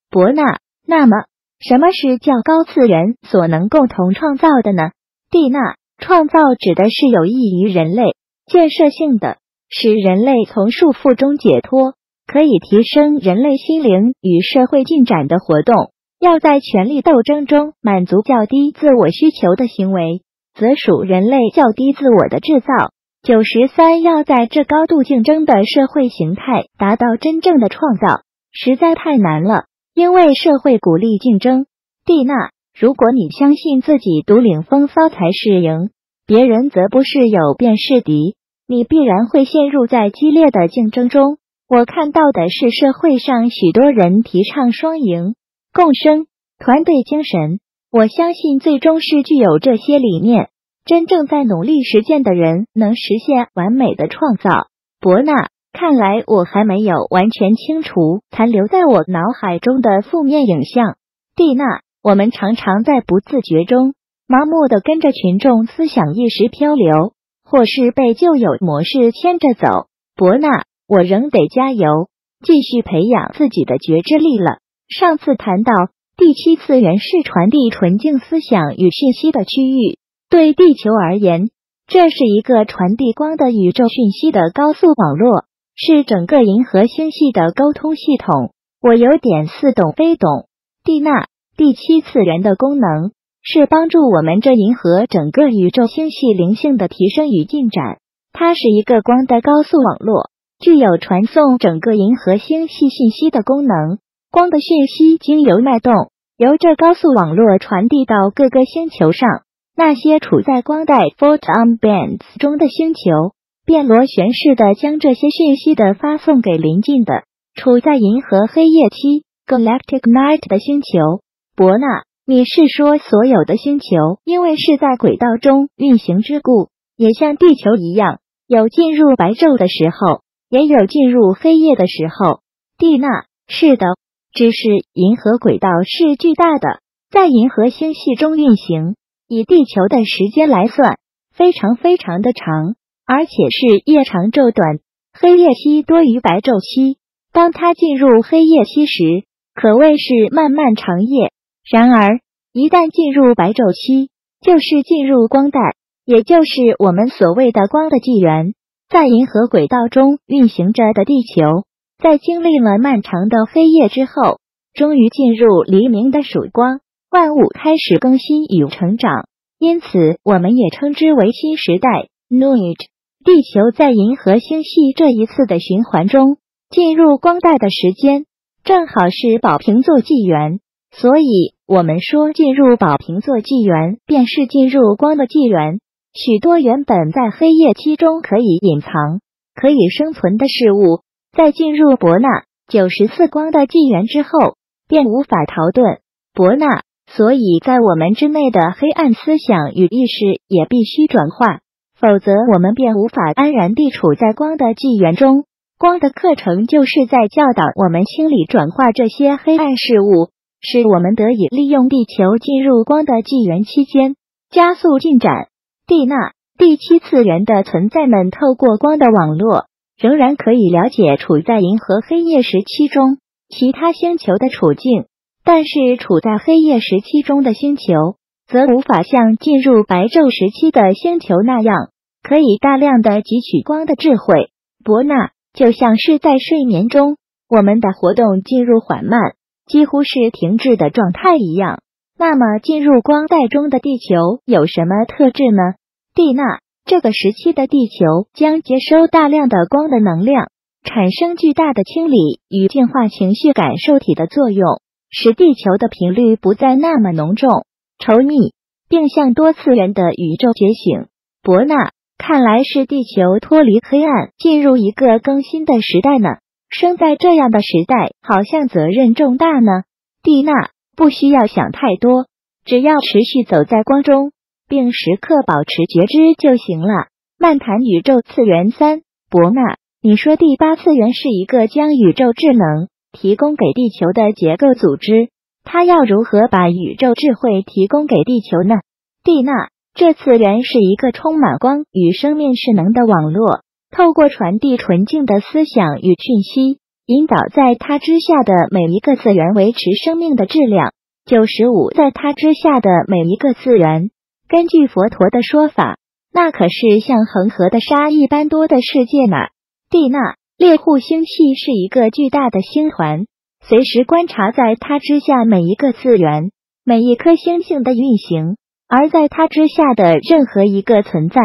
伯纳，那么什么是较高次元所能共同创造的呢？蒂娜，创造指的是有益于人类、建设性的，使人类从束缚中解脱。可以提升人类心灵与社会进展的活动，要在权力斗争中满足较低自我需求的行为，则属人类较低自我的制造。九十三要在这高度竞争的社会形态达到真正的创造，实在太难了，因为社会鼓励竞争。蒂娜，如果你相信自己独领风骚才是赢，别人则不是友便是敌，你必然会陷入在激烈的竞争中。我看到的是社会上许多人提倡双赢、共生、团队精神。我相信最终是具有这些理念、真正在努力实践的人能实现完美的创造。伯纳，看来我还没有完全清除残留在我脑海中的负面影像。蒂娜，我们常常在不自觉中盲目的跟着群众思想意识漂流，或是被旧有模式牵着走。伯纳。我仍得加油，继续培养自己的觉知力了。上次谈到第七次元是传递纯净思想与讯息的区域，对地球而言，这是一个传递光的宇宙讯息的高速网络，是整个银河星系的沟通系统。我有点似懂非懂。蒂娜，第七次元的功能是帮助我们这银河整个宇宙星系灵性的提升与进展。它是一个光的高速网络。具有传送整个银河星系信息的功能。光的讯息经由脉动，由这高速网络传递到各个星球上。那些处在光带 （photon bands） 中的星球，便螺旋式的将这些讯息的发送给邻近的处在银河黑夜期 （galactic night） 的星球。伯纳，你是说所有的星球因为是在轨道中运行之故，也像地球一样有进入白昼的时候？也有进入黑夜的时候，蒂娜是的，只是银河轨道是巨大的，在银河星系中运行，以地球的时间来算，非常非常的长，而且是夜长昼短，黑夜期多于白昼期。当它进入黑夜期时，可谓是漫漫长夜。然而，一旦进入白昼期，就是进入光带，也就是我们所谓的光的纪元。在银河轨道中运行着的地球，在经历了漫长的黑夜之后，终于进入黎明的曙光，万物开始更新与成长。因此，我们也称之为新时代 （New Age）。地球在银河星系这一次的循环中进入光带的时间，正好是宝瓶座纪元。所以，我们说进入宝瓶座纪元，便是进入光的纪元。许多原本在黑夜期中可以隐藏、可以生存的事物，在进入伯纳九十四光的纪元之后，便无法逃遁。伯纳，所以在我们之内的黑暗思想与意识也必须转化，否则我们便无法安然地处在光的纪元中。光的课程就是在教导我们清理、转化这些黑暗事物，使我们得以利用地球进入光的纪元期间加速进展。蒂娜，第七次元的存在们透过光的网络，仍然可以了解处在银河黑夜时期中其他星球的处境，但是处在黑夜时期中的星球，则无法像进入白昼时期的星球那样，可以大量的汲取光的智慧。伯纳，就像是在睡眠中，我们的活动进入缓慢，几乎是停滞的状态一样。那么，进入光带中的地球有什么特质呢？蒂娜，这个时期的地球将接收大量的光的能量，产生巨大的清理与净化情绪感受体的作用，使地球的频率不再那么浓重、稠密，并向多次元的宇宙觉醒。伯纳，看来是地球脱离黑暗，进入一个更新的时代呢。生在这样的时代，好像责任重大呢。蒂娜。不需要想太多，只要持续走在光中，并时刻保持觉知就行了。漫谈宇宙次元三，伯纳，你说第八次元是一个将宇宙智能提供给地球的结构组织，它要如何把宇宙智慧提供给地球呢？蒂娜，这次元是一个充满光与生命势能的网络，透过传递纯净的思想与讯息，引导在它之下的每一个次元维持生命的质量。九十五，在它之下的每一个次元，根据佛陀的说法，那可是像恒河的沙一般多的世界呢。蒂娜，猎户星系是一个巨大的星团，随时观察在它之下每一个次元、每一颗星星的运行。而在它之下的任何一个存在，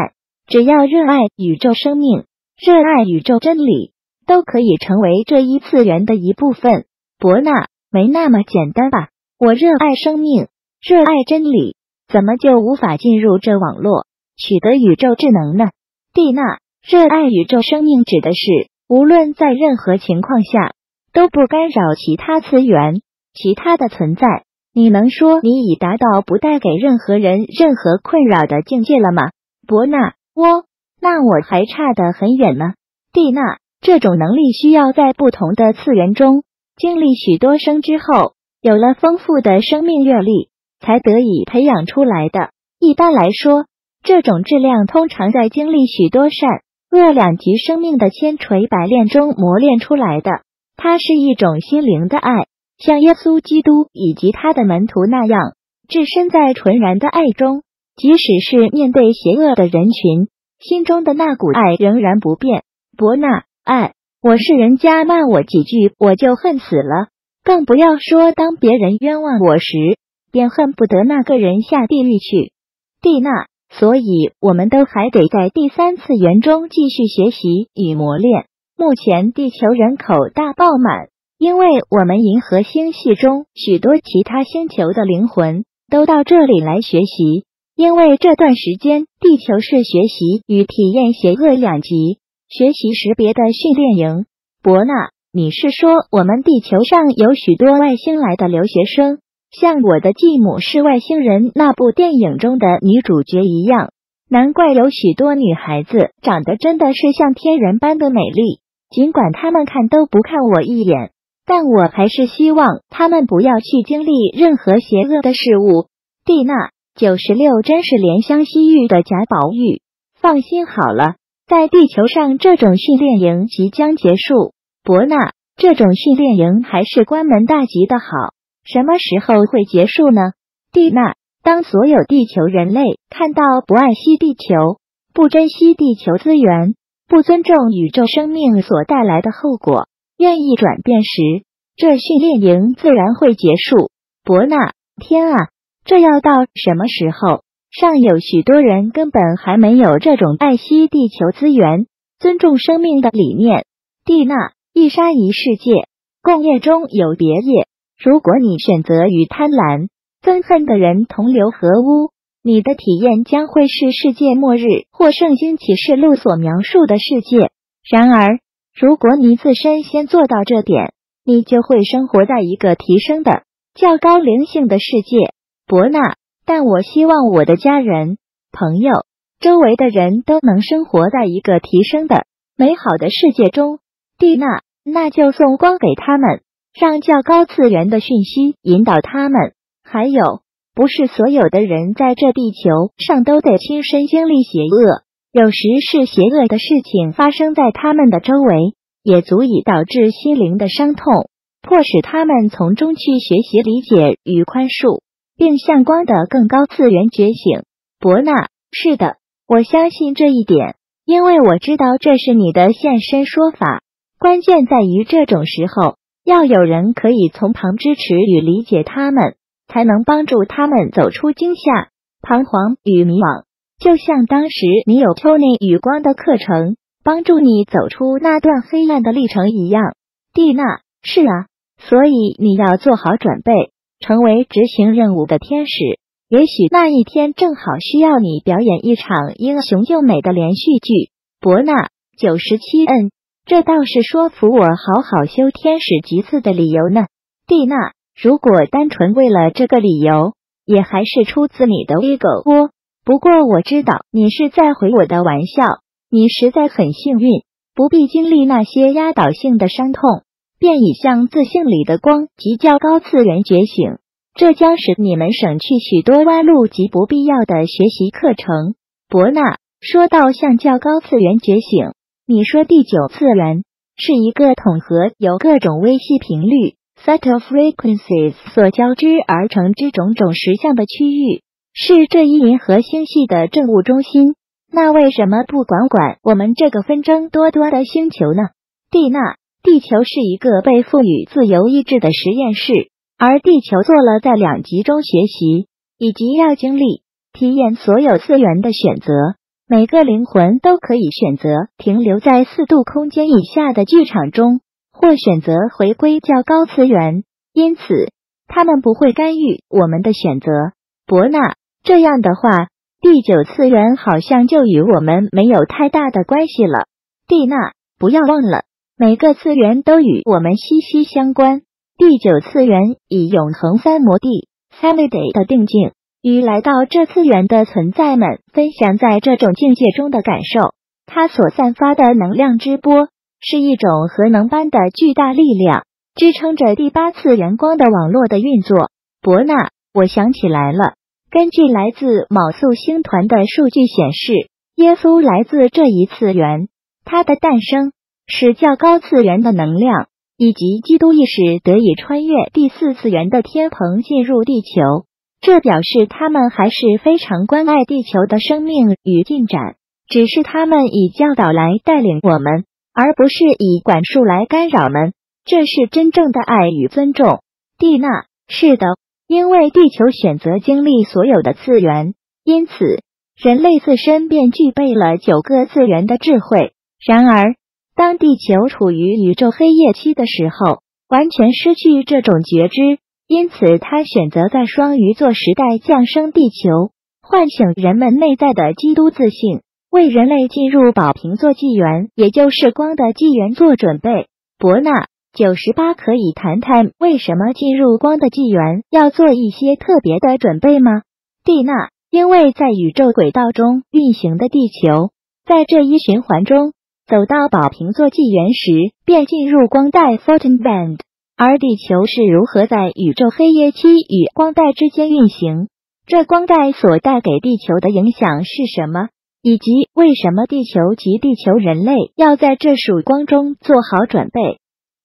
只要热爱宇宙生命、热爱宇宙真理，都可以成为这一次元的一部分。伯纳，没那么简单吧？我热爱生命，热爱真理，怎么就无法进入这网络，取得宇宙智能呢？蒂娜，热爱宇宙生命指的是，无论在任何情况下，都不干扰其他次元、其他的存在。你能说你已达到不带给任何人任何困扰的境界了吗，伯纳？我那我还差得很远呢。蒂娜，这种能力需要在不同的次元中经历许多生之后，有了丰富的生命阅历，才得以培养出来的。一般来说，这种质量通常在经历许多善恶两极生命的千锤百炼中磨练出来的。它是一种心灵的爱。像耶稣基督以及他的门徒那样，置身在纯然的爱中，即使是面对邪恶的人群，心中的那股爱仍然不变。伯纳，爱我是人家骂我几句，我就恨死了，更不要说当别人冤枉我时，便恨不得那个人下地狱去。蒂娜，所以我们都还得在第三次元中继续学习与磨练。目前地球人口大爆满。因为我们银河星系中许多其他星球的灵魂都到这里来学习，因为这段时间地球是学习与体验邪恶两极、学习识别的训练营。伯纳，你是说我们地球上有许多外星来的留学生，像我的继母是外星人那部电影中的女主角一样？难怪有许多女孩子长得真的是像天人般的美丽，尽管他们看都不看我一眼。但我还是希望他们不要去经历任何邪恶的事物。蒂娜九十六真是怜香惜玉的贾宝玉，放心好了，在地球上这种训练营即将结束。伯纳，这种训练营还是关门大吉的好。什么时候会结束呢？蒂娜，当所有地球人类看到不爱惜地球、不珍惜地球资源、不尊重宇宙生命所带来的后果。愿意转变时，这训练营自然会结束。伯纳，天啊，这要到什么时候？尚有许多人根本还没有这种爱惜地球资源、尊重生命的理念。蒂娜，一沙一世界，共业中有别业。如果你选择与贪婪、憎恨的人同流合污，你的体验将会是世界末日或圣经启示录所描述的世界。然而。如果你自身先做到这点，你就会生活在一个提升的、较高灵性的世界，伯纳。但我希望我的家人、朋友、周围的人都能生活在一个提升的、美好的世界中。蒂娜，那就送光给他们，让较高次元的讯息引导他们。还有，不是所有的人在这地球上都得亲身经历邪恶。有时是邪恶的事情发生在他们的周围，也足以导致心灵的伤痛，迫使他们从中去学习理解与宽恕，并向光的更高次元觉醒。伯纳，是的，我相信这一点，因为我知道这是你的现身说法。关键在于这种时候，要有人可以从旁支持与理解他们，才能帮助他们走出惊吓、彷徨与迷惘。就像当时你有 Tony 与光的课程，帮助你走出那段黑暗的历程一样，蒂娜是啊，所以你要做好准备，成为执行任务的天使。也许那一天正好需要你表演一场英雄救美的连续剧。伯纳九十七，嗯，这倒是说服我好好修天使级次的理由呢。蒂娜，如果单纯为了这个理由，也还是出自你的 ego。不过我知道你是在回我的玩笑，你实在很幸运，不必经历那些压倒性的伤痛。便已向自性里的光及较高次元觉醒。这将使你们省去许多弯路及不必要的学习课程。伯纳说到向较高次元觉醒，你说第九次元是一个统合由各种微细频率 （set of frequencies） 所交织而成之种种实相的区域，是这一银河星系的政务中心。那为什么不管管我们这个纷争多多的星球呢？蒂娜，地球是一个被赋予自由意志的实验室，而地球做了在两极中学习，以及要经历体验所有次元的选择。每个灵魂都可以选择停留在四度空间以下的剧场中，或选择回归较高次元。因此，他们不会干预我们的选择。伯纳，这样的话。第九次元好像就与我们没有太大的关系了。蒂娜，不要忘了，每个次元都与我们息息相关。第九次元以永恒三摩地 （Samid） 的定境，与来到这次元的存在们分享在这种境界中的感受。它所散发的能量之波是一种核能般的巨大力量，支撑着第八次元光的网络的运作。伯纳，我想起来了。根据来自卯宿星团的数据显示，耶稣来自这一次元，他的诞生使较高次元的能量，以及基督意识得以穿越第四次元的天棚进入地球。这表示他们还是非常关爱地球的生命与进展，只是他们以教导来带领我们，而不是以管束来干扰们。这是真正的爱与尊重。蒂娜，是的。因为地球选择经历所有的次元，因此人类自身便具备了九个次元的智慧。然而，当地球处于宇宙黑夜期的时候，完全失去这种觉知，因此他选择在双鱼座时代降生地球，唤醒人们内在的基督自信，为人类进入宝瓶座纪元，也就是光的纪元做准备。伯纳。九十八，可以谈谈为什么进入光的纪元要做一些特别的准备吗？蒂娜，因为在宇宙轨道中运行的地球，在这一循环中走到宝瓶座纪元时，便进入光带 （photon band）。而地球是如何在宇宙黑夜期与光带之间运行？这光带所带给地球的影响是什么？以及为什么地球及地球人类要在这束光中做好准备？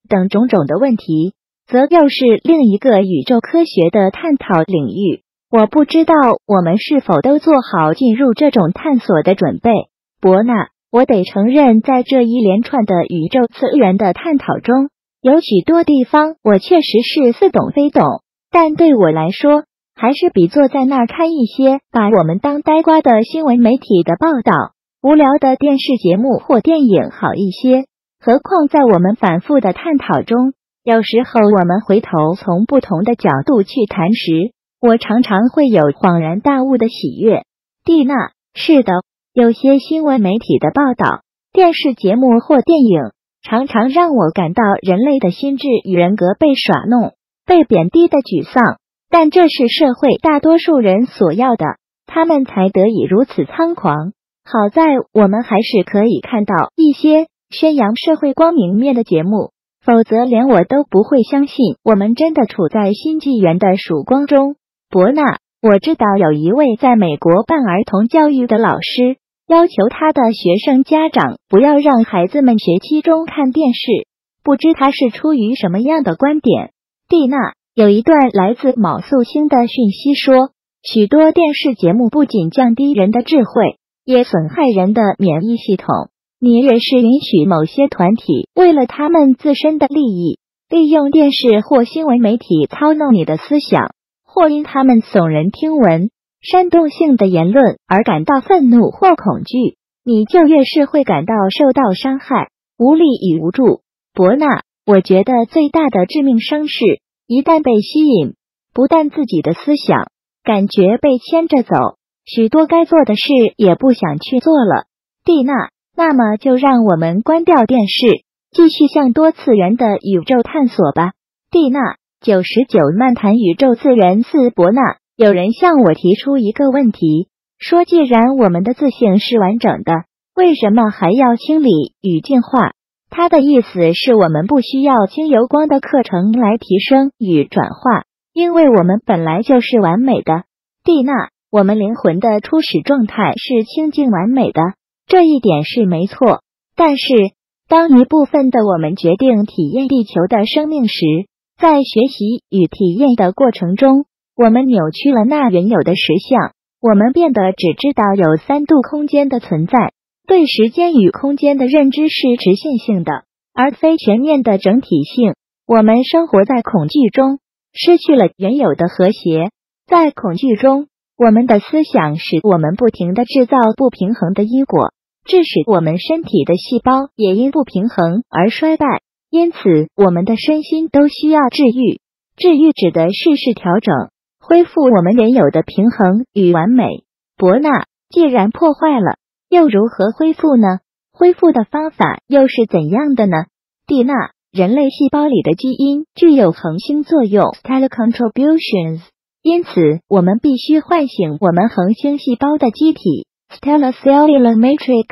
等种种的问题，则又是另一个宇宙科学的探讨领域。我不知道我们是否都做好进入这种探索的准备。伯纳，我得承认，在这一连串的宇宙次元的探讨中，有许多地方我确实是似懂非懂。但对我来说，还是比坐在那儿看一些把我们当呆瓜的新闻媒体的报道、无聊的电视节目或电影好一些。何况在我们反复的探讨中，有时候我们回头从不同的角度去谈时，我常常会有恍然大悟的喜悦。蒂娜，是的，有些新闻媒体的报道、电视节目或电影，常常让我感到人类的心智与人格被耍弄、被贬低的沮丧。但这是社会大多数人所要的，他们才得以如此猖狂。好在我们还是可以看到一些。宣扬社会光明面的节目，否则连我都不会相信我们真的处在新纪元的曙光中。伯纳，我知道有一位在美国办儿童教育的老师，要求他的学生家长不要让孩子们学期中看电视。不知他是出于什么样的观点。蒂娜，有一段来自卯素星的讯息说，许多电视节目不仅降低人的智慧，也损害人的免疫系统。你越是允许某些团体为了他们自身的利益，利用电视或新闻媒体操弄你的思想，或因他们耸人听闻、煽动性的言论而感到愤怒或恐惧，你就越是会感到受到伤害、无力与无助。伯纳，我觉得最大的致命伤是，一旦被吸引，不但自己的思想感觉被牵着走，许多该做的事也不想去做了。蒂娜。那么就让我们关掉电视，继续向多次元的宇宙探索吧。蒂娜九十九漫谈宇宙次元四伯纳，有人向我提出一个问题，说既然我们的自信是完整的，为什么还要清理与净化？他的意思是我们不需要经由光的课程来提升与转化，因为我们本来就是完美的。蒂娜，我们灵魂的初始状态是清净完美的，这一点是没错。但是，当一部分的我们决定体验地球的生命时，在学习与体验的过程中，我们扭曲了那原有的实相。我们变得只知道有三度空间的存在，对时间与空间的认知是直线性的，而非全面的整体性。我们生活在恐惧中，失去了原有的和谐。在恐惧中，我们的思想使我们不停的制造不平衡的因果，致使我们身体的细胞也因不平衡而衰败。因此，我们的身心都需要治愈。治愈指的是是调整。恢复我们原有的平衡与完美。伯纳，既然破坏了，又如何恢复呢？恢复的方法又是怎样的呢？蒂娜，人类细胞里的基因具有恒星作用 （stellar contributions），因此我们必须唤醒我们恒星细胞的机体 （stellar cellular matrix）。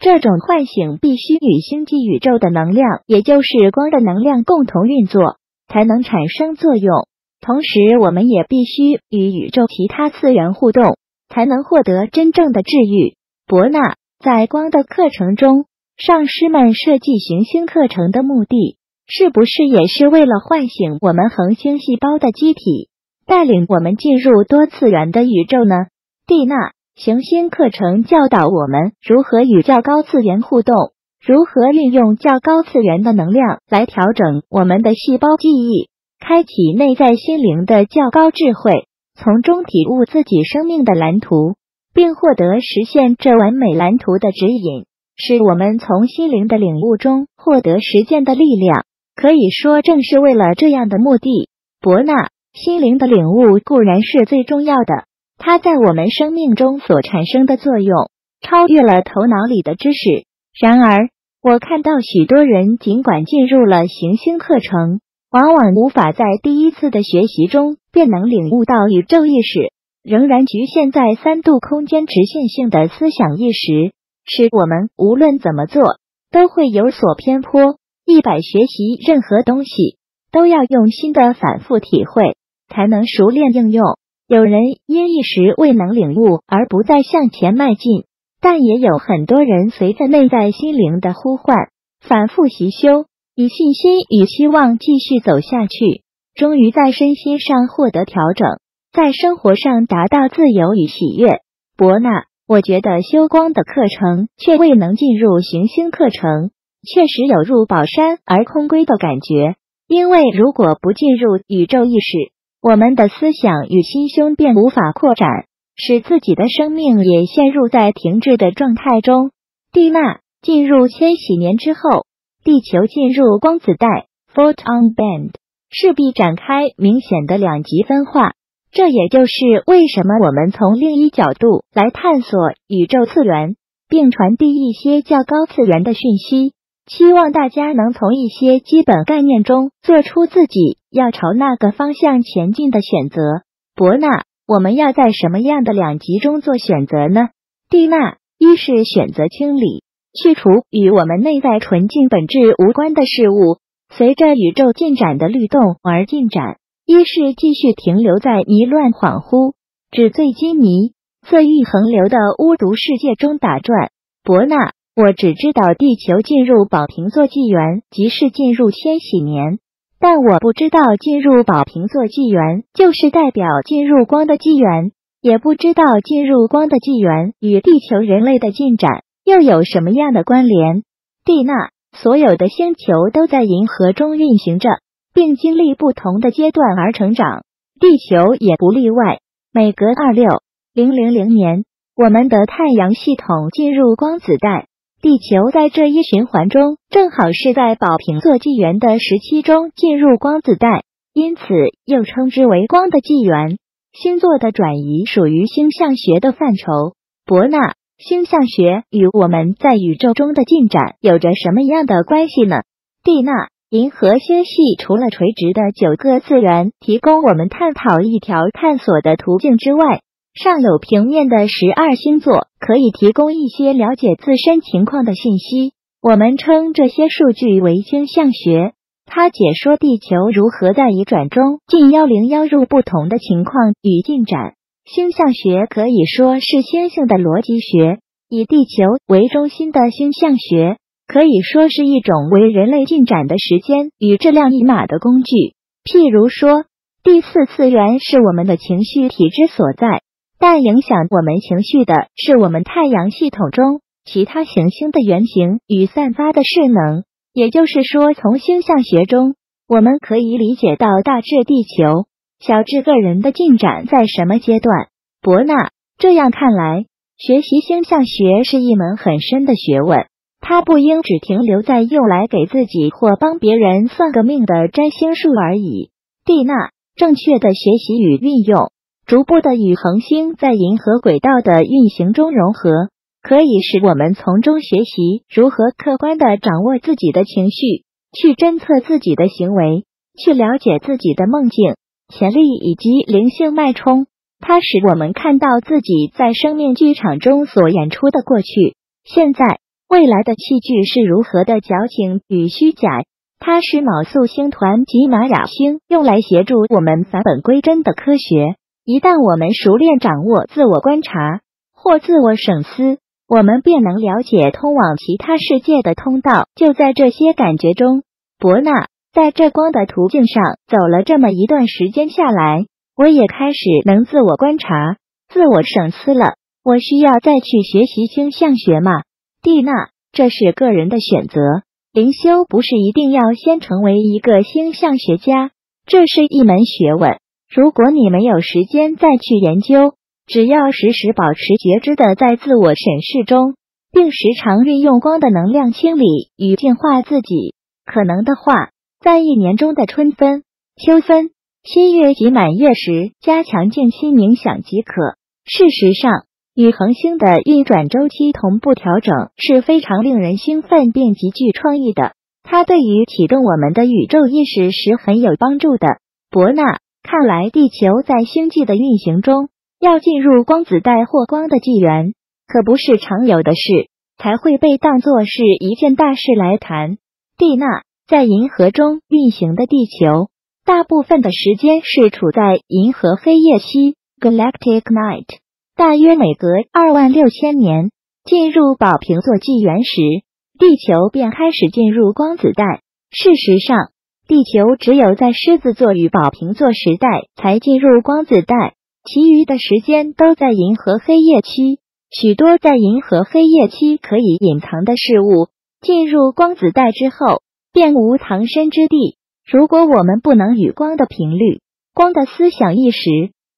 这种唤醒必须与星际宇宙的能量，也就是光的能量共同运作，才能产生作用。同时，我们也必须与宇宙其他次元互动，才能获得真正的治愈。伯纳在光的课程中，上师们设计行星课程的目的，是不是也是为了唤醒我们恒星细胞的机体，带领我们进入多次元的宇宙呢？蒂娜，行星课程教导我们如何与较高次元互动，如何运用较高次元的能量来调整我们的细胞记忆。开启内在心灵的较高智慧，从中体悟自己生命的蓝图，并获得实现这完美蓝图的指引，是我们从心灵的领悟中获得实践的力量。可以说，正是为了这样的目的，伯纳心灵的领悟固然是最重要的，它在我们生命中所产生的作用超越了头脑里的知识。然而，我看到许多人尽管进入了行星课程。往往无法在第一次的学习中便能领悟到宇宙意识，仍然局限在三度空间直线性的思想意识，使我们无论怎么做都会有所偏颇。一百学习任何东西，都要用心的反复体会，才能熟练应用。有人因一时未能领悟而不再向前迈进，但也有很多人随着内在心灵的呼唤，反复习修。以信心与希望继续走下去，终于在身心上获得调整，在生活上达到自由与喜悦。伯纳，我觉得修光的课程却未能进入行星课程，确实有入宝山而空归的感觉。因为如果不进入宇宙意识，我们的思想与心胸便无法扩展，使自己的生命也陷入在停滞的状态中。蒂娜，进入千禧年之后。地球进入光子带 （photon band），势必展开明显的两极分化。这也就是为什么我们从另一角度来探索宇宙次元，并传递一些较高次元的讯息，希望大家能从一些基本概念中做出自己要朝那个方向前进的选择。伯纳，我们要在什么样的两极中做选择呢？蒂娜，一是选择清理。去除与我们内在纯净本质无关的事物，随着宇宙进展的律动而进展；一是继续停留在迷乱恍惚、纸醉金迷、色欲横流的巫毒世界中打转。伯纳，我只知道地球进入宝瓶座纪元即是进入千禧年，但我不知道进入宝瓶座纪元就是代表进入光的纪元，也不知道进入光的纪元与地球人类的进展。又有什么样的关联？蒂娜，所有的星球都在银河中运行着，并经历不同的阶段而成长，地球也不例外。每隔二六零零零年，我们的太阳系统进入光子带，地球在这一循环中正好是在宝瓶座纪元的时期中进入光子带，因此又称之为光的纪元。星座的转移属于星象学的范畴。伯纳。星象学与我们在宇宙中的进展有着什么样的关系呢？蒂娜，银河星系除了垂直的九个次元提供我们探讨一条探索的途径之外，尚有平面的十二星座可以提供一些了解自身情况的信息。我们称这些数据为星象学。它解说地球如何在移转中进幺零幺入不同的情况与进展。星象学可以说是星星的逻辑学，以地球为中心的星象学可以说是一种为人类进展的时间与质量一码的工具。譬如说，第四次元是我们的情绪体之所在，但影响我们情绪的是我们太阳系统中其他行星的原型与散发的势能。也就是说，从星象学中，我们可以理解到大致地球、小智个人的进展在什么阶段。伯纳这样看来，学习星象学是一门很深的学问，它不应只停留在用来给自己或帮别人算个命的占星术而已。蒂娜，正确的学习与运用，逐步的与恒星在银河轨道的运行中融合。可以使我们从中学习如何客观的掌握自己的情绪，去侦测自己的行为，去了解自己的梦境、潜力以及灵性脉冲。它使我们看到自己在生命剧场中所演出的过去、现在、未来的器具是如何的矫情与虚假。它使卯宿星团及玛雅星用来协助我们返本归真的科学。一旦我们熟练掌握自我观察或自我省思。我们便能了解通往其他世界的通道，就在这些感觉中。伯纳在这光的途径上走了这么一段时间下来，我也开始能自我观察、自我省思了。我需要再去学习星象学吗？蒂娜，这是个人的选择。灵修不是一定要先成为一个星象学家，这是一门学问。如果你没有时间再去研究。只要时时保持觉知的在自我审视中，并时常运用光的能量清理与净化自己，可能的话，在一年中的春分、秋分、新月及满月时加强静心冥想即可。事实上，与恒星的运转周期同步调整是非常令人兴奋并极具创意的。它对于启动我们的宇宙意识是很有帮助的。伯纳，看来地球在星际的运行中。要进入光子带或光的纪元，可不是常有的事，才会被当作是一件大事来谈。蒂娜在银河中运行的地球，大部分的时间是处在银河黑夜期 （Galactic Night），大约每隔二万六千年进入宝瓶座纪元时，地球便开始进入光子带。事实上，地球只有在狮子座与宝瓶座时代才进入光子带。其余的时间都在银河黑夜期，许多在银河黑夜期可以隐藏的事物，进入光子带之后便无藏身之地。如果我们不能与光的频率、光的思想意识、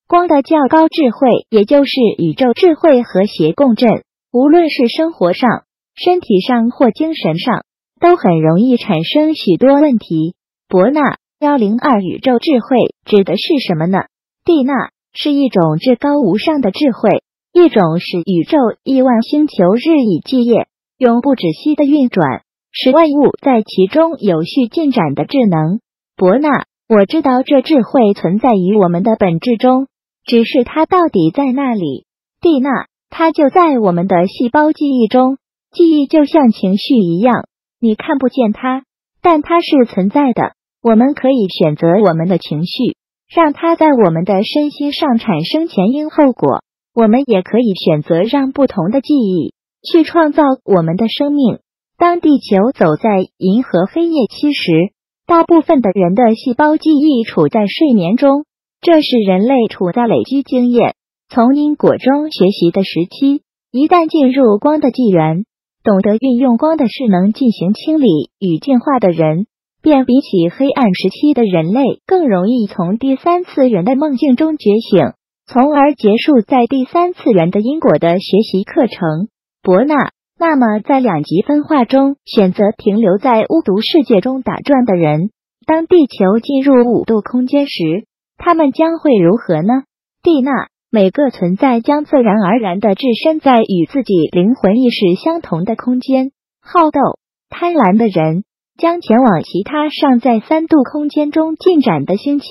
光的较高智慧，也就是宇宙智慧和谐共振，无论是生活上、身体上或精神上，都很容易产生许多问题。伯纳幺零二宇宙智慧指的是什么呢？蒂娜。是一种至高无上的智慧，一种使宇宙亿万星球日以继夜、永不止息的运转，使万物在其中有序进展的智能。伯纳，我知道这智慧存在于我们的本质中，只是它到底在那里？蒂娜，它就在我们的细胞记忆中。记忆就像情绪一样，你看不见它，但它是存在的。我们可以选择我们的情绪。让它在我们的身心上产生前因后果。我们也可以选择让不同的记忆去创造我们的生命。当地球走在银河黑夜期时，大部分的人的细胞记忆处在睡眠中，这是人类处在累积经验、从因果中学习的时期。一旦进入光的纪元，懂得运用光的势能进行清理与净化的人。便比起黑暗时期的人类更容易从第三次元的梦境中觉醒，从而结束在第三次元的因果的学习课程。伯纳，那么在两极分化中选择停留在巫毒世界中打转的人，当地球进入五度空间时，他们将会如何呢？蒂娜，每个存在将自然而然的置身在与自己灵魂意识相同的空间。好斗、贪婪的人。将前往其他尚在三度空间中进展的星球，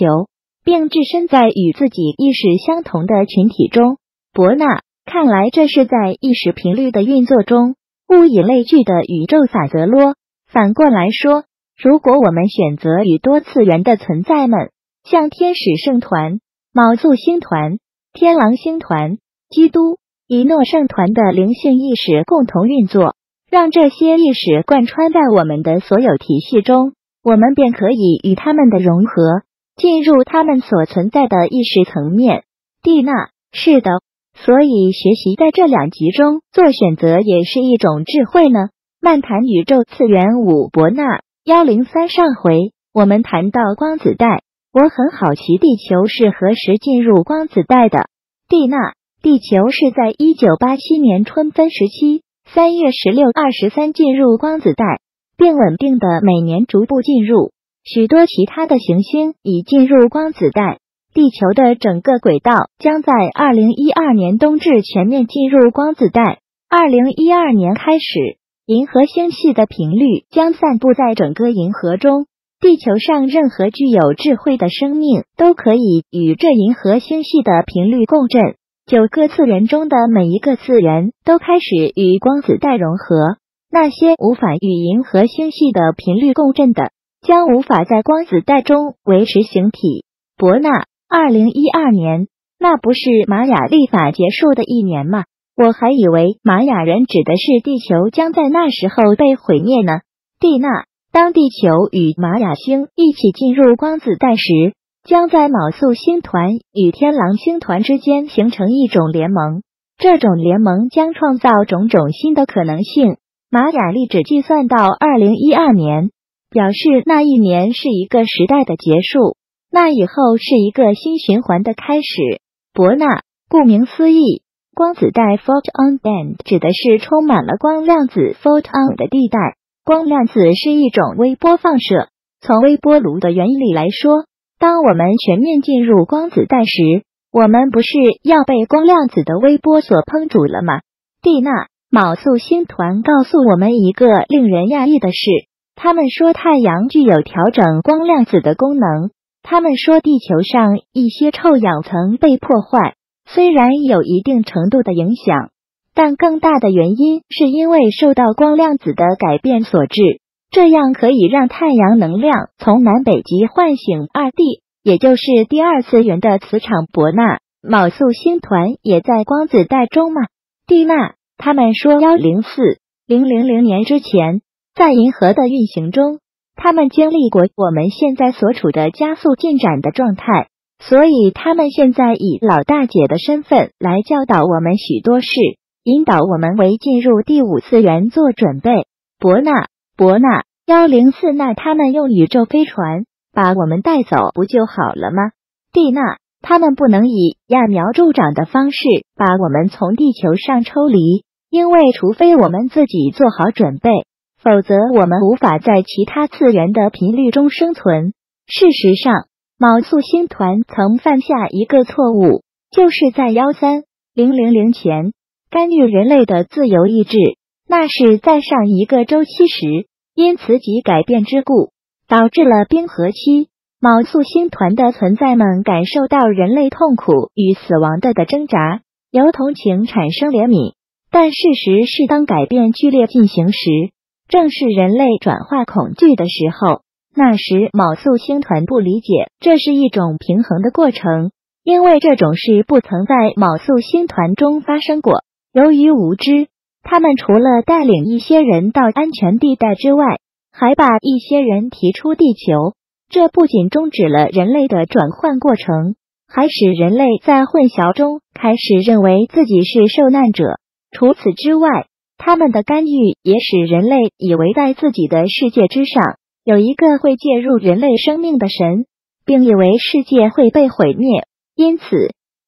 并置身在与自己意识相同的群体中。伯纳，看来这是在意识频率的运作中，物以类聚的宇宙法则咯。反过来说，如果我们选择与多次元的存在们，像天使圣团、卯宿星团、天狼星团、基督、一诺圣团的灵性意识共同运作，让这些意识贯穿在我们的所有体系中，我们便可以与他们的融合，进入他们所存在的意识层面。蒂娜，是的。所以，学习在这两集中做选择也是一种智慧呢。漫谈宇宙次元五伯纳幺零三上回，我们谈到光子带，我很好奇地球是何时进入光子带的。蒂娜，地球是在一九八七年春分时期三月十六二十三进入光子带，并稳定的每年逐步进入。许多其他的行星已进入光子带。地球的整个轨道将在二零一二年冬至全面进入光子带。二零一二年开始，银河星系的频率将散布在整个银河中。地球上任何具有智慧的生命都可以与这银河星系的频率共振。九个次元中的每一个次元都开始与光子带融合。那些无法与银河星系的频率共振的，将无法在光子带中维持形体。伯纳。二零一二年，那不是玛雅历法结束的一年吗？我还以为玛雅人指的是地球将在那时候被毁灭呢。蒂娜，当地球与玛雅星一起进入光子带时，将在卯宿星团与天狼星团之间形成一种联盟。这种联盟将创造种种新的可能性。玛雅历只计算到二零一二年，表示那一年是一个时代的结束。那以后是一个新循环的开始。伯纳，顾名思义，光子带 （photon band） 指的是充满了光量子 （photon） 的地带。光量子是一种微波放射。从微波炉的原理来说，当我们全面进入光子带时，我们不是要被光量子的微波所烹煮了吗？蒂娜，卯宿星团告诉我们一个令人讶异的事：他们说太阳具有调整光量子的功能。他们说，地球上一些臭氧层被破坏，虽然有一定程度的影响，但更大的原因是因为受到光量子的改变所致。这样可以让太阳能量从南北极唤醒二 D，也就是第二次元的磁场。伯纳卯宿星团也在光子带中吗？蒂娜，他们说幺零四零零零年之前，在银河的运行中。他们经历过我们现在所处的加速进展的状态，所以他们现在以老大姐的身份来教导我们许多事，引导我们为进入第五次元做准备。伯纳，伯纳，幺零四，那他们用宇宙飞船把我们带走不就好了吗？蒂娜，他们不能以揠苗助长的方式把我们从地球上抽离，因为除非我们自己做好准备。否则，我们无法在其他次元的频率中生存。事实上，卯宿星团曾犯下一个错误，就是在幺三零零零前干预人类的自由意志。那是在上一个周期时，因磁极改变之故，导致了冰河期。卯宿星团的存在们感受到人类痛苦与死亡的的挣扎，由同情产生怜悯。但事实是，当改变剧烈进行时，正是人类转化恐惧的时候，那时卯宿星团不理解这是一种平衡的过程，因为这种事不曾在卯宿星团中发生过。由于无知，他们除了带领一些人到安全地带之外，还把一些人提出地球。这不仅终止了人类的转换过程，还使人类在混淆中开始认为自己是受难者。除此之外，他们的干预也使人类以为在自己的世界之上有一个会介入人类生命的神，并以为世界会被毁灭，因此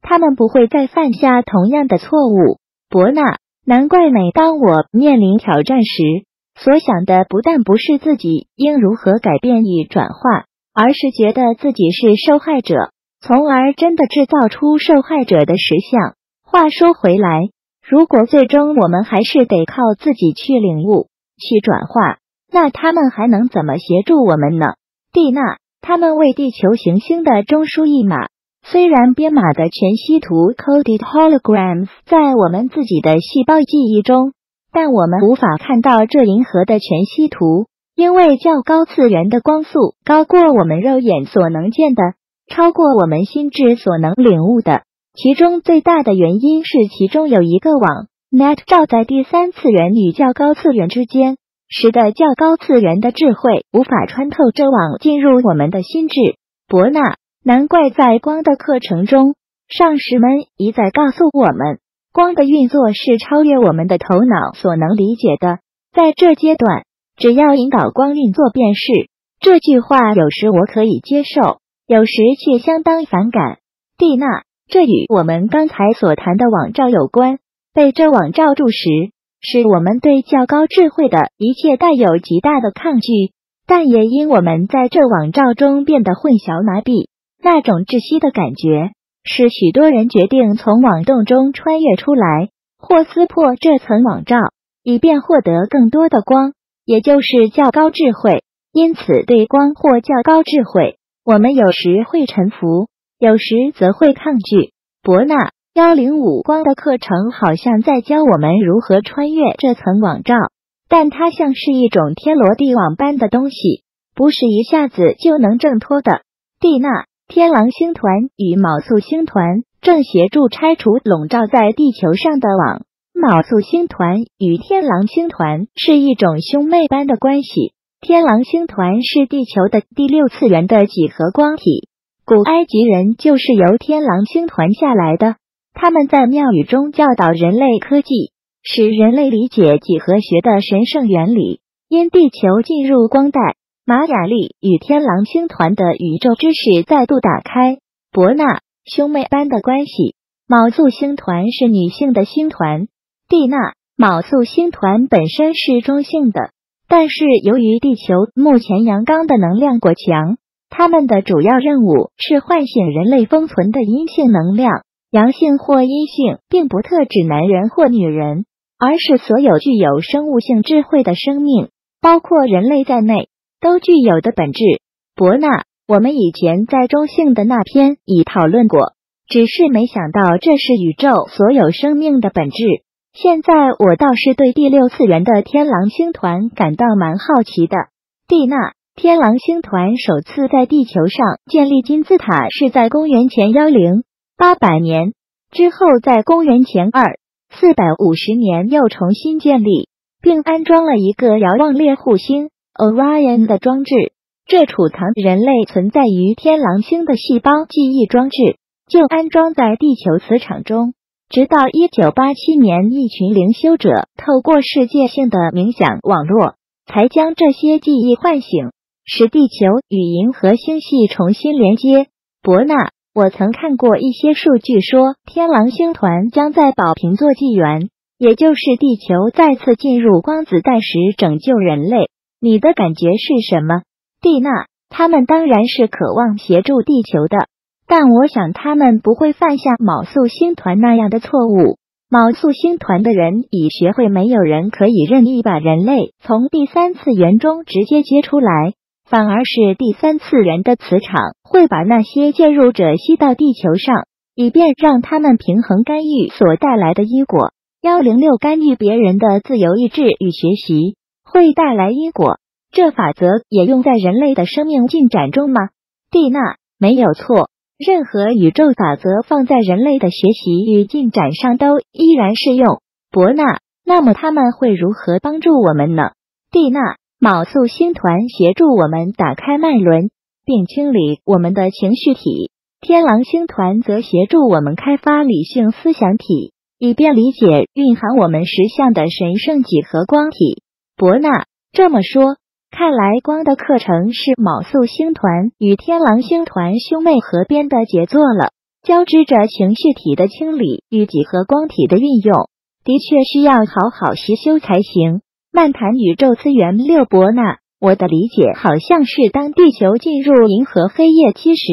他们不会再犯下同样的错误。伯纳，难怪每当我面临挑战时，所想的不但不是自己应如何改变与转化，而是觉得自己是受害者，从而真的制造出受害者的实相。话说回来。如果最终我们还是得靠自己去领悟、去转化，那他们还能怎么协助我们呢？蒂娜，他们为地球行星的中枢译码，虽然编码的全息图 （coded holograms） 在我们自己的细胞记忆中，但我们无法看到这银河的全息图，因为较高次元的光速高过我们肉眼所能见的，超过我们心智所能领悟的。其中最大的原因是，其中有一个网 net 照在第三次元与较高次元之间，使得较高次元的智慧无法穿透这网进入我们的心智。伯纳，难怪在光的课程中，上师们一再告诉我们。光的运作是超越我们的头脑所能理解的。在这阶段，只要引导光运作便是。这句话有时我可以接受，有时却相当反感。蒂娜，这与我们刚才所谈的网罩有关。被这网罩住时，使我们对较高智慧的一切带有极大的抗拒，但也因我们在这网罩中变得混淆麻痹，那种窒息的感觉。使许多人决定从网洞中穿越出来，或撕破这层网罩，以便获得更多的光，也就是较高智慧。因此，对光或较高智慧，我们有时会臣服，有时则会抗拒。伯纳幺零五光的课程好像在教我们如何穿越这层网罩，但它像是一种天罗地网般的东西，不是一下子就能挣脱的。蒂娜。天狼星团与卯宿星团正协助拆除笼罩在地球上的网。卯宿星团与天狼星团是一种兄妹般的关系。天狼星团是地球的第六次元的几何光体。古埃及人就是由天狼星团下来的。他们在庙宇中教导人类科技，使人类理解几何学的神圣原理。因地球进入光带。玛雅历与天狼星团的宇宙知识再度打开，伯纳兄妹般的关系。卯宿星团是女性的星团，蒂娜。卯宿星团本身是中性的，但是由于地球目前阳刚的能量过强，他们的主要任务是唤醒人类封存的阴性能量。阳性或阴性并不特指男人或女人，而是所有具有生物性智慧的生命，包括人类在内。都具有的本质，伯纳，我们以前在中性的那篇已讨论过，只是没想到这是宇宙所有生命的本质。现在我倒是对第六次元的天狼星团感到蛮好奇的。蒂娜，天狼星团首次在地球上建立金字塔是在公元前幺零八百年之后，在公元前二四百五十年又重新建立，并安装了一个遥望猎户星。Orion 的装置，这储藏人类存在于天狼星的细胞记忆装置，就安装在地球磁场中。直到一九八七年，一群灵修者透过世界性的冥想网络，才将这些记忆唤醒，使地球与银河星系重新连接。伯纳，我曾看过一些数据，说天狼星团将在宝瓶座纪元，也就是地球再次进入光子带时拯救人类。你的感觉是什么，蒂娜？他们当然是渴望协助地球的，但我想他们不会犯下卯宿星团那样的错误。卯宿星团的人已学会，没有人可以任意把人类从第三次元中直接接出来，反而是第三次元的磁场会把那些介入者吸到地球上，以便让他们平衡干预所带来的因果。幺零六干预别人的自由意志与学习。会带来因果，这法则也用在人类的生命进展中吗？蒂娜，没有错，任何宇宙法则放在人类的学习与进展上都依然适用。伯纳，那么他们会如何帮助我们呢？蒂娜，卯宿星团协助我们打开脉轮，并清理我们的情绪体；天狼星团则协助我们开发理性思想体，以便理解蕴含我们实相的神圣几何光体。伯纳这么说，看来光的课程是卯宿星团与天狼星团兄妹合编的杰作了。交织着情绪体的清理与几何光体的运用，的确需要好好习修才行。漫谈宇宙资源六，伯纳，我的理解好像是，当地球进入银河黑夜期时，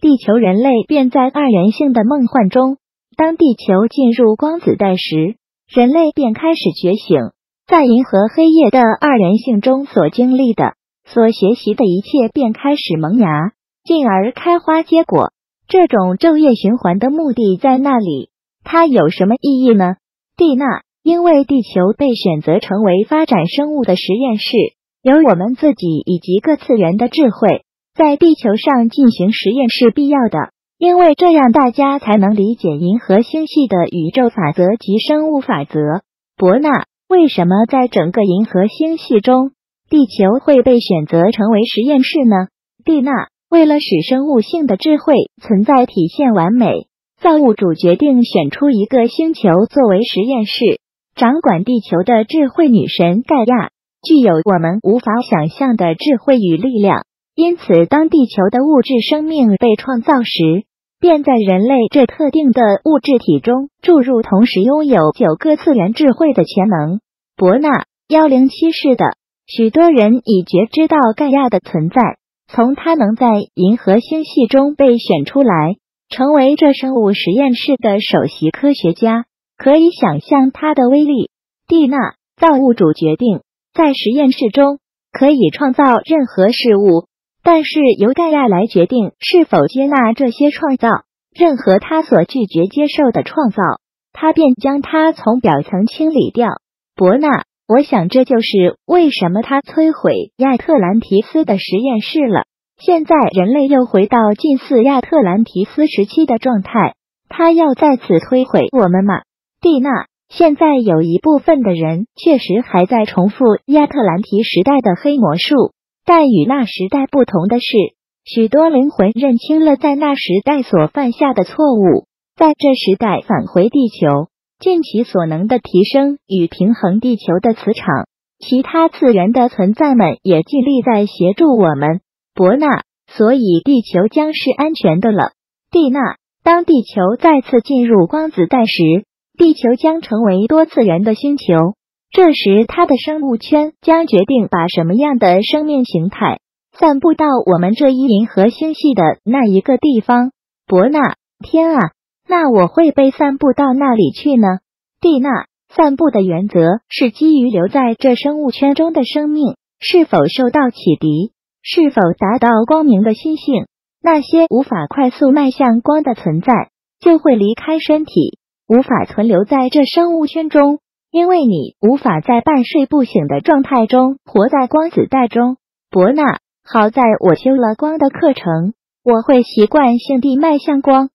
地球人类便在二元性的梦幻中；当地球进入光子带时，人类便开始觉醒。在银河黑夜的二元性中所经历的、所学习的一切，便开始萌芽，进而开花结果。这种昼夜循环的目的在那里，它有什么意义呢？蒂娜，因为地球被选择成为发展生物的实验室，有我们自己以及各次元的智慧，在地球上进行实验是必要的。因为这样，大家才能理解银河星系的宇宙法则及生物法则。伯纳，为什么在整个银河星系中，地球会被选择成为实验室呢？蒂娜，为了使生物性的智慧存在体现完美，造物主决定选出一个星球作为实验室，掌管地球的智慧女神盖亚，具有我们无法想象的智慧与力量。因此，当地球的物质生命被创造时，便在人类这特定的物质体中注入同时拥有九个次元智慧的潜能。伯纳幺零七是的，许多人已觉知到盖亚的存在。从他能在银河星系中被选出来，成为这生物实验室的首席科学家，可以想象它的威力。蒂娜造物主决定在实验室中可以创造任何事物。但是由盖亚来决定是否接纳这些创造，任何他所拒绝接受的创造，他便将它从表层清理掉。伯纳，我想这就是为什么他摧毁亚特兰提斯的实验室了。现在人类又回到近似亚特兰提斯时期的状态，他要再次摧毁我们吗？蒂娜，现在有一部分的人确实还在重复亚特兰提时代的黑魔术。但与那时代不同的是，许多灵魂认清了在那时代所犯下的错误，在这时代返回地球，尽其所能的提升与平衡地球的磁场。其他次元的存在们也尽力在协助我们，伯纳。所以地球将是安全的了。蒂娜，当地球再次进入光子带时，地球将成为多次元的星球。这时，它的生物圈将决定把什么样的生命形态散布到我们这一银河星系的那一个地方。伯纳，天啊，那我会被散布到那里去呢？蒂娜，散布的原则是基于留在这生物圈中的生命是否受到启迪，是否达到光明的心性。那些无法快速迈向光的存在，就会离开身体，无法存留在这生物圈中。因为你无法在半睡不醒的状态中活在光子带中，伯纳。好在我修了光的课程，我会习惯性地迈向光。